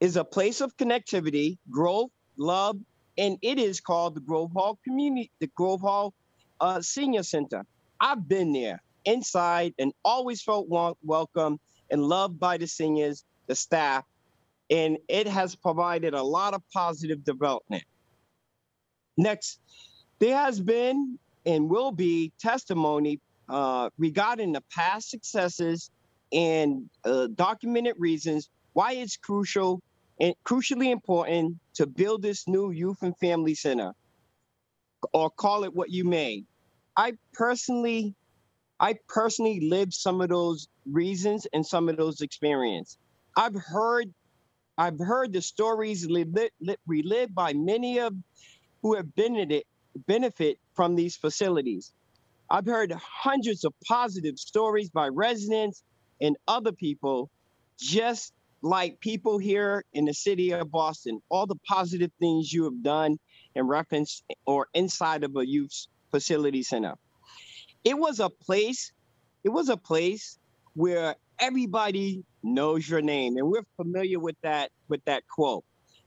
is a place of connectivity, growth, love, and it is called the Grove Hall Community, the Grove Hall uh, Senior Center. I've been there inside and always felt welcome and loved by the seniors, the staff, and it has provided a lot of positive development. Next, there has been and will be testimony uh, regarding the past successes and uh, documented reasons why it's crucial and crucially important to build this new youth and family center or call it what you may. I personally, I personally lived some of those reasons and some of those experiences. I've heard, I've heard the stories relived, relived by many of who have benefited benefit from these facilities. I've heard hundreds of positive stories by residents and other people, just like people here in the city of Boston, all the positive things you have done in reference or inside of a youth facility center. It was a place, it was a place where everybody knows your name. And we're familiar with that, with that quote.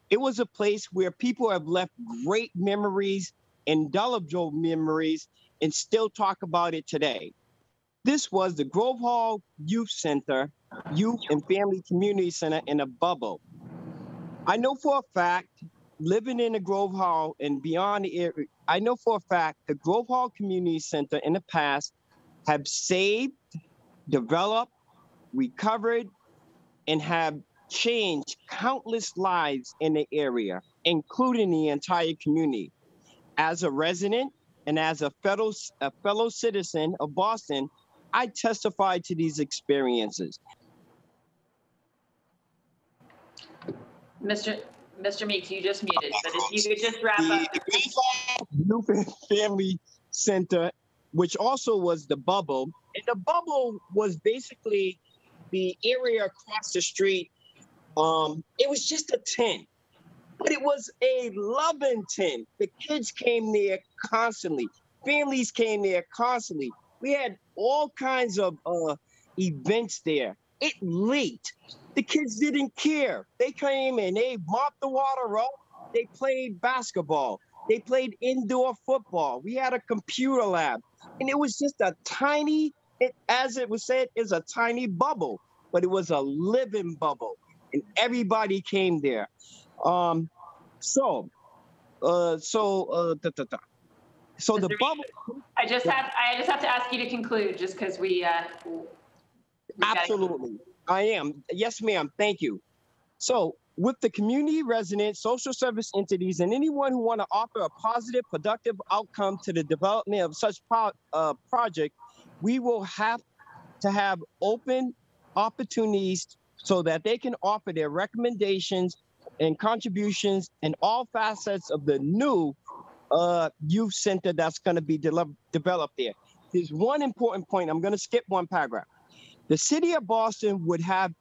It was a place where people have left great memories, indelible memories, and still talk about it today. This was the Grove Hall Youth Center, Youth and Family Community Center in a bubble. I know for a fact, living in the Grove Hall and beyond the area, I know for a fact the Grove Hall Community Center in the past have saved, developed, recovered, and have changed countless lives in the area, including the entire community. As a resident and as a fellow, a fellow citizen of Boston, I testify to these experiences. Mr. Mr. Meeks, you just muted, but if you could just wrap up. Youth and Family Center, which also was the bubble, and the bubble was basically the area across the street. Um, it was just a tent, but it was a loving tent. The kids came there constantly. Families came there constantly. We had all kinds of uh, events there. It leaked. The kids didn't care. They came and they mopped the water up. They played basketball. They played indoor football. We had a computer lab. And it was just a tiny, it, as it was said, is a tiny bubble, but it was a living bubble. And everybody came there. Um, So, uh, so, uh, da, da, da. so the bubble. I just have, I just have to ask you to conclude, just because we, uh. we Absolutely. I am. Yes, ma'am. Thank you. So with the community residents, social service entities, and anyone who want to offer a positive, productive outcome to the development of such pro- uh, project, we will have to have open opportunities so that they can offer their recommendations and contributions in all facets of the new uh, youth center that's going to be de- developed there. There's one important point. I'm going to skip one paragraph. The city of Boston would have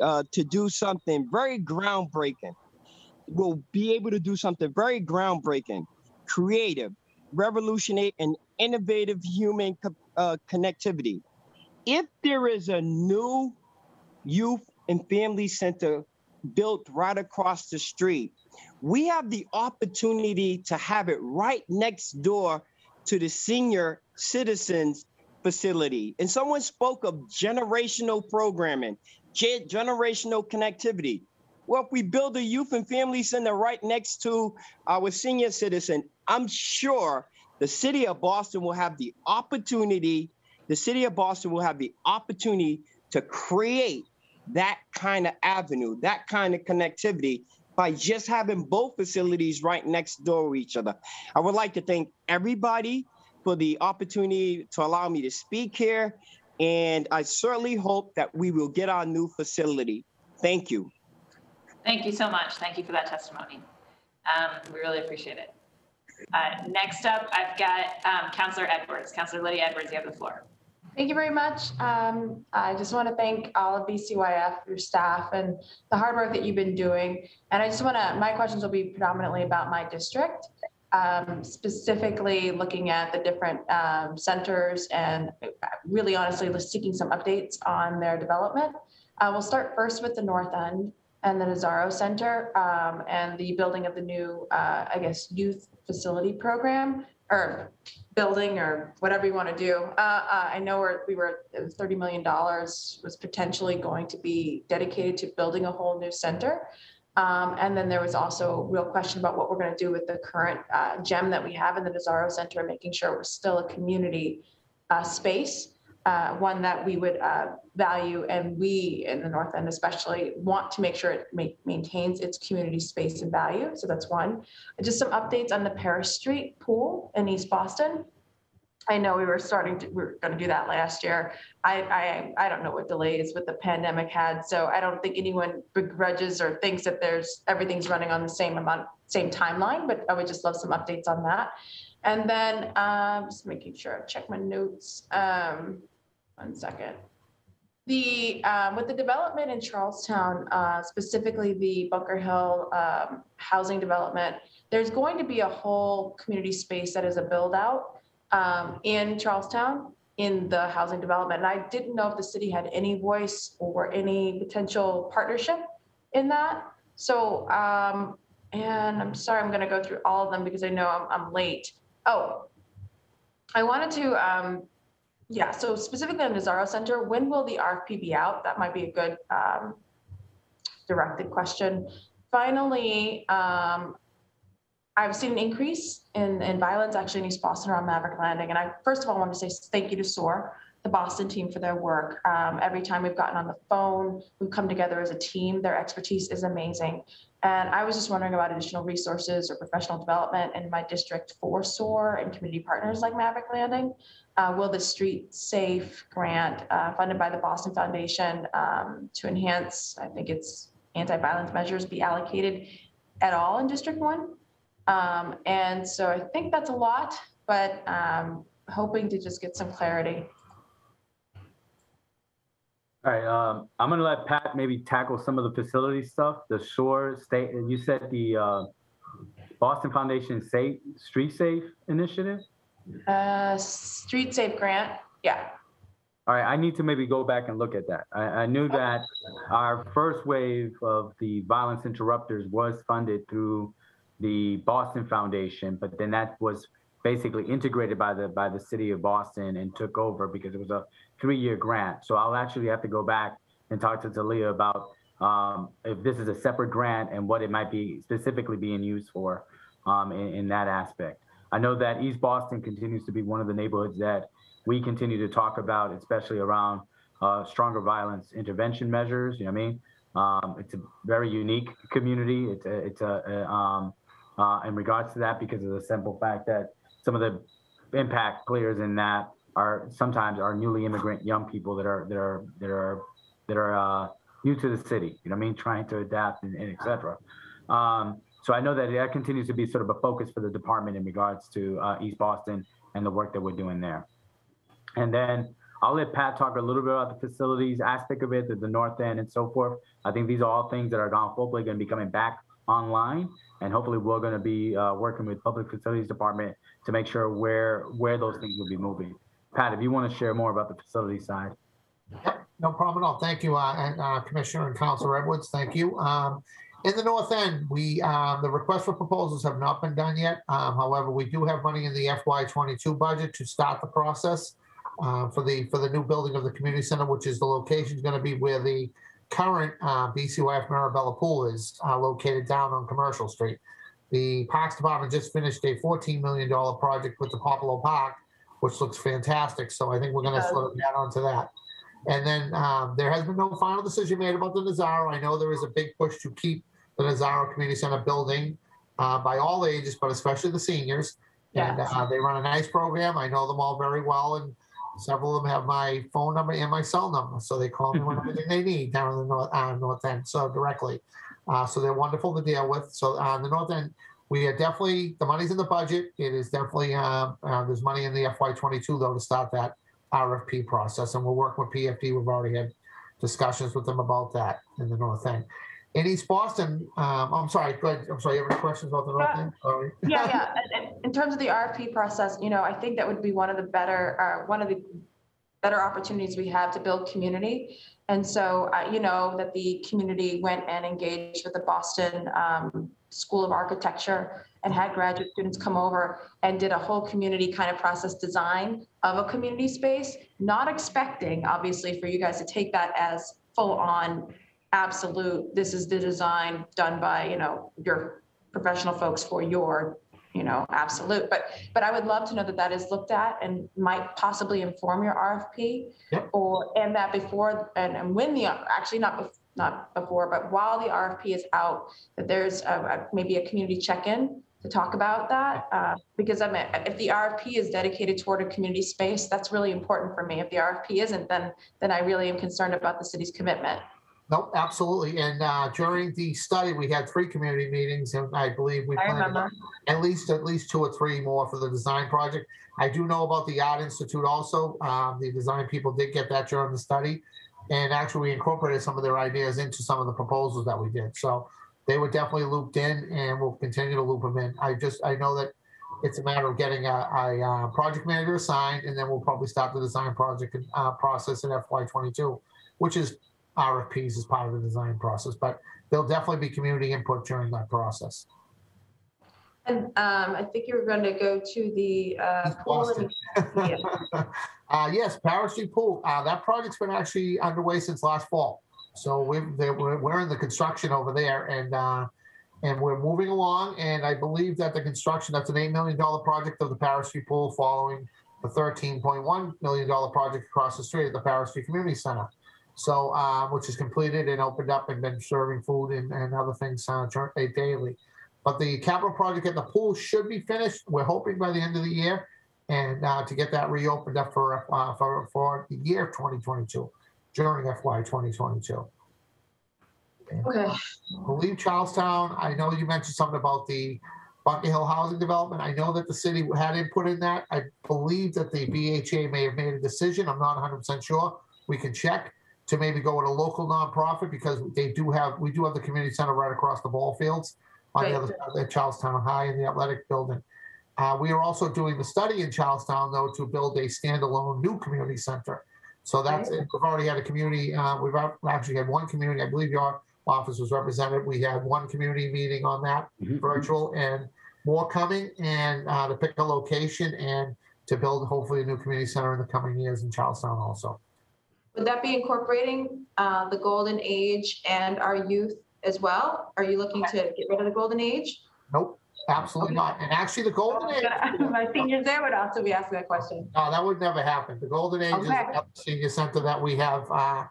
uh, to do something very groundbreaking. Will be able to do something very groundbreaking, creative, revolutionary, and innovative human uh, connectivity. If there is a new youth and family center built right across the street, we have the opportunity to have it right next door to the senior citizens facility. And someone spoke of generational programming, ge- generational connectivity. Well, if we build a youth and family center right next to our senior citizen, I'm sure the city of Boston will have the opportunity, the city of Boston will have the opportunity to create that kind of avenue, that kind of connectivity by just having both facilities right next door to each other. I would like to thank everybody for the opportunity to allow me to speak here. And I certainly hope that we will get our new facility. Thank you. Thank you so much. Thank you for that testimony. Um, we really appreciate it. Uh, next up, I've got, um, Councilor Edwards. Councilor Lydia Edwards, you have the floor. Thank you very much. Um, I just want to thank all of BCYF, your staff, and the hard work that you've been doing. And I just want to, my questions will be predominantly about my district, um, specifically looking at the different um, centers and really honestly seeking some updates on their development. Uh, we'll start first with the North End and the Nazzaro Center um, and the building of the new, uh, I guess, youth facility program or building or whatever you want to do. Uh, uh, I know we're, we were, $30 million was potentially going to be dedicated to building a whole new center. Um, and then there was also a real question about what we're going to do with the current uh, gem that we have in the Nazzaro Center, making sure we're still a community uh, space, uh, one that we would uh, value and we in the North End especially want to make sure it ma- maintains its community space and value. So that's one. Just some updates on the Paris Street pool in East Boston. I know we were starting to, we were going to do that last year. I, I, I don't know what delays with the pandemic had, so I don't think anyone begrudges or thinks that there's, everything's running on the same amount, same timeline, but I would just love some updates on that. And then, um, just making sure I check my notes. Um, one second. The, um, with the development in Charlestown, uh, specifically the Bunker Hill, um, housing development, there's going to be a whole community space that is a build out um, in Charlestown in the housing development. And I didn't know if the city had any voice or any potential partnership in that. So, um, and I'm sorry, I'm going to go through all of them because I know I'm, I'm late. Oh, I wanted to, um, yeah, so specifically on Nazzaro Center, when will the RFP be out? That might be a good um, directed question. Finally, um, I've seen an increase in, in violence actually in East Boston around Maverick Landing. And I, first of all, want to say thank you to SOAR, the Boston team for their work. Um, every time we've gotten on the phone, we've come together as a team. Their expertise is amazing. And I was just wondering about additional resources or professional development in my district for SOAR and community partners like Maverick Landing. Uh, will the Street Safe grant uh, funded by the Boston Foundation um, to enhance, I think it's anti-violence measures, be allocated at all in District One? Um, and so I think that's a lot, but um, hoping to just get some clarity. All right, um, I'm gonna let Pat maybe tackle some of the facility stuff, the shore state, and you said the, uh, Boston Foundation Safe, Street Safe Initiative? Uh, Street Safe grant, yeah. All right, I need to maybe go back and look at that. I, I knew that our first wave of the violence interrupters was funded through the Boston Foundation, but then that was basically integrated by the, by the city of Boston and took over because it was a three-year grant. So I'll actually have to go back and talk to Talia about um, if this is a separate grant and what it might be specifically being used for um, in, in that aspect. I know that East Boston continues to be one of the neighborhoods that we continue to talk about, especially around uh, stronger violence intervention measures. You know what I mean? Um, it's a very unique community. It's a, it's a, a um, uh, in regards to that because of the simple fact that some of the impact players in that are sometimes are newly immigrant young people that are that are that are that are uh, new to the city. You know what I mean? Trying to adapt and, and et cetera. Um, so I know that that continues to be sort of a focus for the department in regards to uh, East Boston and the work that we're doing there. And then I'll let Pat talk a little bit about the facilities aspect of it, the, the north end and so forth. I think these are all things that are going hopefully going to be coming back online, and hopefully we're going to be uh, working with Public Facilities Department to make sure where where those things will be moving. Pat, if you want to share more about the facility side. No problem at all. Thank you, uh, and, uh, Commissioner and Councilor Edwards. Thank you. Um, in the north end, we, uh, the request for proposals have not been done yet. Um, however, we do have money in the FY twenty-two budget to start the process uh, for the, for the new building of the community center, which is the location is going to be where the current uh, BCYF Mirabella Pool is uh, located down on Commercial Street. The Parks Department just finished a $14 million project with the Puopolo Park, which looks fantastic. So I think we're going to sort of add on to that. And then um, there has been no final decision made about the Nazzaro. I know there is a big push to keep the Nazzaro Community Center building uh, by all ages, but especially the seniors. Yeah. And uh, they run a nice program. I know them all very well, and several of them have my phone number and my cell number, so they call me when everything they need down in the north, uh, north end, so directly. Uh, so they're wonderful to deal with. So on the north end, we are definitely the money's in the budget. It is definitely uh, uh, there's money in the FY22 though to start that RFP process, and we're working with PFD. We've already had discussions with them about that in the north end. In East Boston, um, I'm sorry, go ahead. I'm sorry, you have any questions about the north Yeah. end? Sorry. Yeah, yeah. And- and In terms of the RFP process, you know, I think that would be one of the better, uh, one of the better opportunities we have to build community. And so, uh, you know, that the community went and engaged with the Boston um, School of Architecture and had graduate students come over and did a whole community kind of process design of a community space, not expecting, obviously, for you guys to take that as full on absolute, this is the design done by, you know, your professional folks for your, you know, absolute. But, but I would love to know that that is looked at and might possibly inform your RFP. Or, and that before, and, and when the, actually not, bef- not before, but while the RFP is out, that there's a, a- maybe a community check-in to talk about that. Uh, because I mean, if the RFP is dedicated toward a community space, that's really important for me. If the RFP isn't, then, then I really am concerned about the city's commitment. Nope, absolutely. And uh, during the study, we had three community meetings, and I believe we I planned remember. at least at least two or three more for the design project. I do know about the Art Institute also. Um, the design people did get that during the study, and actually we incorporated some of their ideas into some of the proposals that we did. So they were definitely looped in, and we'll continue to loop them in. I just I know that it's a matter of getting a, a uh, project manager assigned, and then we'll probably start the design project uh, process in FY22, which is RFPs as part of the design process. But there'll definitely be community input during that process. And um, I think you were going to go to the uh, pool and- yeah. Uh, yes, Paris Street Pool. Uh, that project's been actually underway since last fall. So we're, they- we're, we're in the construction over there and, uh, and we're moving along. And I believe that the construction, that's an $8 million project of the Paris Street Pool following the $13.1 million project across the street at the Paris Street Community Center. So, uh, which is completed and opened up and been serving food and, and other things uh, daily. But the capital project at the pool should be finished. We're hoping by the end of the year and uh, to get that reopened up for, uh, for, for the year 2022, during FY 2022. And, Okay. I believe Charlestown, I know you mentioned something about the Bunker Hill Housing Development. I know that the city had input in that. I believe that the BHA may have made a decision. I'm not 100% sure. We can check to maybe go with a local nonprofit because they do have, we do have the community center right across the ball fields on the other side of Charlestown High in the athletic building. Uh, we are also doing the study in Charlestown, though, to build a standalone new community center. So that's, it. we've already had a community, uh, we've actually had one community, I believe your office was represented. We had one community meeting on that, virtual, and more coming, and uh, to pick a location and to build hopefully a new community center in the coming years in Charlestown also. Would that be incorporating uh, the golden age and our youth as well? Are you looking to get rid of the golden age? Nope, absolutely not. And actually, the golden age. My seniors there would also be asking that question. No, that would never happen. The Golden Age is Okay. a senior center that we have uh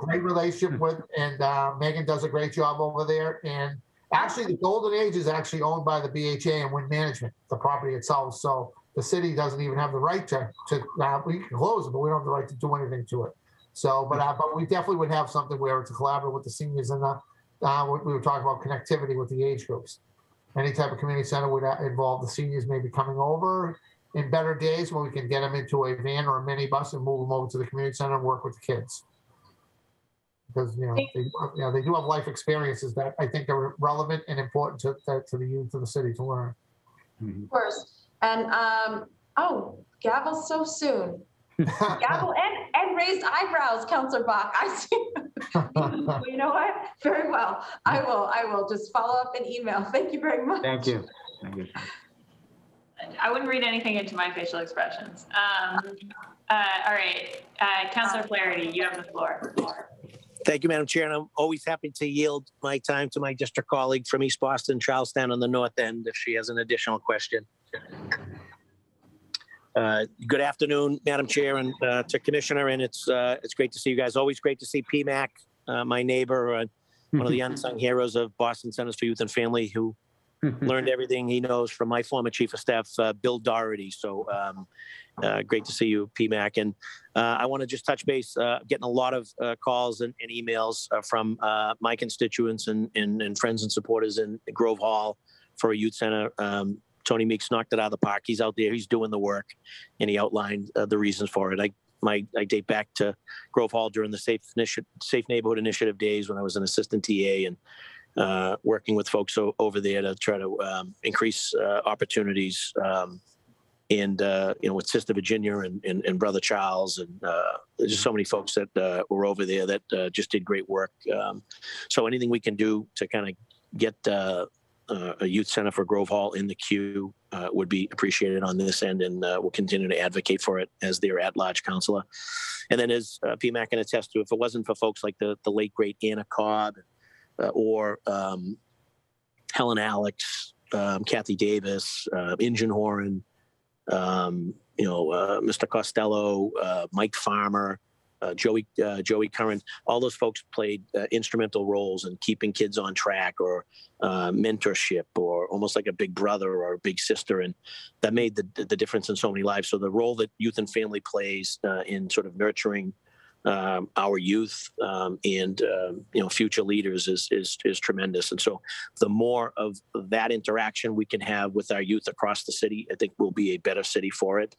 great relationship with, and uh, Megan does a great job over there. And actually, the Golden Age is actually owned by the BHA and Winn Management, the property itself. So the city doesn't even have the right to to uh, we can close it, but we don't have the right to do anything to it. So, but uh, but we definitely would have something where it's a collaborative with the seniors and the uh, we we were talking about connectivity with the age groups. Any type of community center would uh, involve the seniors maybe coming over in better days when we can get them into a van or a minibus and move them over to the community center and work with the kids. Because, you know, they, you know, they do have life experiences that I think are relevant and important to, to- to the youth of the city to learn. Of course. And, um, oh, gavel so soon. Gavel and, and raised eyebrows, Councilor Bok. I see. You know what? Very well. I will, I will just follow up in email. Thank you very much. Thank you. Thank you. I wouldn't read anything into my facial expressions. Um, uh, all right, uh, Councilor Flaherty, you have the floor. Thank you, Madam Chair, and I'm always happy to yield my time to my district colleague from East Boston, Charlestown on the north end, if she has an additional question. Uh, Good afternoon, Madam Chair, and uh, to Commissioner, and it's, uh, it's great to see you guys. Always great to see PMAC, uh, my neighbor, uh, one of the unsung heroes of Boston Centers for Youth and Family, who learned everything he knows from my former chief of staff, uh, Bill Doherty. So um, uh, great to see you, PMAC. And uh, I want to just touch base, uh, getting a lot of uh, calls and, and emails uh, from uh, my constituents and, and, and friends and supporters in Grove Hall for a youth center. Um, Tony Meeks knocked it out of the park. He's out there, he's doing the work, and he outlined uh, the reasons for it. I my I date back to Grove Hall during the Safe Safe Neighborhood Initiative days when I was an assistant TA and uh, working with folks o- over there to try to um, increase uh, opportunities. Um, and uh, you know, with Sister Virginia and, and, and Brother Charles, and uh, there's just so many folks that uh, were over there that uh, just did great work. Um, so anything we can do to kind of get uh, a youth center for Grove Hall in the queue uh, would be appreciated on this end, and uh, we'll continue to advocate for it as their at-large councilor. And then, as uh, PMAC can attest to, if it wasn't for folks like the the late great Anna Cobb uh, or um, Helen Alex, um, Kathy Davis, uh, Injun Horan, um, you know, uh, Mr. Costello, Mike Farmer, uh, Joey uh, Joey Curran, all those folks played uh, instrumental roles in keeping kids on track or uh, mentorship or almost like a big brother or a big sister, and that made the the difference in so many lives. So the role that youth and family plays uh, in sort of nurturing um, our youth um, and um, you know future leaders is is is tremendous. And so the more of that interaction we can have with our youth across the city, I think we'll be a better city for it.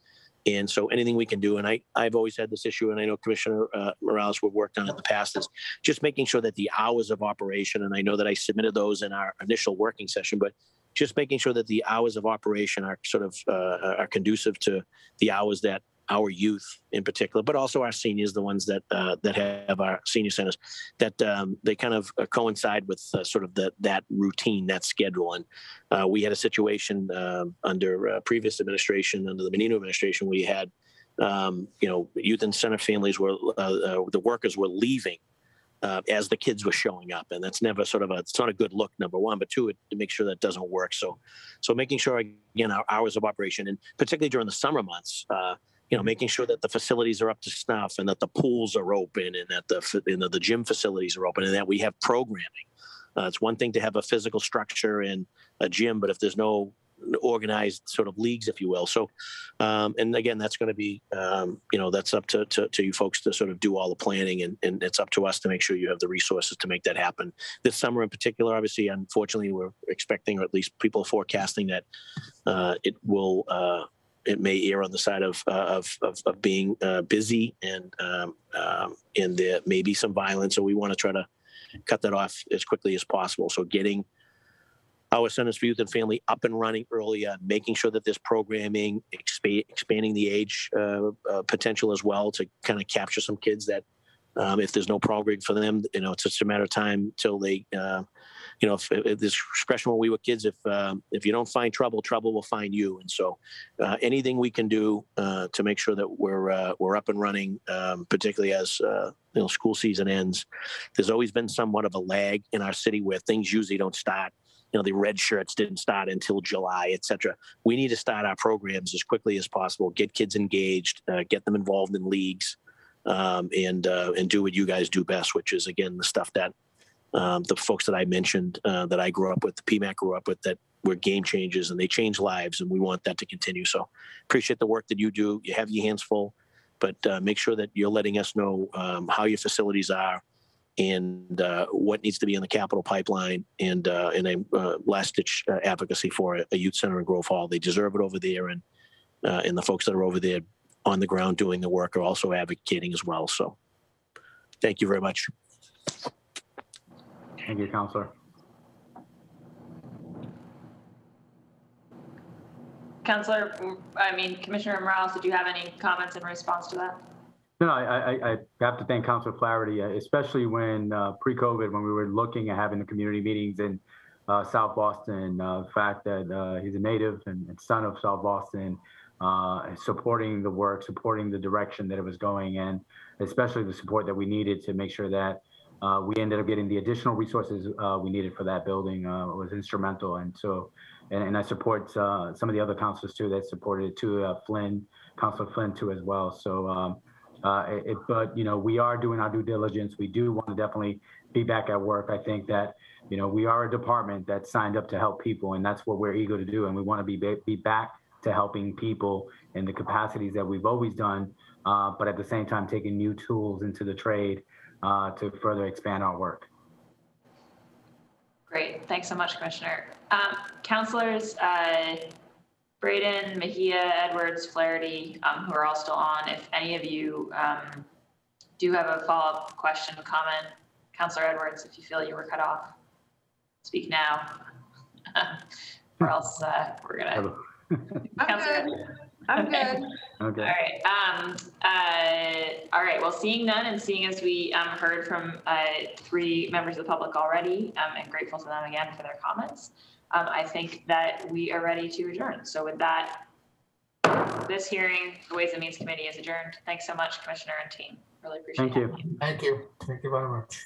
And so anything we can do, and I, I've always had this issue, and I know Commissioner uh, Morales, we've worked on it in the past, is just making sure that the hours of operation, and I know that I submitted those in our initial working session, but just making sure that the hours of operation are sort of uh, are conducive to the hours that our youth in particular, but also our seniors, the ones that uh, that have our senior centers, that um, they kind of uh, coincide with uh, sort of the, that routine, that schedule. And uh, we had a situation um under uh, previous administration, under the Menino administration, we had, um, you know, youth and center families were uh, the workers were leaving. As the kids were showing up, and that's never sort of a it's not a good look. Number one, but two, it, to make sure that doesn't work. So, so making sure again our hours of operation, and particularly during the summer months, you know, making sure that the facilities are up to snuff and that the pools are open and that the you know, the gym facilities are open and that we have programming. Uh, it's one thing to have a physical structure and a gym, but if there's no organized sort of leagues, if you will. So, um, and again, that's going to be, um, you know, that's up to, to, to you folks to sort of do all the planning and, and it's up to us to make sure you have the resources to make that happen. This summer in particular, obviously, unfortunately, we're expecting, or at least people forecasting that uh, it will, uh, it may err on the side of uh, of, of, of being uh, busy and um, um, and there may be some violence. So we want to try to cut that off as quickly as possible. So getting our Centers for Youth and Family up and running earlier, making sure that there's programming, expa- expanding the age uh, uh, potential as well to kind of capture some kids that um, if there's no programming for them, you know, it's just a matter of time till they uh, you know, if, if this expression when we were kids, if um, if you don't find trouble, trouble will find you. And so, uh, anything we can do uh, to make sure that we're uh, we're up and running, um, particularly as uh, you know school season ends. There's always been somewhat of a lag in our city where things usually don't start. You know, the red shirts didn't start until July, et cetera. We need to start our programs as quickly as possible. Get kids engaged, uh, get them involved in leagues, um, and uh, and do what you guys do best, which is again the stuff that um, the folks that I mentioned uh, that I grew up with, the PMAC grew up with, that were game changers and they change lives, and we want that to continue. So appreciate the work that you do. You have your hands full, but uh, make sure that you're letting us know um, how your facilities are and uh, what needs to be in the capital pipeline and uh, a uh, last ditch uh, advocacy for a, a youth center in Grove Hall. They deserve it over there, and uh, and the folks that are over there on the ground doing the work are also advocating as well. So thank you very much. Thank you, Councilor. Councilor, I mean, Commissioner Morales, did you have any comments in response to that? No, I, I, I have to thank Councilor Flaherty, uh, especially when uh, pre-COVID, when we were looking at having the community meetings in uh, South Boston. Uh, the fact that uh, he's a native and, and son of South Boston, uh, supporting the work, supporting the direction that it was going, and especially the support that we needed to make sure that uh, we ended up getting the additional resources uh, we needed for that building uh, was instrumental. And so, and, and I support uh, some of the other councilors too that supported it too, uh, Flynn, Councilor Flynn too as well. So, um, uh, it, but you know, we are doing our due diligence. We do want to definitely be back at work. I think that you know we are a department that signed up to help people, and that's what we're eager to do. And we want to be be back to helping people in the capacities that we've always done, but at the same time taking new tools into the trade uh, to further expand our work. Great, thanks so much, Commissioner. Um, Councilors, uh, Breadon, Mejia, Edwards, Flaherty, um, who are all still on, if any of you um, do have a follow-up question, comment, Councilor Edwards, if you feel you were cut off, speak now. Or else uh, we're gonna. I'm good. I'm good. All Okay. right. Um, uh, all right. Well, seeing none and seeing as we um, heard from uh, three members of the public already, um, and grateful to them again for their comments, um, I think that we are ready to adjourn. So with that, this hearing, the Ways and Means Committee is adjourned. Thanks so much, Commissioner and team. Really appreciate it. Thank you. Thank you. Thank you very much.